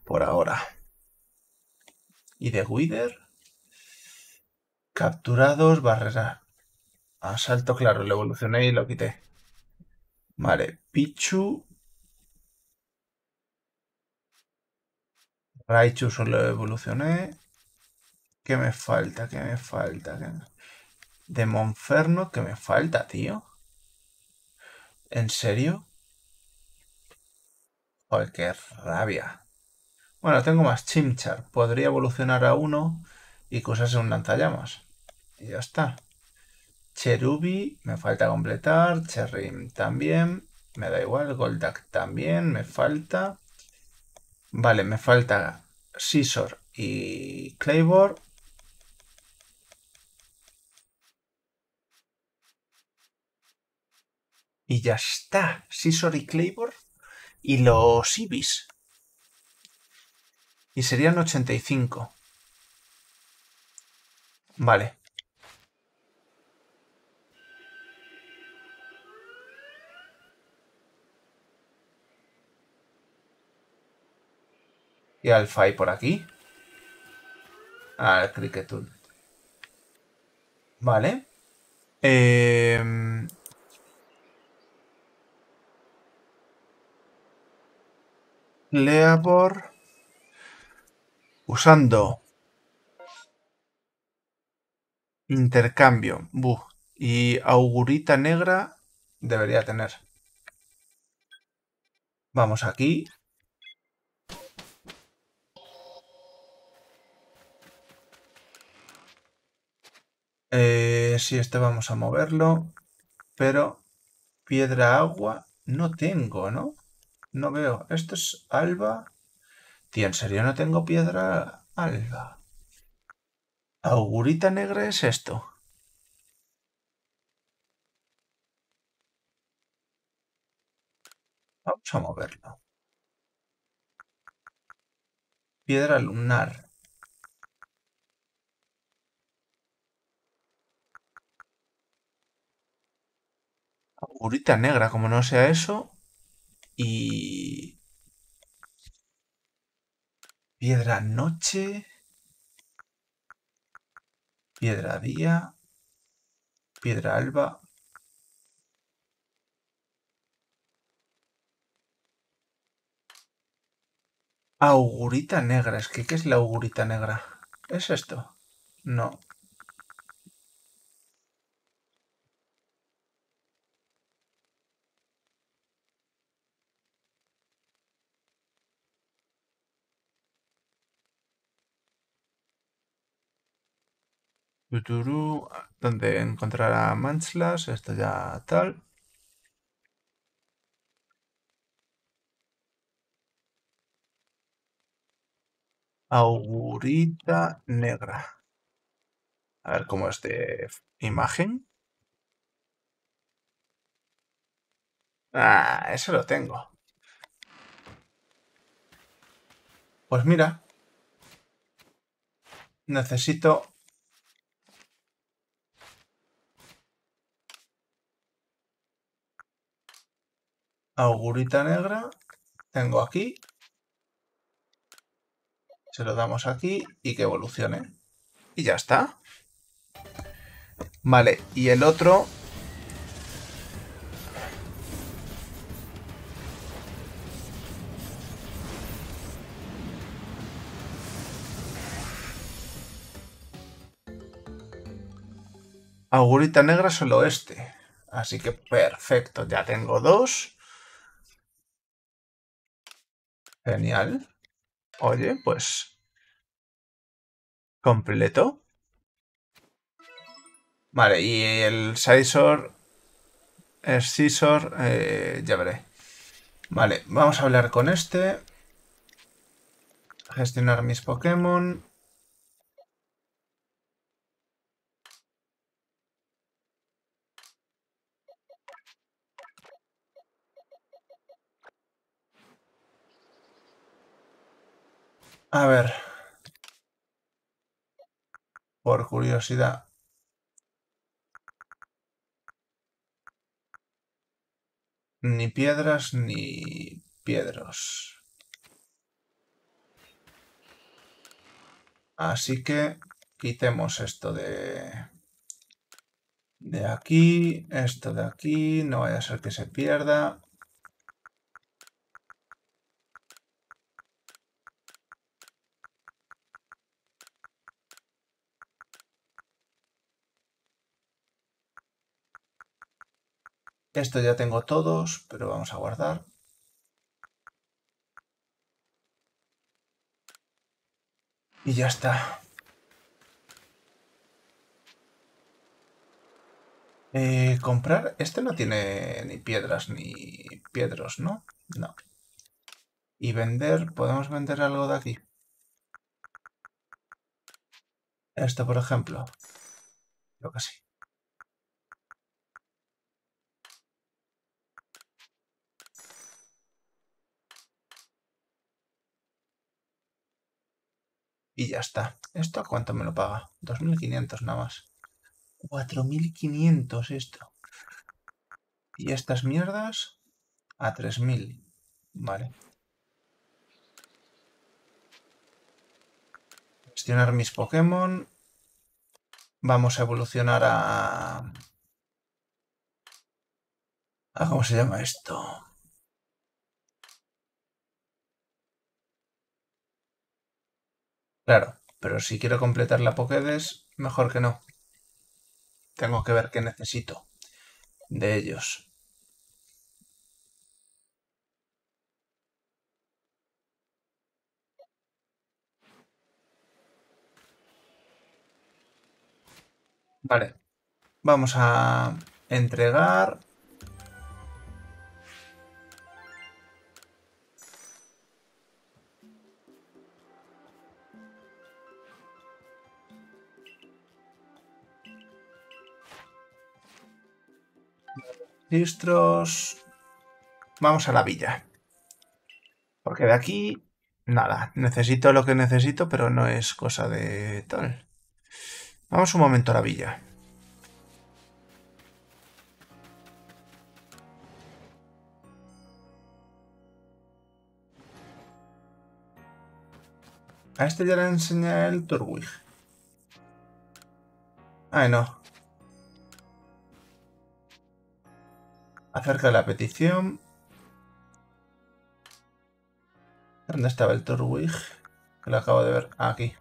Speaker 1: Por ahora. Y de Wither. Capturados, barrera. Asalto, claro, lo evolucioné y lo quité. Vale, Pichu. Raichu solo evolucioné. ¿Qué me falta? ¿Qué me falta? De Monferno, ¿qué me falta, tío? ¿En serio? Joder, qué rabia. Bueno, tengo más Chimchar. Podría evolucionar a uno y cosas en un lanzallamas. Y ya está. Cherubi, me falta completar. Cherrim también. Me da igual. Goldak también. Me falta. Vale, me falta Scissor y Claybor. Y ya está. Scissor y Claybor. Y los Ibis. Y serían 85. Vale. ¿Y Alfa hay por aquí? El Cricketun. Vale. Eh... Leabor usando intercambio. Buh. Y augurita negra debería tener. Vamos aquí. Eh, sí, este vamos a moverlo. Pero piedra agua no tengo, ¿no? No veo. Esto es alba. Tío, ¿en serio no tengo piedra alba? ¿Augurita negra es esto? Vamos a moverlo. Piedra lunar. Augurita negra, como no sea eso. Y... Piedra noche. Piedra día. Piedra alba. Augurita negra. Es que, ¿qué es la augurita negra? ¿Es esto? No. Tuturu, donde encontrar a esto ya tal. Augurita negra. A ver cómo es de imagen. Ah, eso lo tengo. Pues mira. Necesito... Augurita negra. Tengo aquí. Se lo damos aquí y que evolucione. Y ya está. Vale, y el otro Augurita negra solo este. Así que perfecto, ya tengo dos. Genial. Oye, pues... Completo. Vale, y el Scizor... El Scizor, eh, ya veré. Vale, vamos a hablar con este. Gestionar mis Pokémon. A ver. Por curiosidad. Ni piedras ni piedros. Así que quitemos esto de... De aquí, esto de aquí, no vaya a ser que se pierda. Esto ya tengo todos, pero vamos a guardar. Y ya está. Eh, comprar. Este no tiene ni piedras ni piedros, ¿no? No. Y vender. ¿Podemos vender algo de aquí? Esto, por ejemplo. Creo que sí. Y ya está. ¿Esto a cuánto me lo paga? 2.500 nada más. 4.500 esto. Y estas mierdas a 3.000. Vale. Gestionar mis Pokémon. Vamos a evolucionar a... a ¿Cómo se llama esto? Claro, pero si quiero completar la Pokédex, mejor que no. Tengo que ver qué necesito de ellos. Vale, vamos a entregar Registros. Vamos a la villa. Porque de aquí, nada. Necesito lo que necesito, pero no es cosa de tal. Vamos un momento a la villa. A este ya le enseña el Turwig. Ay, no. Acerca de la petición. ¿Dónde estaba el Torwig? Que lo acabo de ver. aquí.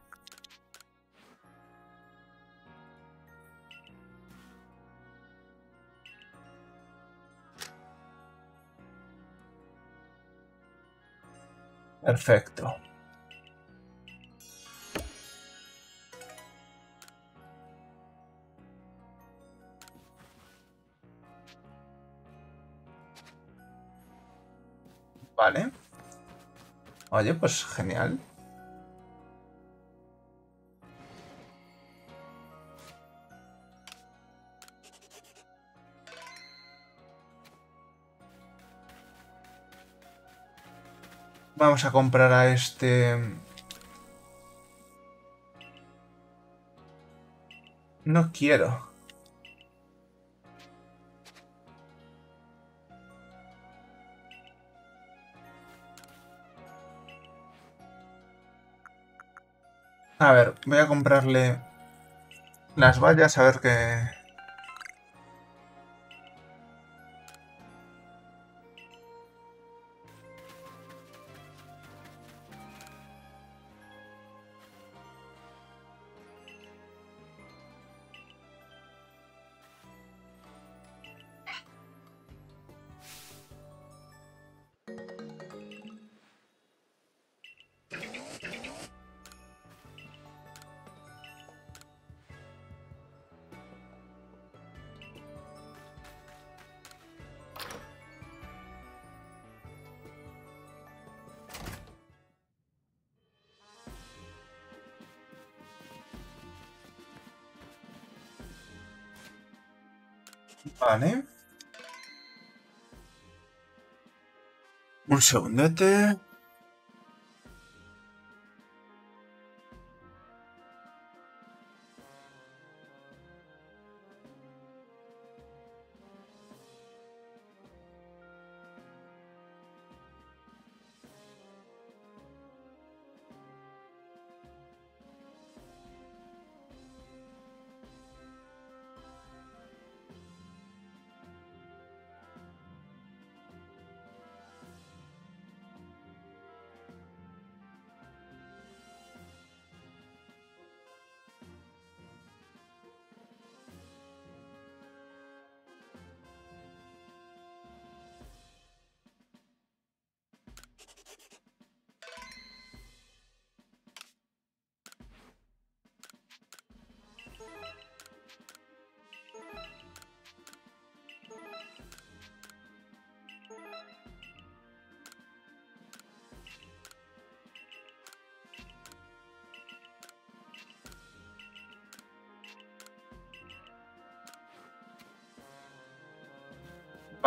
Speaker 1: Perfecto. Vale. Oye, pues genial. Vamos a comprar a este... No quiero. A ver, voy a comprarle las vallas a ver qué... Un segundete.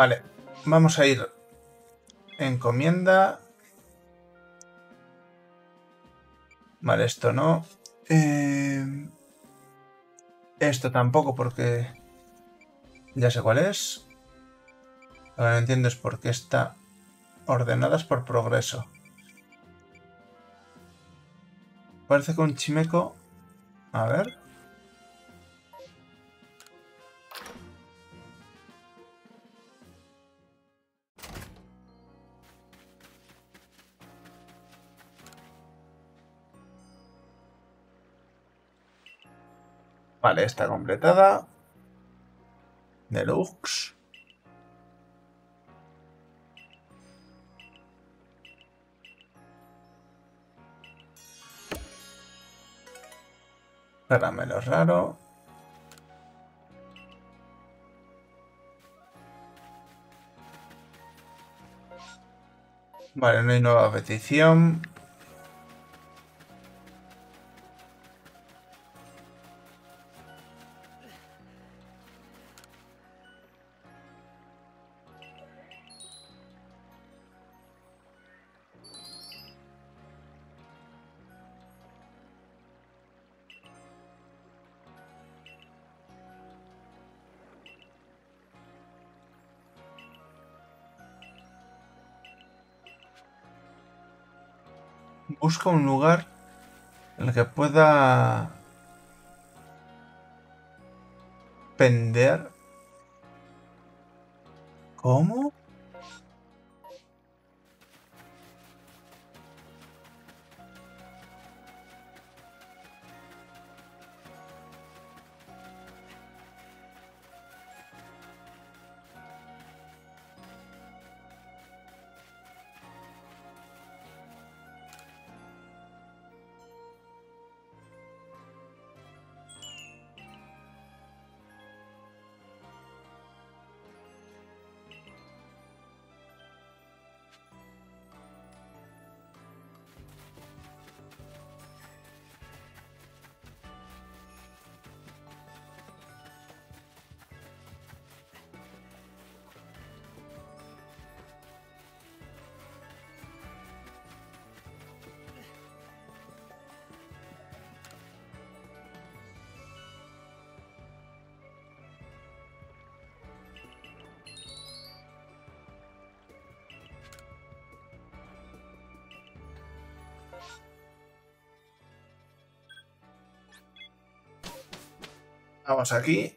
Speaker 1: Vale, vamos a ir encomienda. Vale, esto no. Eh, esto tampoco porque ya sé cuál es. Lo que no entiendo es por qué está ordenadas por progreso. Parece que un chimeco... A ver. Vale, está completada. Deluxe. Caramelo raro. Vale, no hay nueva petición. Un lugar en el que pueda pender. ¿Cómo? Vamos aquí.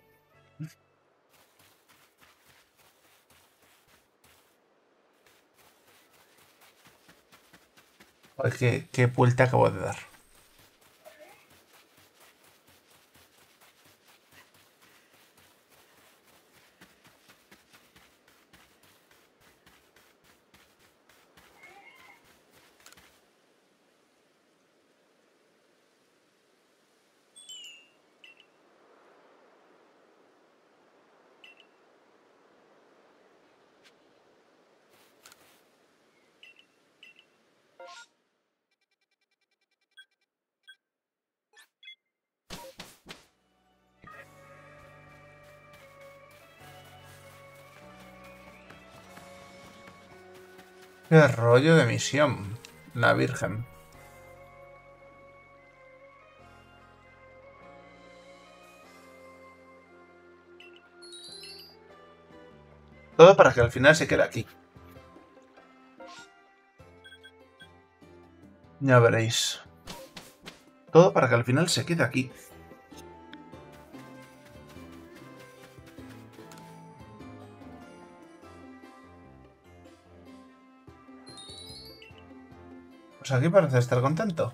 Speaker 1: ¿Qué, qué vuelta acabo de dar? Qué rollo de misión. La Virgen. Todo para que al final se quede aquí. Ya veréis. Todo para que al final se quede aquí. Pues aquí parece estar contento.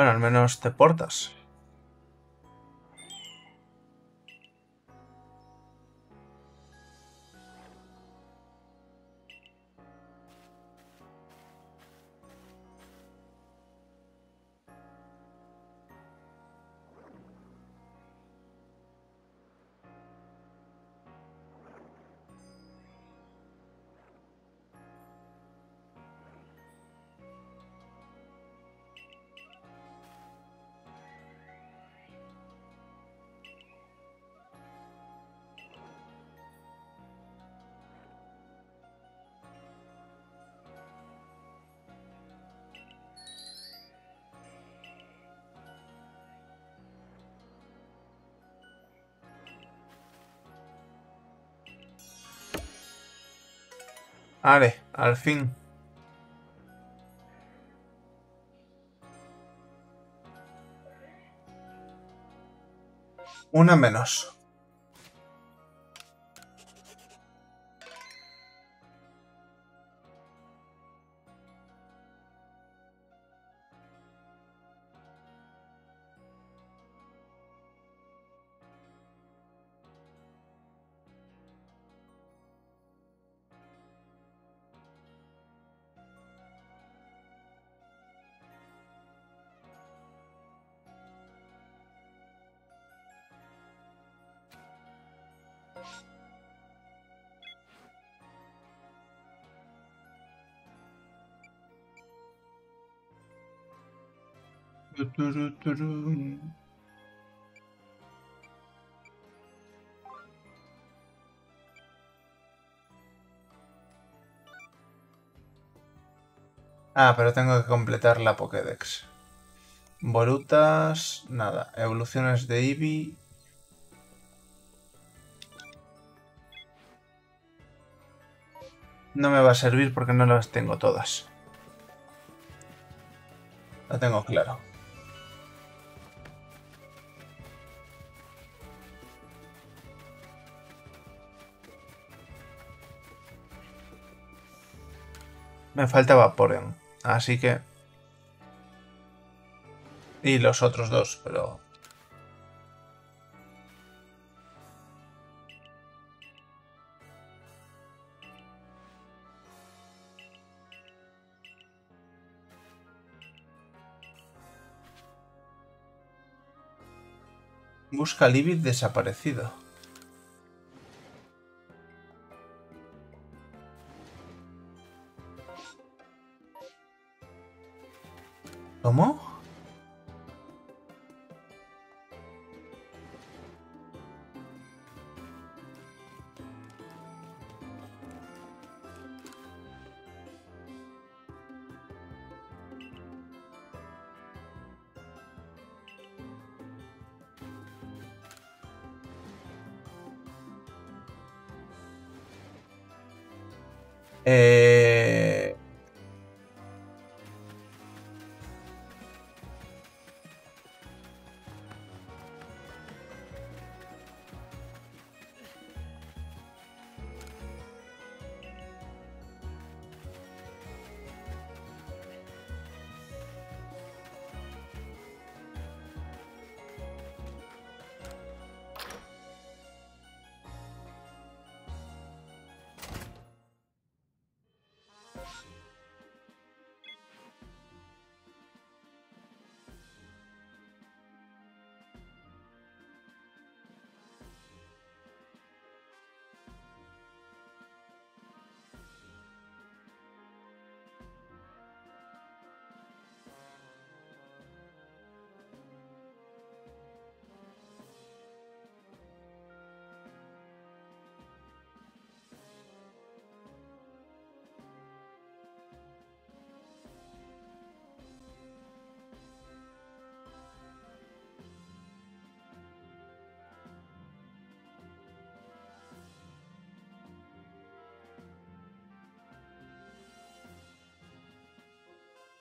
Speaker 1: Bueno, al menos te portas. Al fin. Una menos. Ah, pero tengo que completar la Pokédex. Volutas, nada. Evoluciones de Eevee. No me va a servir porque no las tengo todas. Lo tengo claro. Me falta Vaporeon, así que... Y los otros dos, pero... Busca Libid desaparecido. ¿Cómo? Eh...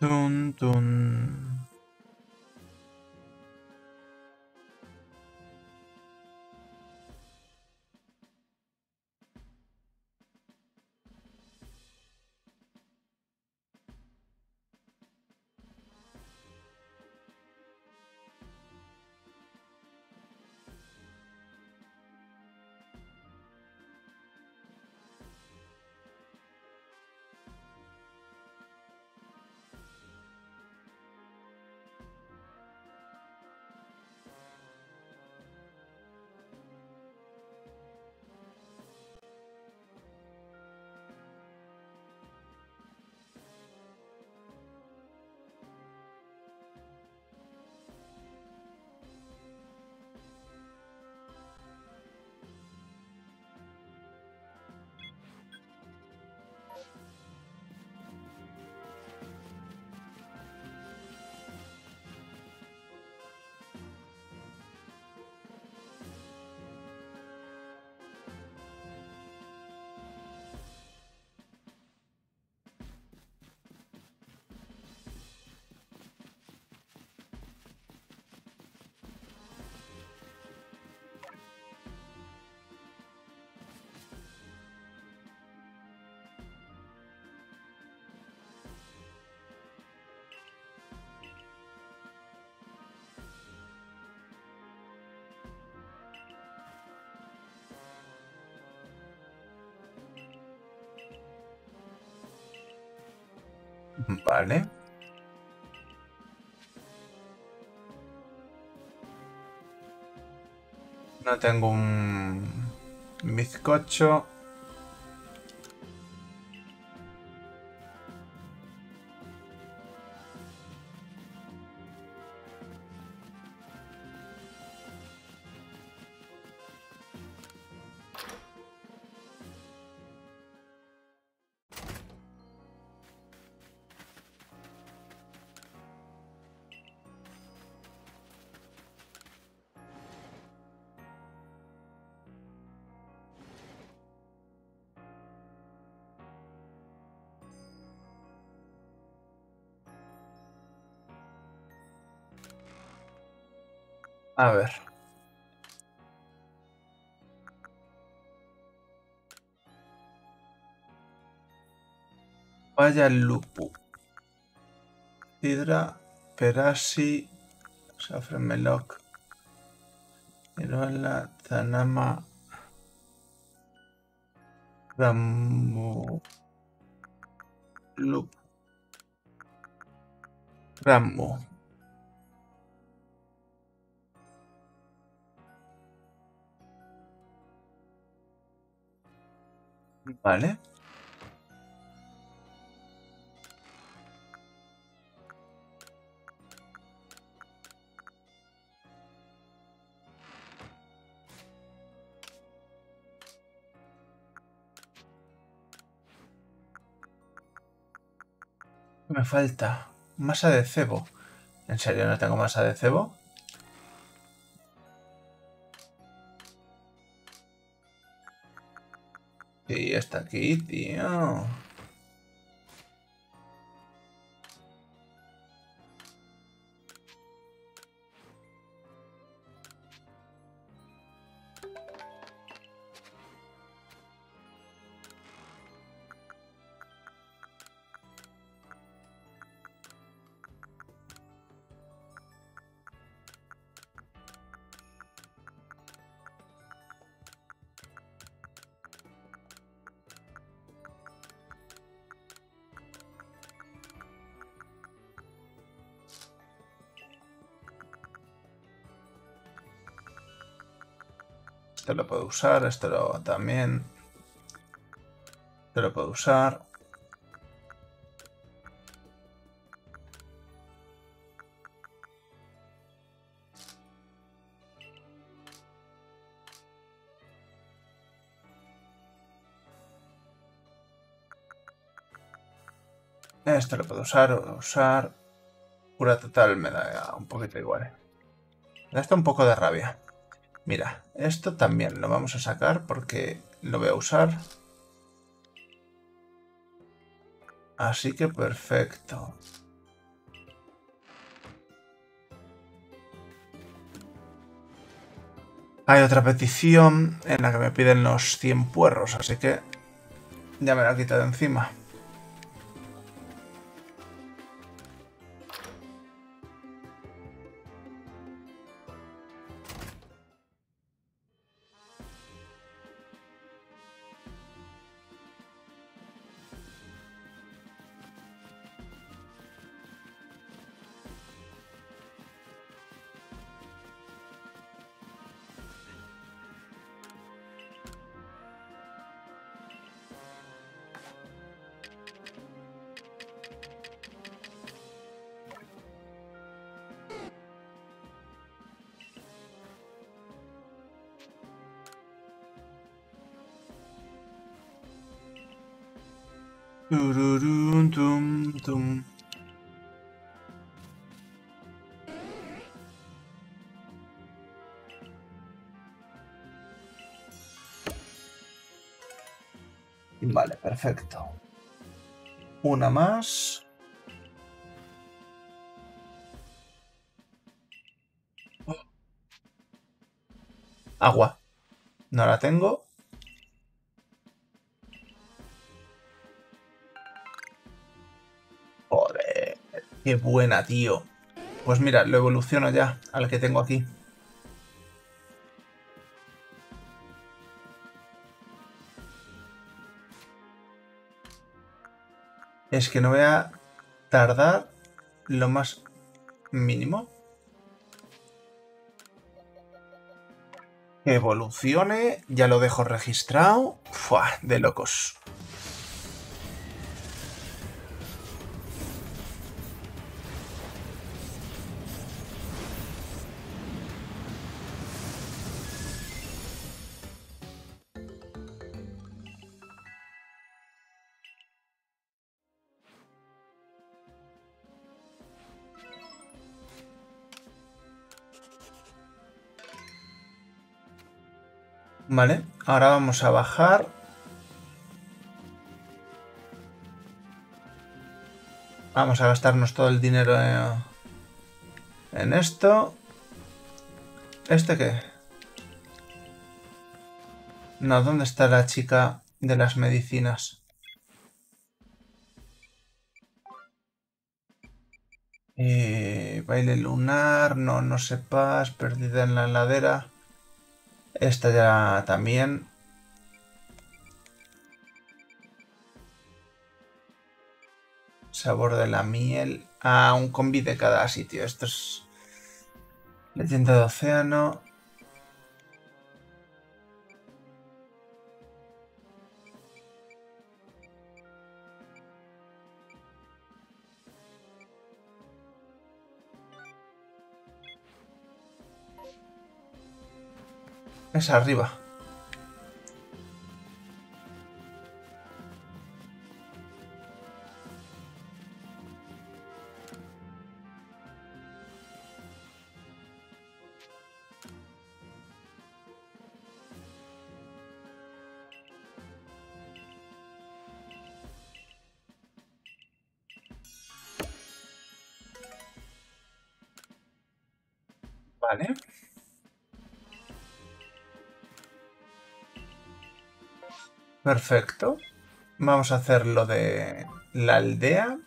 Speaker 1: Dun dun. Vale. No tengo un bizcocho. A ver. Vaya lupu. Hidra, Perasi, Safran Meloc. Ciruela, Zanama. Ramu. Loop. Vale. Me falta masa de cebo. ¿En serio no tengo masa de cebo? Aquí, tío. Usar, esto lo, también. Esto lo puedo usar. Esto lo puedo usar, usar. Pura total me da un poquito igual. Me da un poco de rabia. Mira, esto también lo vamos a sacar porque lo voy a usar. Así que perfecto. Hay otra petición en la que me piden los 100 puerros, así que ya me la he quitado encima. Perfecto. Una más. Agua. No la tengo. Joder, qué buena, tío. Pues mira, lo evoluciono ya al que tengo aquí. Es que no voy a tardar lo más mínimo. Evolucione, ya lo dejo registrado. Fua, de locos. Vale, ahora vamos a bajar. Vamos a gastarnos todo el dinero en esto. ¿Este qué? No, ¿dónde está la chica de las medicinas? Eh, baile lunar, no, no sepas, perdida en la ladera. Esta ya también. Sabor de la miel. Ah, un combi de cada sitio. Esto es... Leyenda de océano. Es arriba. Perfecto. Vamos a hacer lo de la aldea.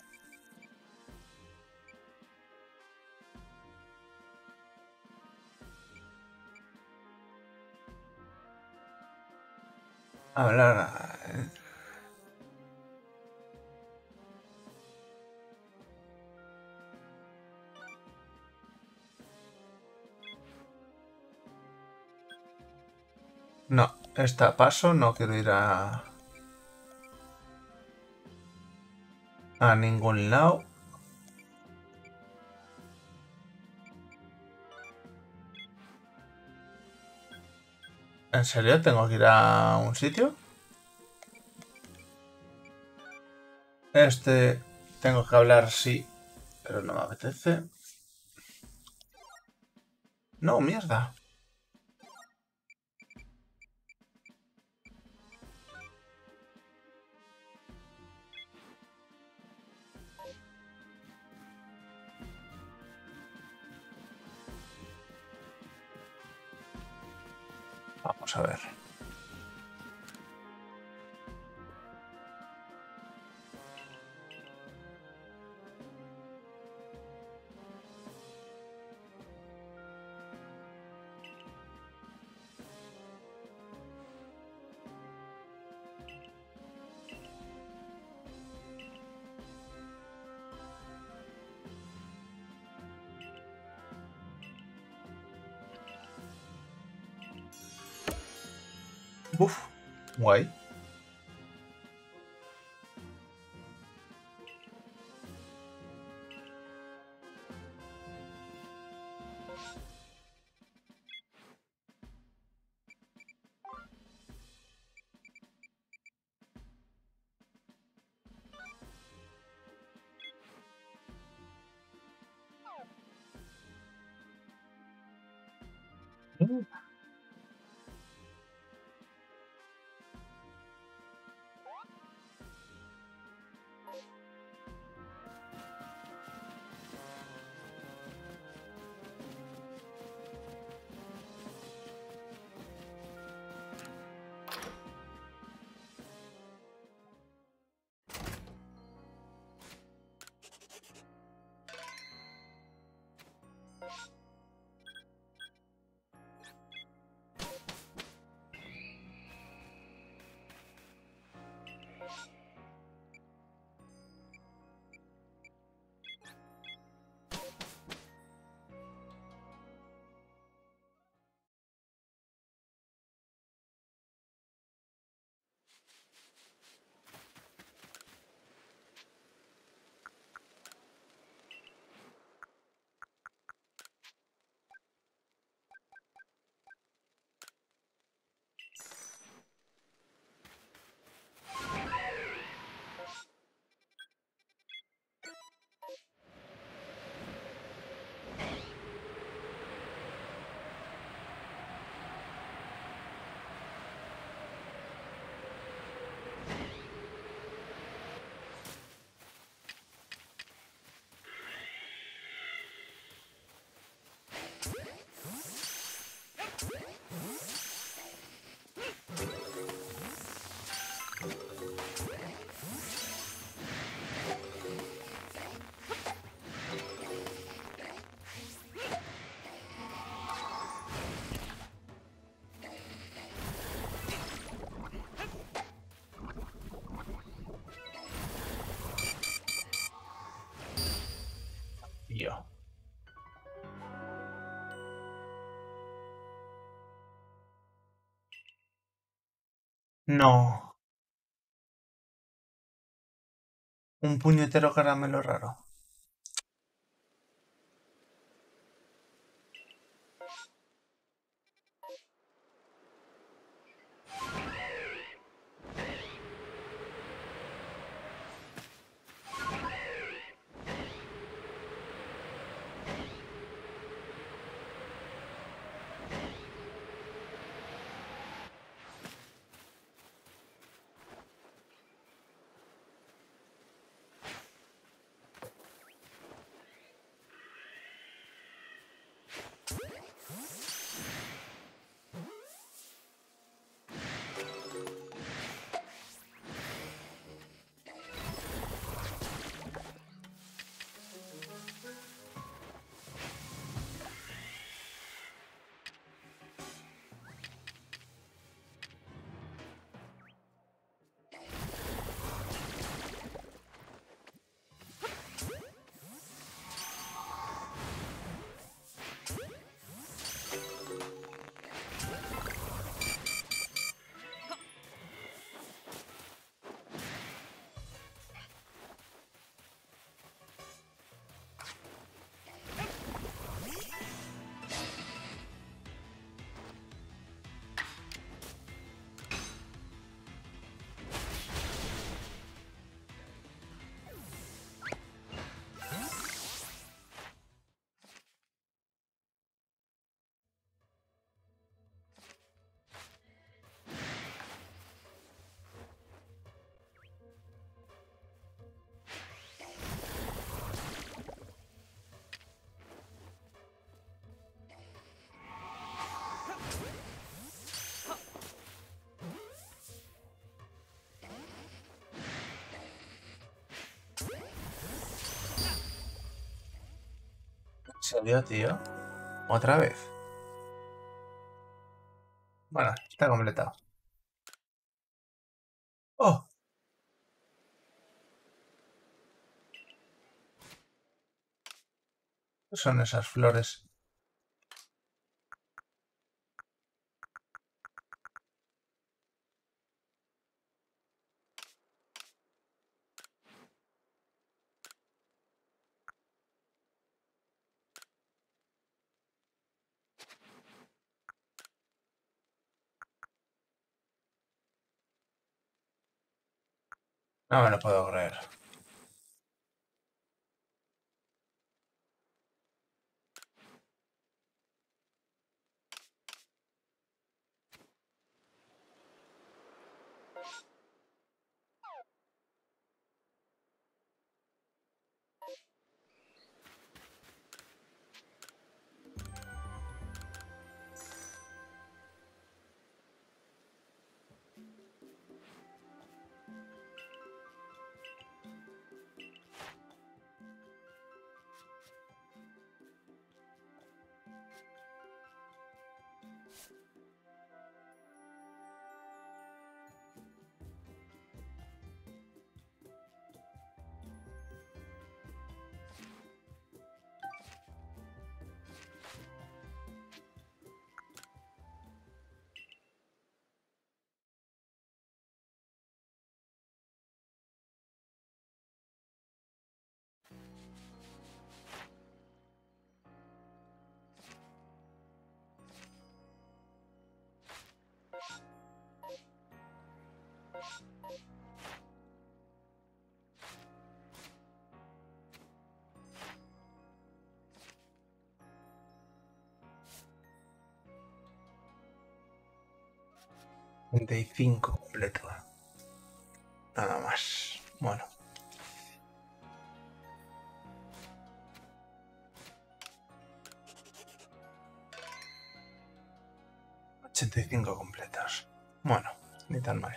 Speaker 1: Esta paso, no quiero ir a... A ningún lado. ¿En serio tengo que ir a un sitio? Este... Tengo que hablar, sí. Pero no me apetece. No, mierda. Guay. No. Un puñetero caramelo raro. Serio, tío? ¿Otra vez? Bueno, está completado. ¡Oh! ¿Qué son esas flores? No, know. 35 completo. Nada más. Bueno. ...85 completos... ...bueno, ni tan mal...